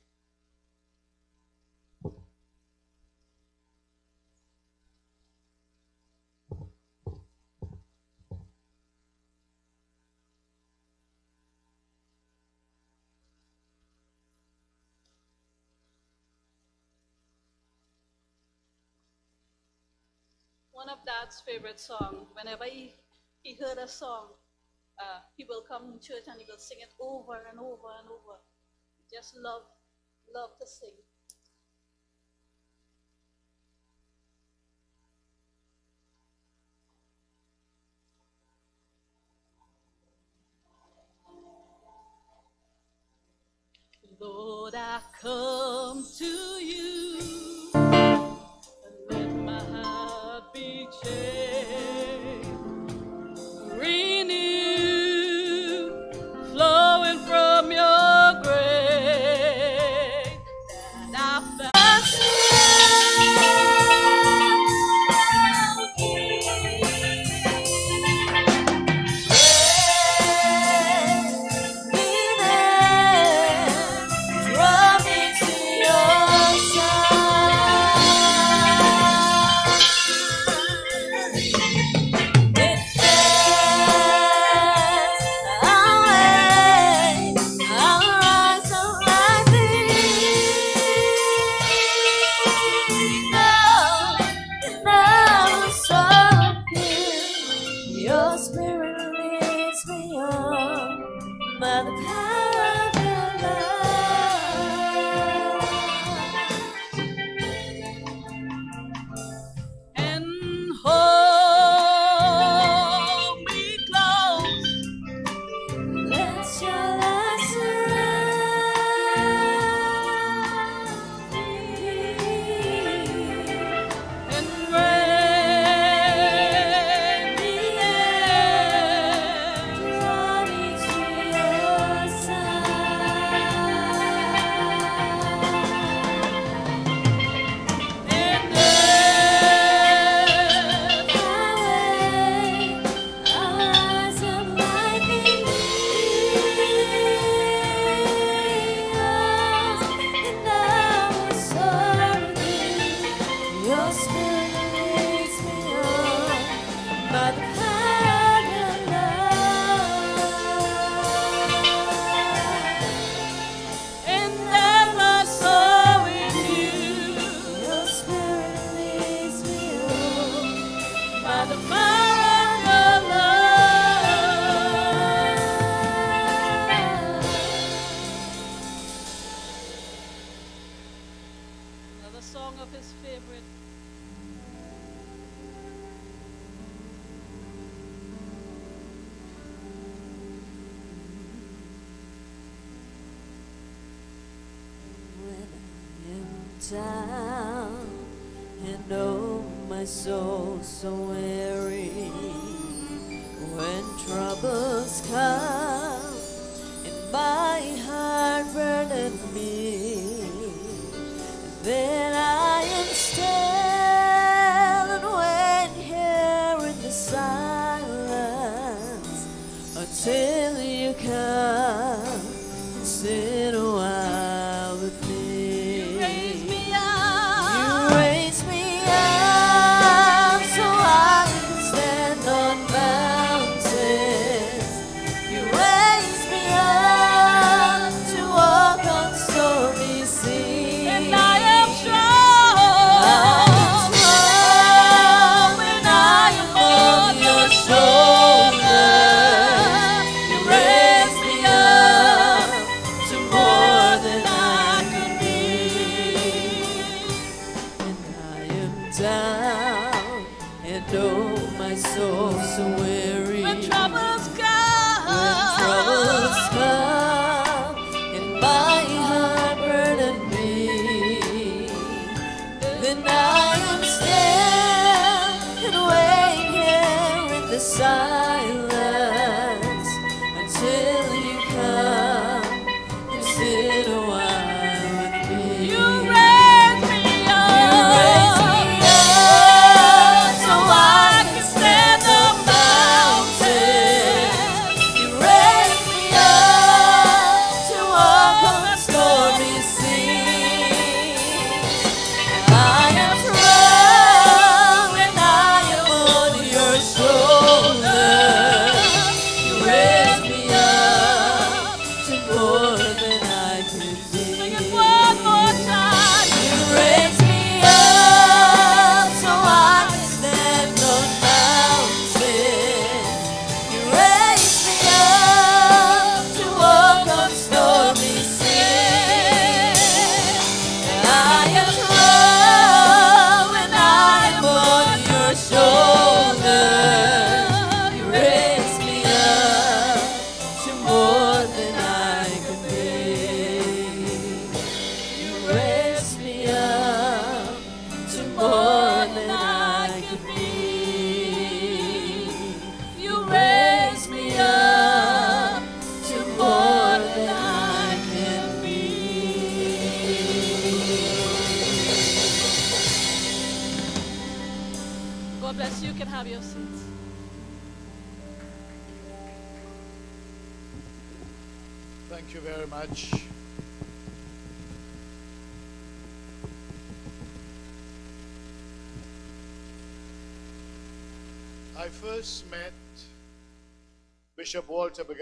One of Dad's favorite songs. Whenever he, he heard a song, uh, he will come to church and he will sing it over and over and over. Just love, love to sing. Lord, I come to you. Be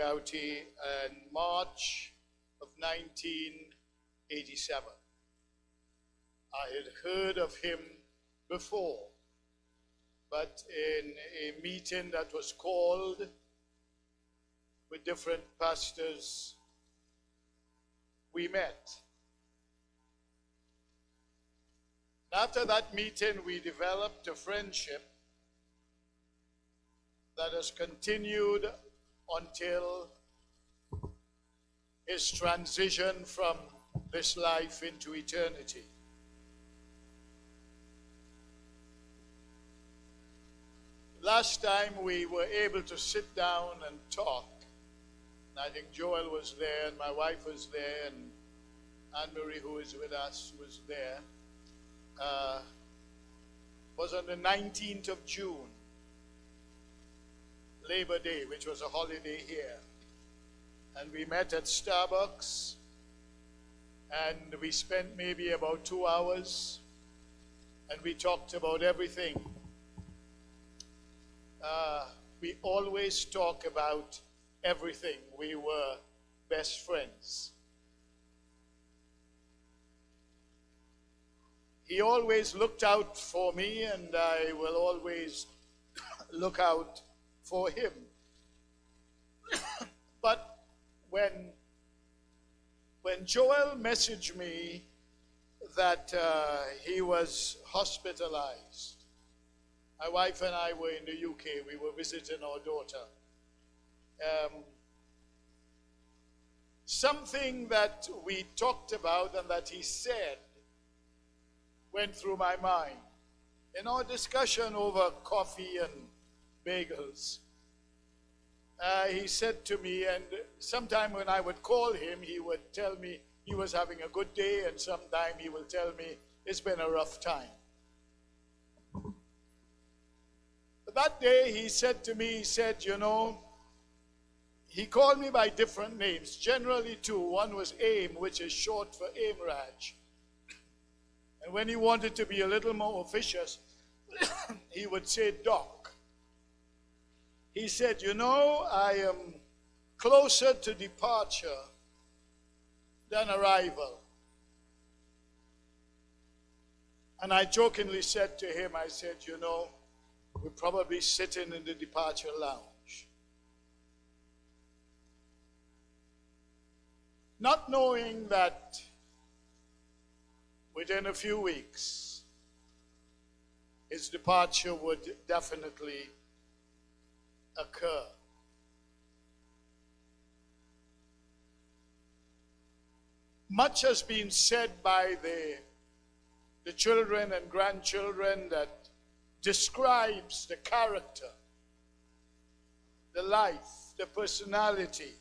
County in March of 1987. I had heard of him before, but in a meeting that was called with different pastors, we met. After that meeting, we developed a friendship that has continued until his transition from this life into eternity. Last time we were able to sit down and talk. And I think Joel was there, and my wife was there, and Anne Marie, who is with us, was there. Uh, was on the 19th of June, Labor Day, which was a holiday here. And we met at Starbucks, and we spent maybe about two hours, and we talked about everything uh, we always talk about everything. We were best friends. He always looked out for me, and I will always look out for him. but when when Joel messaged me that uh, he was hospitalized, my wife and I were in the UK. We were visiting our daughter. Um, something that we talked about and that he said went through my mind. In our discussion over coffee and bagels, uh, he said to me, and sometime when I would call him, he would tell me he was having a good day, and sometime he will tell me it's been a rough time. that day he said to me, he said, you know, he called me by different names, generally two. One was AIM, which is short for AIM Raj. And when he wanted to be a little more officious, he would say Doc. He said, you know, I am closer to departure than arrival. And I jokingly said to him, I said, you know, we're probably sitting in the departure lounge. Not knowing that within a few weeks, his departure would definitely occur. Much has been said by the, the children and grandchildren that describes the character, the life, the personality,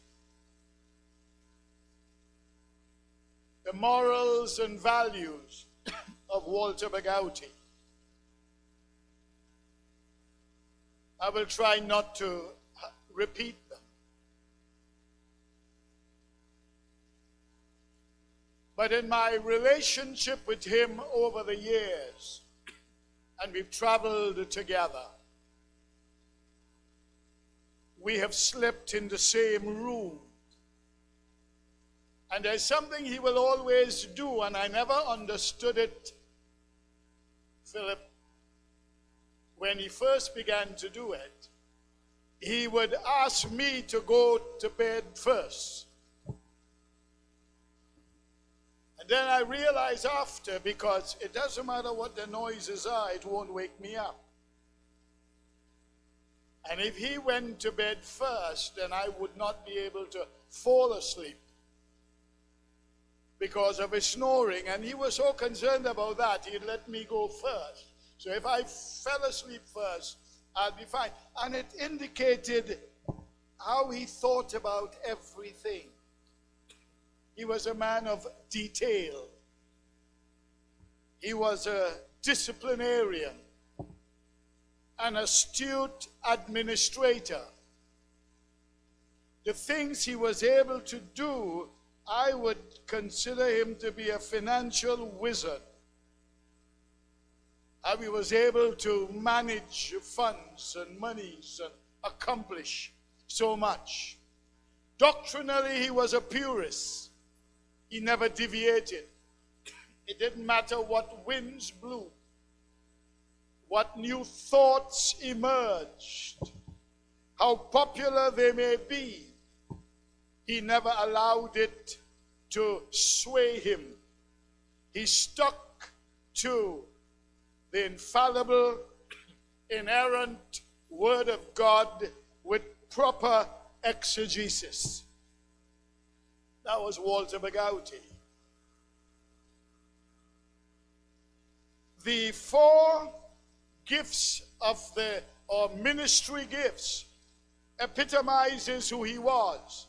the morals and values of Walter Bhagoutie. I will try not to repeat them. But in my relationship with him over the years, and we've traveled together. We have slept in the same room. And there's something he will always do, and I never understood it, Philip, when he first began to do it. He would ask me to go to bed first. And then I realized after, because it doesn't matter what the noises are, it won't wake me up. And if he went to bed first, then I would not be able to fall asleep because of his snoring. And he was so concerned about that, he'd let me go first. So if I fell asleep first, I'd be fine. And it indicated how he thought about everything. He was a man of detail. He was a disciplinarian, an astute administrator. The things he was able to do, I would consider him to be a financial wizard. How he was able to manage funds and monies and accomplish so much. Doctrinally, he was a purist. He never deviated. It didn't matter what winds blew, what new thoughts emerged, how popular they may be. he never allowed it to sway him. He stuck to the infallible, inerrant Word of God with proper exegesis. That was Walter Bhagoutie. The four gifts of the or ministry gifts epitomizes who he was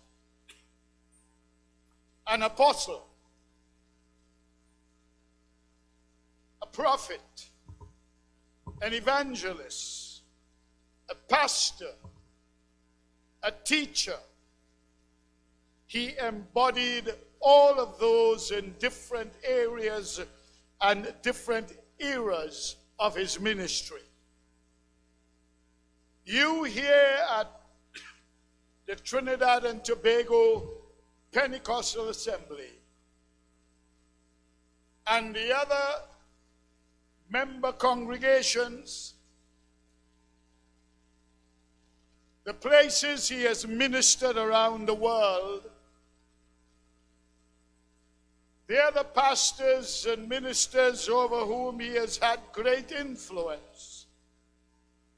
an apostle, a prophet, an evangelist, a pastor, a teacher. He embodied all of those in different areas and different eras of his ministry. You here at the Trinidad and Tobago Pentecostal Assembly and the other member congregations, the places he has ministered around the world, the other pastors and ministers over whom he has had great influence.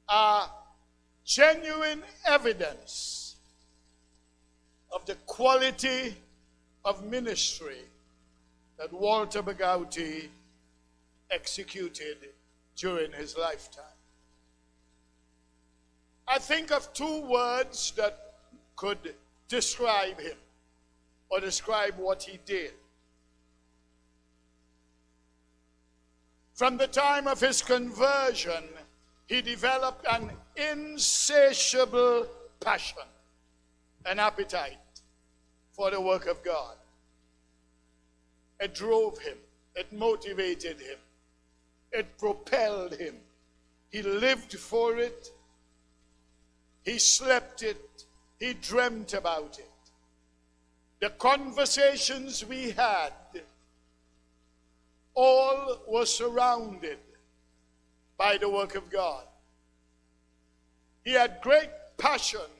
Are genuine evidence of the quality of ministry that Walter Bhagoutie executed during his lifetime. I think of two words that could describe him or describe what he did. From the time of his conversion, he developed an insatiable passion, an appetite for the work of God. It drove him, it motivated him, it propelled him. He lived for it, he slept it, he dreamt about it. The conversations we had all were surrounded by the work of God. He had great passion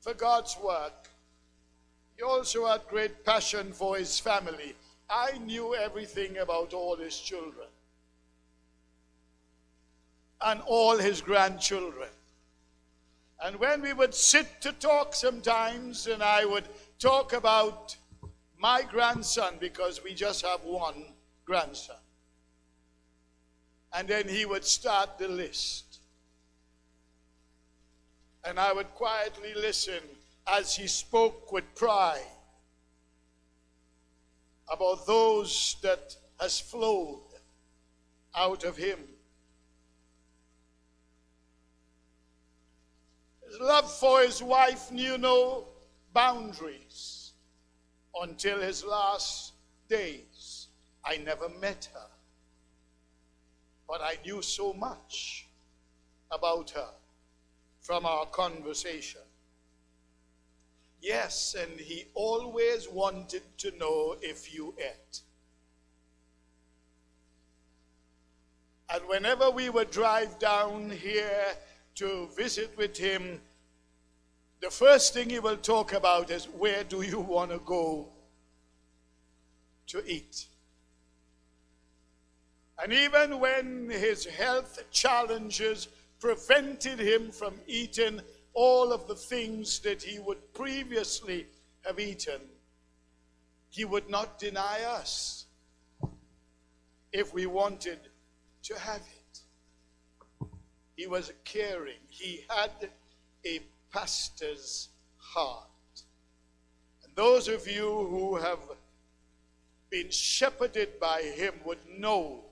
for God's work. He also had great passion for his family. I knew everything about all his children and all his grandchildren. And when we would sit to talk sometimes, and I would talk about my grandson, because we just have one grandson. And then he would start the list. And I would quietly listen as he spoke with pride about those that has flowed out of him. Love for his wife knew no boundaries until his last days. I never met her, but I knew so much about her from our conversation. Yes, and he always wanted to know if you ate. And whenever we would drive down here to visit with him, the first thing he will talk about is where do you want to go to eat? And even when his health challenges prevented him from eating all of the things that he would previously have eaten, he would not deny us if we wanted to have it. He was caring, he had a pastor's heart. And those of you who have been shepherded by him would know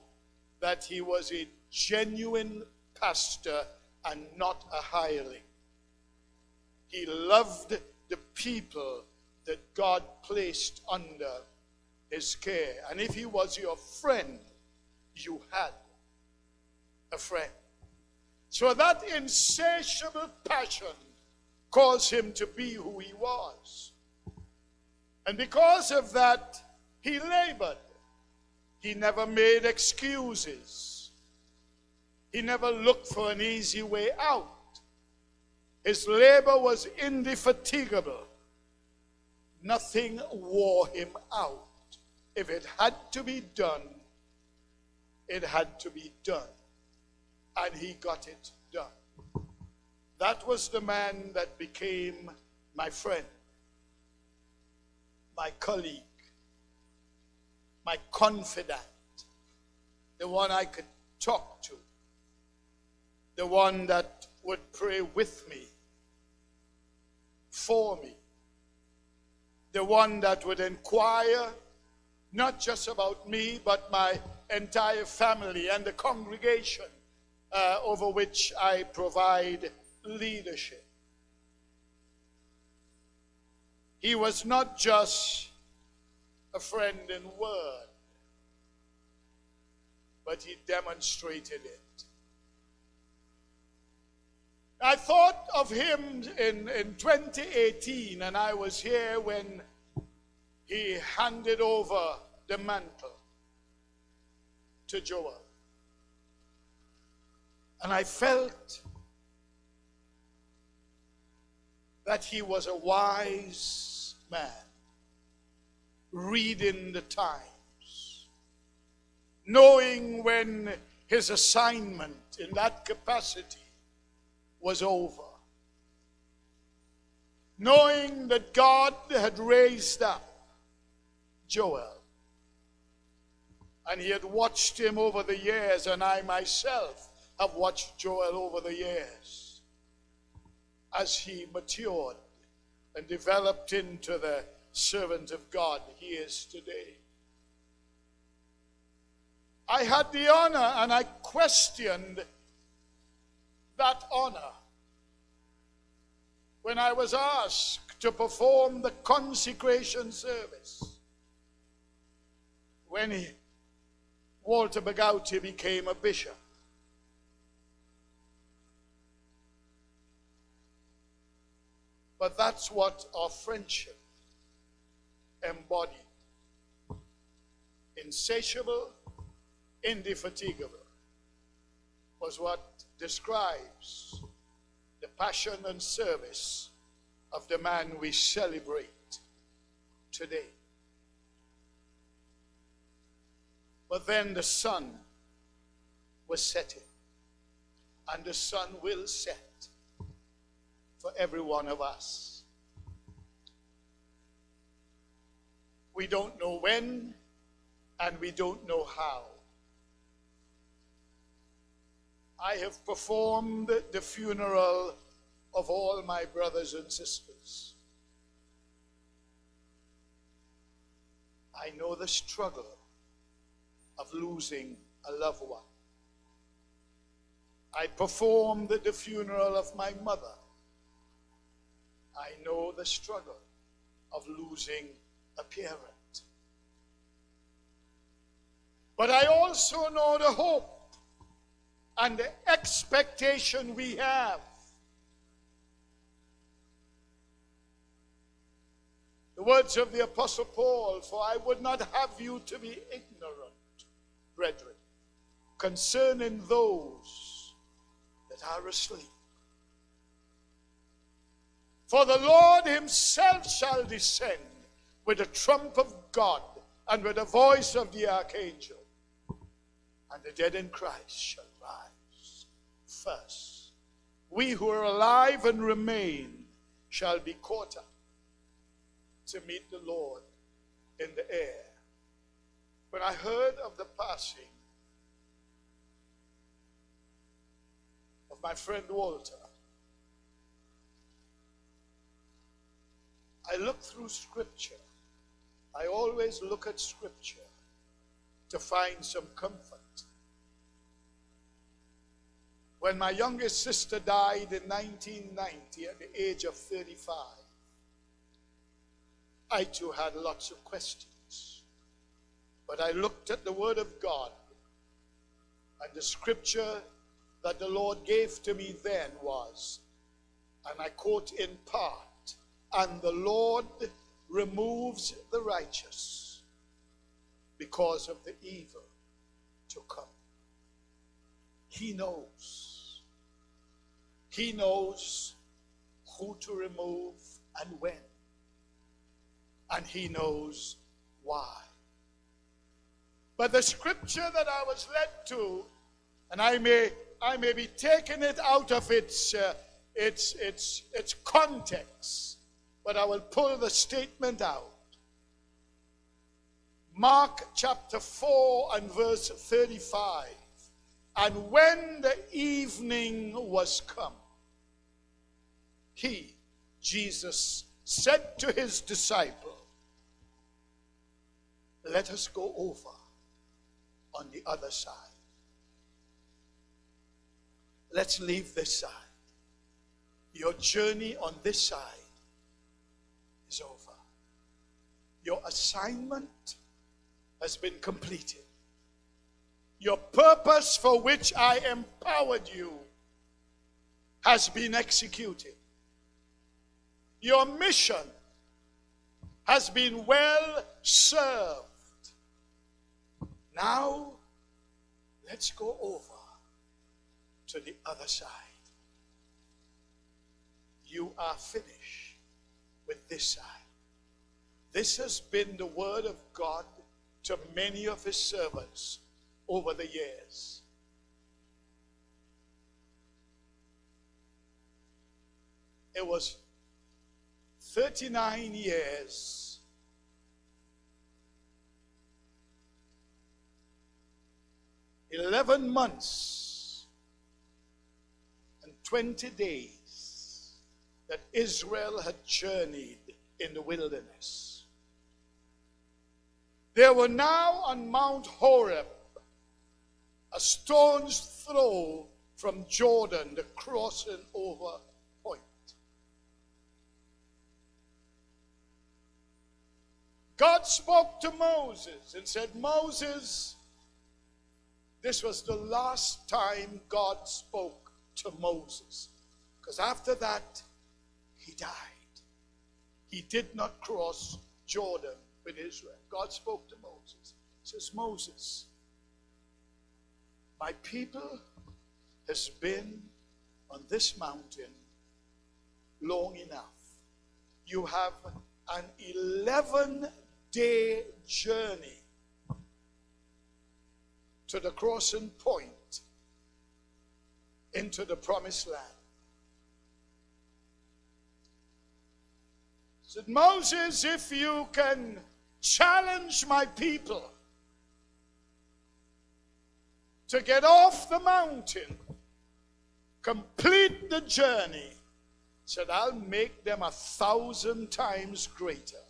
that he was a genuine pastor and not a hireling. He loved the people that God placed under his care. And if he was your friend, you had a friend. So that insatiable passion caused him to be who he was. And because of that, he labored. He never made excuses. He never looked for an easy way out. His labor was indefatigable. Nothing wore him out. If it had to be done, it had to be done. And he got it done. That was the man that became my friend, my colleague, my confidant, the one I could talk to, the one that would pray with me, for me, the one that would inquire not just about me, but my entire family and the congregation uh, over which I provide leadership. He was not just a friend in word, but he demonstrated it. I thought of him in, in 2018, and I was here when he handed over the mantle to Joel. And I felt that he was a wise man, reading the times, knowing when his assignment in that capacity was over. Knowing that God had raised up Joel. And he had watched him over the years, and I myself have watched Joel over the years as he matured and developed into the servant of God he is today. I had the honor and I questioned that honor when I was asked to perform the consecration service. When he, Walter Bhagoutie became a bishop. But that's what our friendship embodied insatiable, indefatigable was what describes the passion and service of the man we celebrate today. But then the sun was setting, and the sun will set for every one of us. We don't know when, and we don't know how. I have performed the funeral of all my brothers and sisters. I know the struggle of losing a loved one. I performed the funeral of my mother. I know the struggle of losing a parent. But I also know the hope and the expectation we have. The words of the Apostle Paul, for I would not have you to be ignorant, brethren, concerning those that are asleep. For the Lord himself shall descend with the trump of God and with the voice of the archangel, and the dead in Christ shall rise first. We who are alive and remain shall be caught up to meet the Lord in the air. When I heard of the passing of my friend Walter, I look through Scripture. I always look at Scripture to find some comfort. When my youngest sister died in 1990 at the age of 35, I too had lots of questions. But I looked at the Word of God, and the scripture that the Lord gave to me then was, and I quote in part, and the Lord removes the righteous because of the evil to come. He knows. He knows who to remove and when. and he knows why. But the scripture that I was led to, and I may I may be taking it out of its uh, its its its context, but I will pull the statement out. Mark chapter 4 and verse 35. And when the evening was come, he, Jesus, said to his disciple, Let us go over on the other side. Let's leave this side. Your journey on this side is over. Your assignment has been completed. Your purpose for which I empowered you has been executed. Your mission has been well served. Now, let's go over to the other side. You are finished this side. This has been the word of God to many of his servants over the years. It was 39 years Eleven months and 20 days that Israel had journeyed in the wilderness. They were now on Mount Horeb, a stone's throw from Jordan, the crossing over point. God spoke to Moses and said, Moses, this was the last time God spoke to Moses. Because after that, he died. He did not cross Jordan with Israel. God spoke to Moses. He says, Moses, my people has been on this mountain long enough. You have an 11 day journey to the crossing point into the promised land. Said Moses, if you can challenge my people to get off the mountain, complete the journey, said, I'll make them a thousand times greater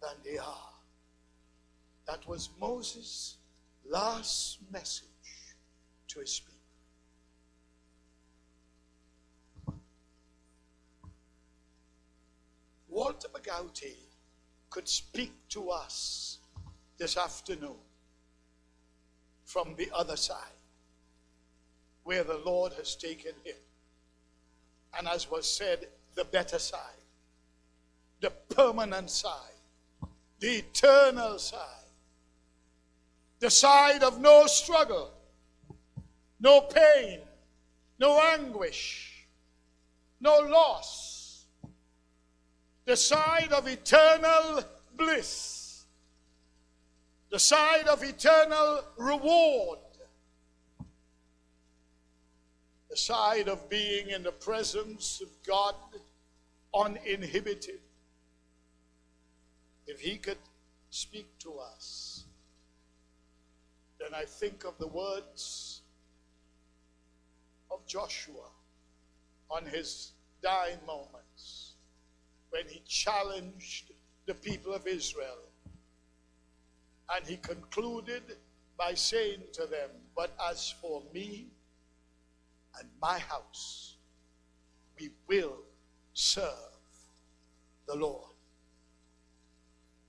than they are. That was Moses' last message to his people. Walter Bhagoutie could speak to us this afternoon from the other side, where the Lord has taken him. And as was said, the better side, the permanent side, the eternal side, the side of no struggle, no pain, no anguish, no loss, the side of eternal bliss, the side of eternal reward, the side of being in the presence of God uninhibited. If He could speak to us, then I think of the words of Joshua on his dying moments when he challenged the people of Israel. And he concluded by saying to them, But as for me and my house, we will serve the Lord.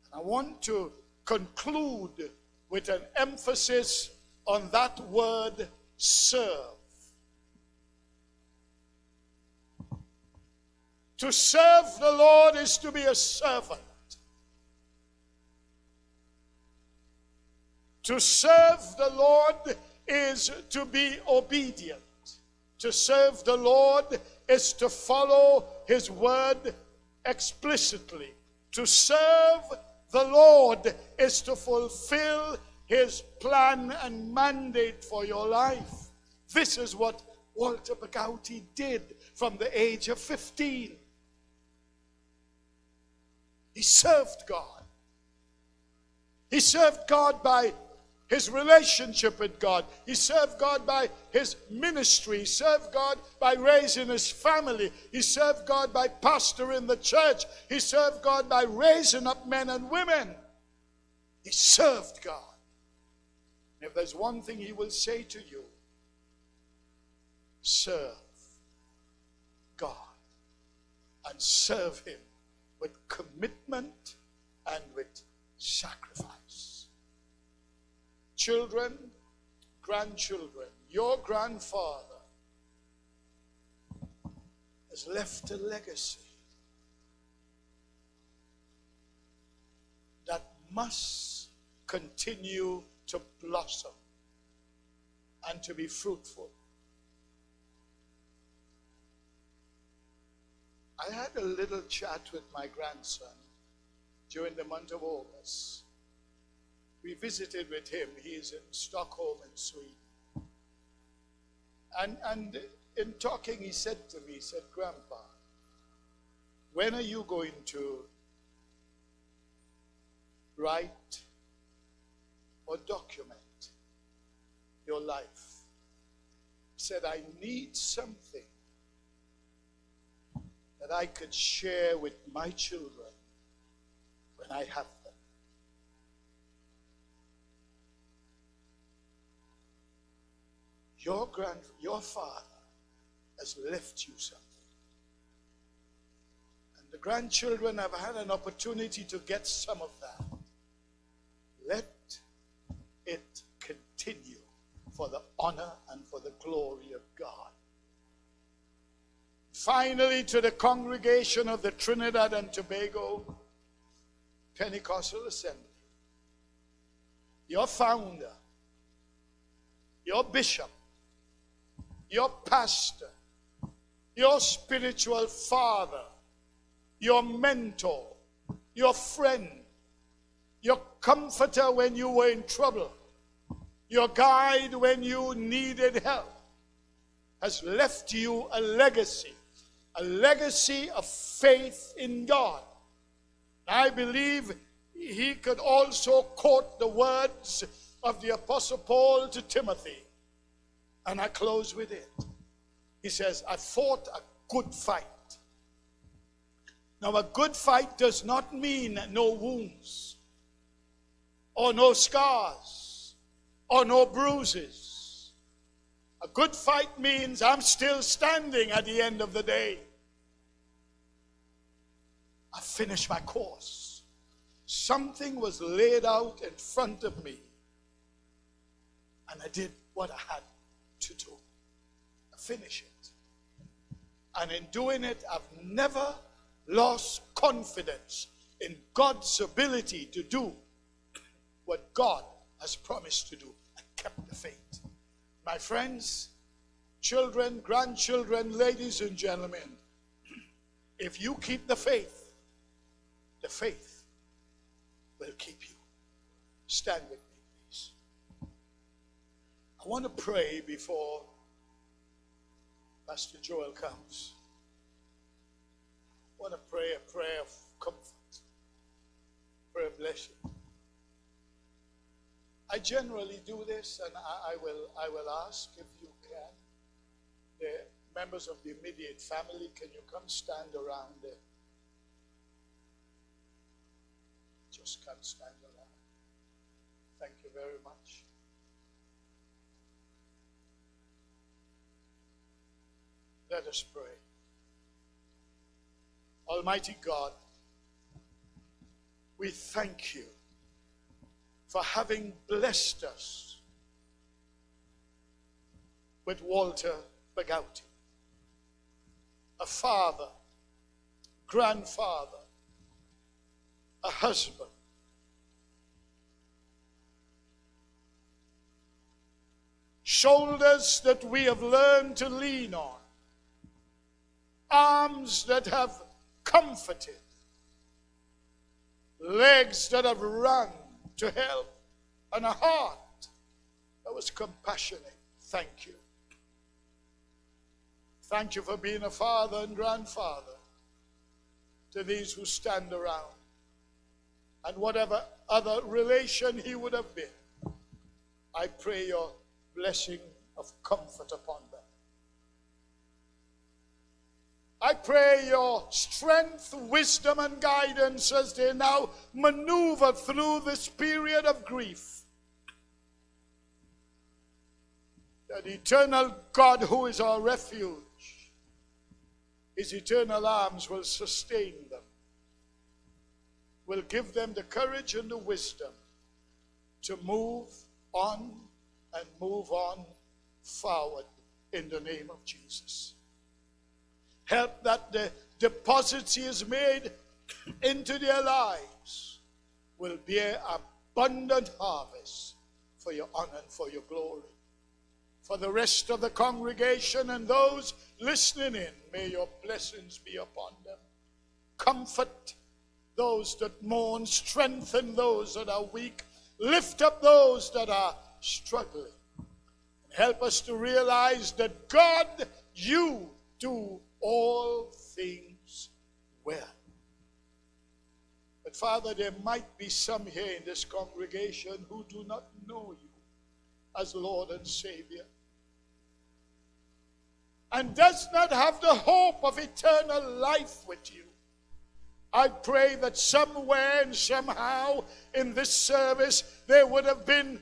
And I want to conclude with an emphasis on that word serve. To serve the Lord is to be a servant. To serve the Lord is to be obedient. To serve the Lord is to follow his word explicitly to serve the Lord is to fulfill his plan and mandate for your life. This is what Walter Bhagoutie did from the age of 15. He served God. He served God by his relationship with God. He served God by his ministry. He served God by raising his family. He served God by pastoring the church. He served God by raising up men and women. He served God. if there's one thing he will say to you, serve God and serve him with commitment and with sacrifice. Children, grandchildren, your grandfather has left a legacy that must continue to blossom and to be fruitful. I had a little chat with my grandson during the month of August. We visited with him. He is in Stockholm in Sweden. And, and in talking, he said to me, he said, Grandpa, when are you going to write or document your life? He said, I need something that I could share with my children when I have them. Your grand, your father has left you something. And the grandchildren have had an opportunity to get some of that. Let it continue for the honor and for the glory of God. Finally, to the congregation of the Trinidad and Tobago Pentecostal Assembly, your founder, your bishop, your pastor, your spiritual father, your mentor, your friend, your comforter when you were in trouble, your guide when you needed help, has left you a legacy a legacy of faith in God. I believe he could also quote the words of the Apostle Paul to Timothy. And I close with it. He says, I fought a good fight. Now, a good fight does not mean no wounds, or no scars, or no bruises. A good fight means I'm still standing at the end of the day. I finished my course. Something was laid out in front of me, and I did what I had to do. I finished it. And in doing it, I've never lost confidence in God's ability to do what God has promised to do. I kept the faith. My friends, children, grandchildren, ladies and gentlemen, if you keep the faith, the faith will keep you. Stand with me, please. I want to pray before Pastor Joel comes. I want to pray a prayer of comfort, prayer of blessing. I generally do this, and I, I, will, I will ask if you can. The members of the immediate family, can you come stand around there? Just can't stand alone. Thank you very much. Let us pray. Almighty God, we thank you for having blessed us with Walter Bhagoutie, a father, grandfather, a husband. Shoulders that we have learned to lean on. Arms that have comforted, legs that have run to help, and a heart that was compassionate. Thank you. Thank you for being a father and grandfather to these who stand around. And whatever other relation he would have been, I pray your blessing of comfort upon them. I pray your strength, wisdom, and guidance as they now maneuver through this period of grief. That eternal God, who is our refuge, his eternal arms will sustain will give them the courage and the wisdom to move on and move on forward in the name of Jesus. Help that the deposits he has made into their lives will bear abundant harvest for your honor and for your glory. For the rest of the congregation and those listening in, may your blessings be upon them. Comfort those that mourn, strengthen those that are weak, lift up those that are struggling. Help us to realize that God, you do all things well. But Father, there might be some here in this congregation who do not know you as Lord and Savior and does not have the hope of eternal life with you. I pray that somewhere and somehow in this service they would have been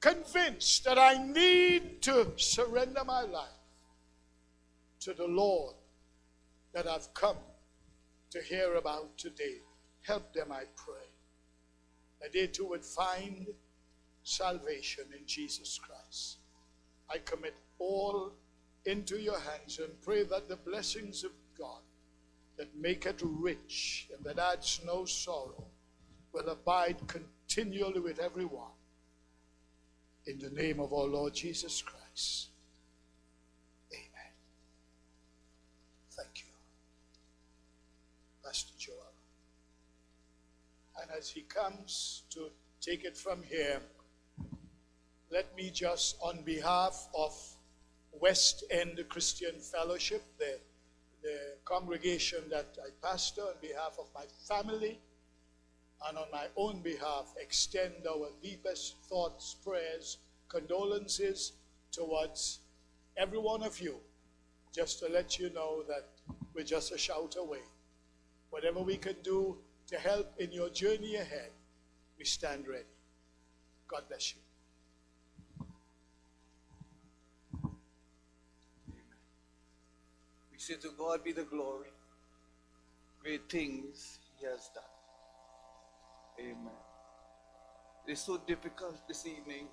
convinced that I need to surrender my life to the Lord that I've come to hear about today. Help them, I pray, that they too would find salvation in Jesus Christ. I commit all into your hands and pray that the blessings of God that make it rich and that adds no sorrow will abide continually with everyone. In the name of our Lord Jesus Christ. Amen. Thank you. Pastor Joel. And as he comes to take it from here, let me just, on behalf of West End Christian Fellowship, the, the congregation that I pastor, on behalf of my family, and on my own behalf, extend our deepest thoughts, prayers, condolences towards every one of you, just to let you know that we're just a shout away. Whatever we can do to help in your journey ahead, we stand ready. God bless you. Say to God be the glory. Great things he has done. Amen. It is so difficult this evening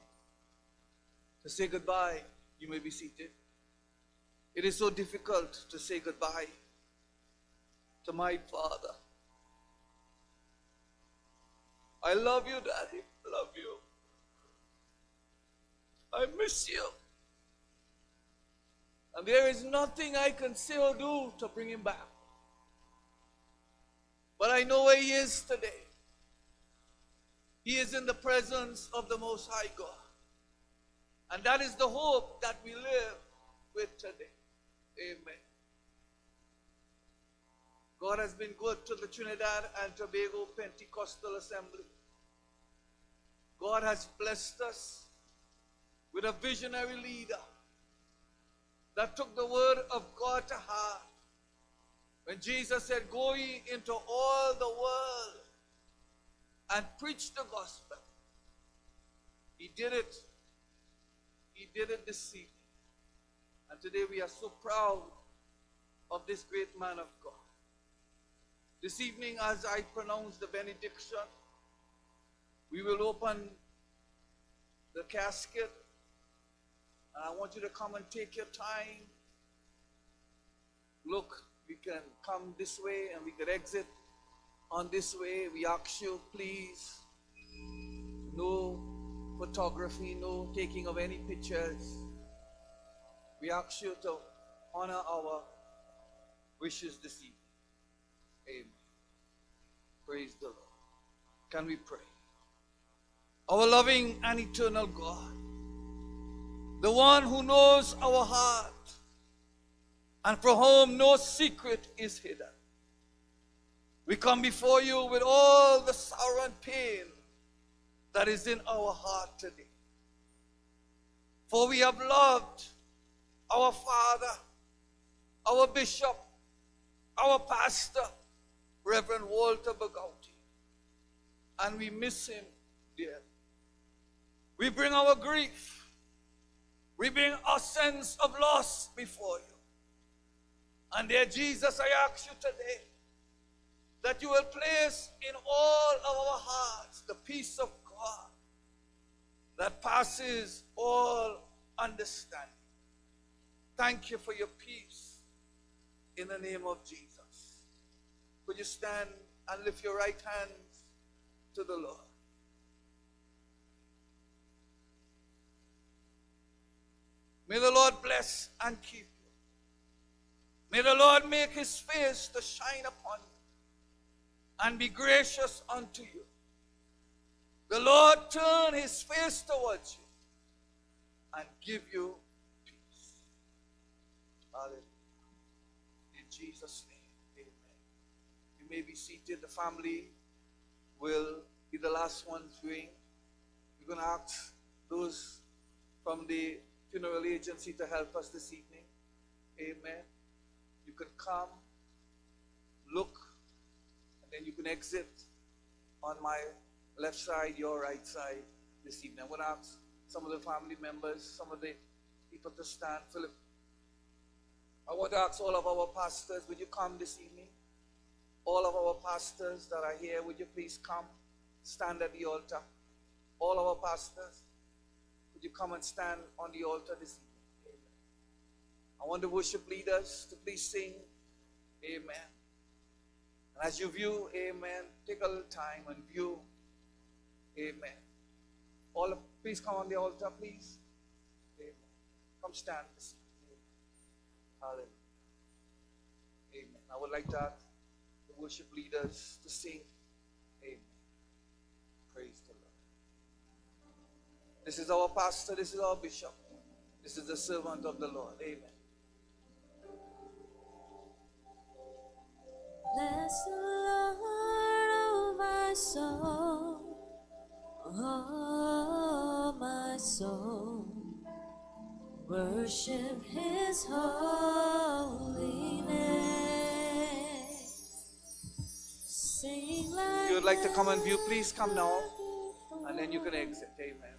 to say goodbye. You may be seated. It is so difficult to say goodbye to my father. I love you, Daddy. I love you. I miss you. And there is nothing I can say or do to bring him back. But I know where he is today. He is in the presence of the Most High God. And that is the hope that we live with today. Amen. God has been good to the Trinidad and Tobago Pentecostal Assembly. God has blessed us with a visionary leader that took the word of God to heart. When Jesus said, Go ye into all the world and preach the gospel, he did it. He did it this evening. And today we are so proud of this great man of God. This evening, as I pronounce the benediction, we will open the casket. And I want you to come and take your time. Look, we can come this way and we can exit on this way. We ask you, please, no photography, no taking of any pictures. We ask you to honor our wishes this evening. Amen. Praise the Lord. Can we pray? Our loving and eternal God, the one who knows our heart and for whom no secret is hidden. We come before you with all the sorrow and pain that is in our heart today. For we have loved our Father, our Bishop, our Pastor, Reverend Walter Bhagoutie, and we miss him dearly. We bring our grief, we bring our sense of loss before you. And dear Jesus, I ask you today that you will place in all of our hearts the peace of God that passes all understanding. Thank you for your peace in the name of Jesus. Would you stand and lift your right hands to the Lord? May the Lord bless and keep you. May the Lord make his face to shine upon you and be gracious unto you. The Lord turn his face towards you and give you peace. Hallelujah. In Jesus' name, amen. You may be seated. The family will be the last ones doing. We're going to ask those from the funeral agency to help us this evening. Amen. You can come, look, and then you can exit on my left side, your right side this evening. I'm going to ask some of the family members, some of the people to stand. Philip, I want to ask all of our pastors, would you come this evening? All of our pastors that are here, would you please come stand at the altar? All our pastors, would you come and stand on the altar this evening? Amen. I want the worship leaders to please sing. Amen. And as you view, amen, take a little time and view. Amen. All of, please come on the altar, please. Amen. Come stand this evening. Hallelujah. Amen. I would like ask the worship leaders to sing. Amen. Praise the Lord. This is our pastor, this is our bishop. This is the servant of the Lord. Amen. Bless the Lord, oh my soul, oh my soul. Worship His holy name. Sing like you would like to come and view, please come now. And then you can exit. Amen.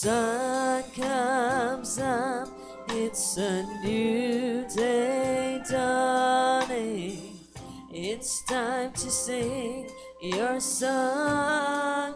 sun comes up, it's a new day dawning. It's time to sing your song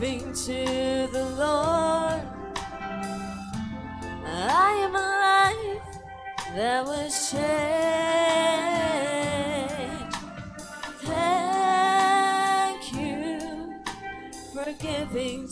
everything to the Lord. I am a life that was changed. Thank you for giving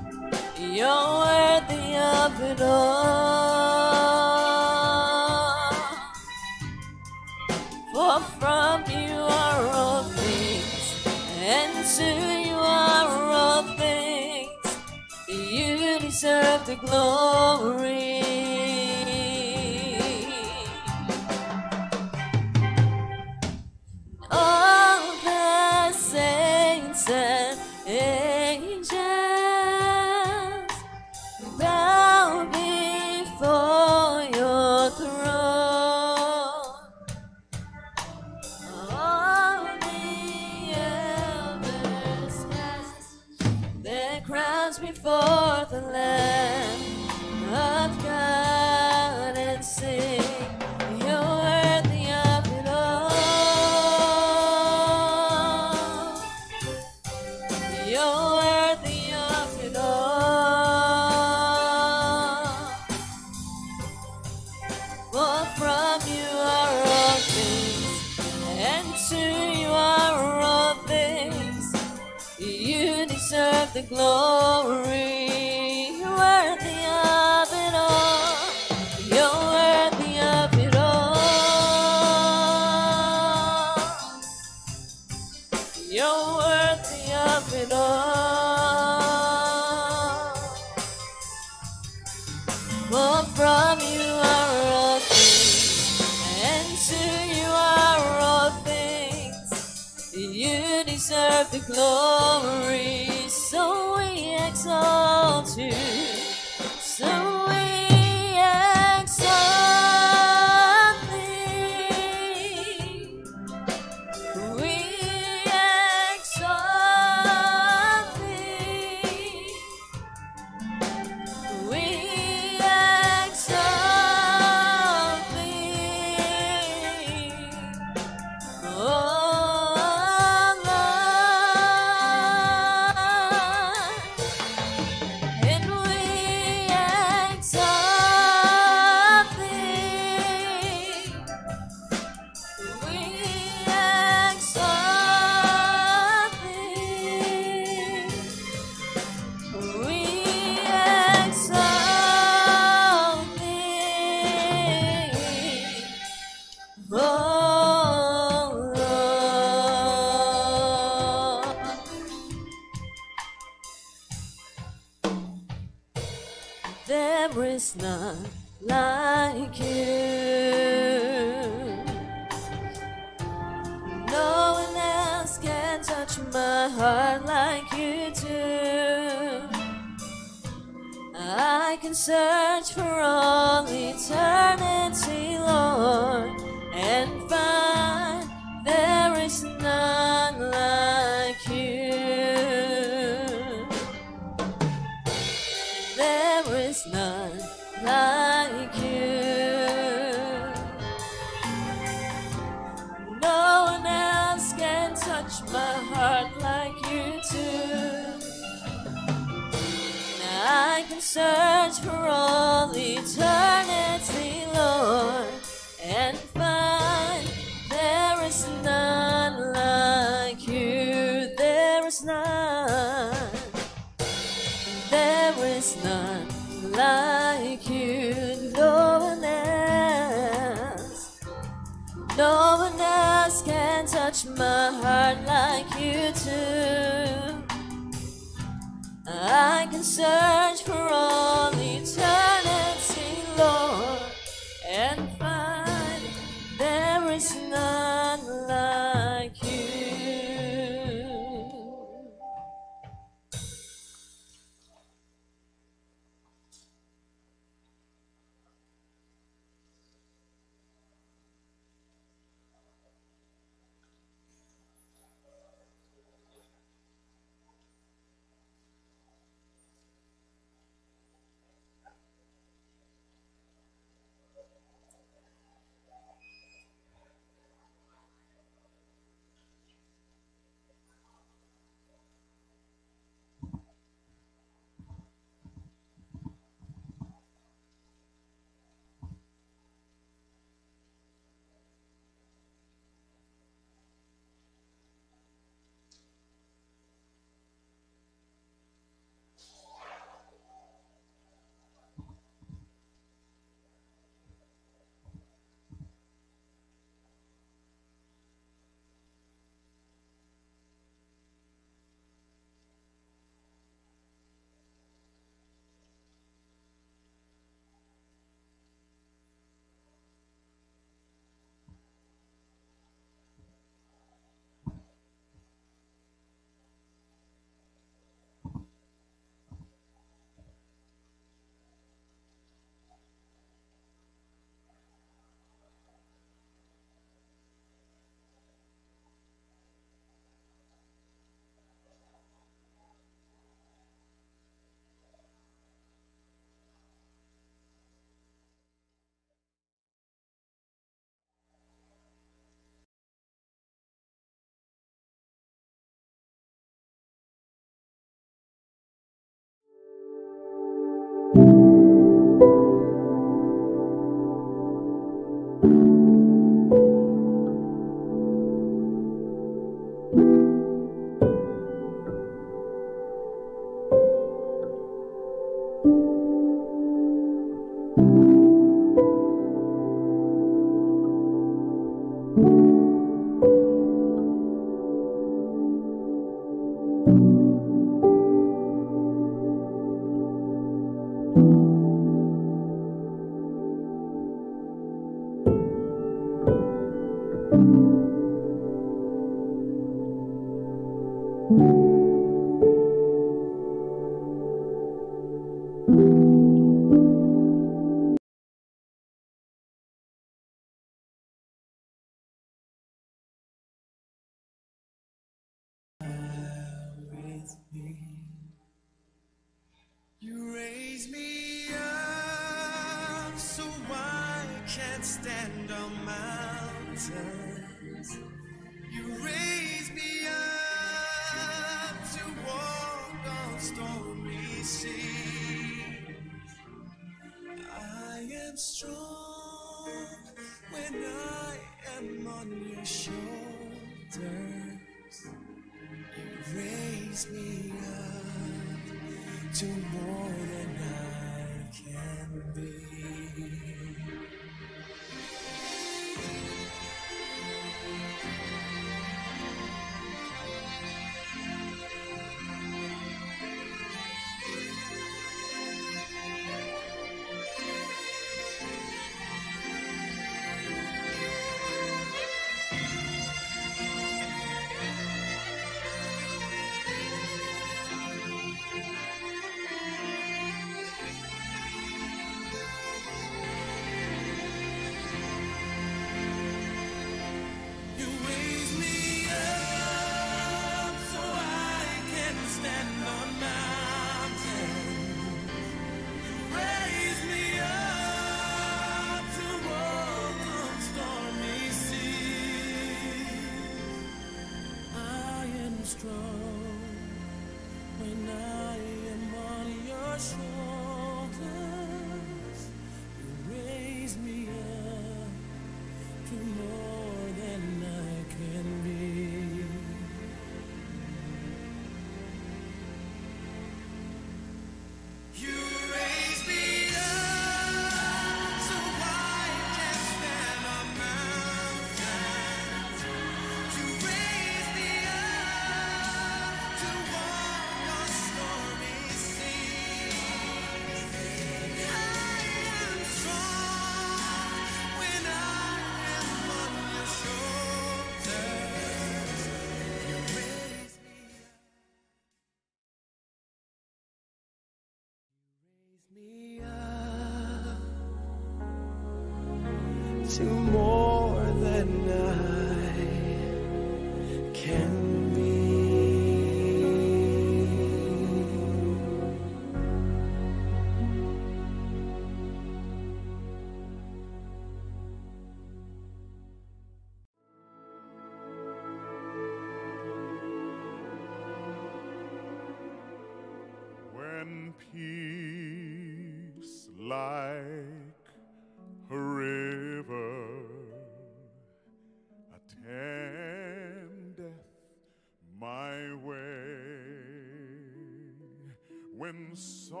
sorrows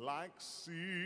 like sea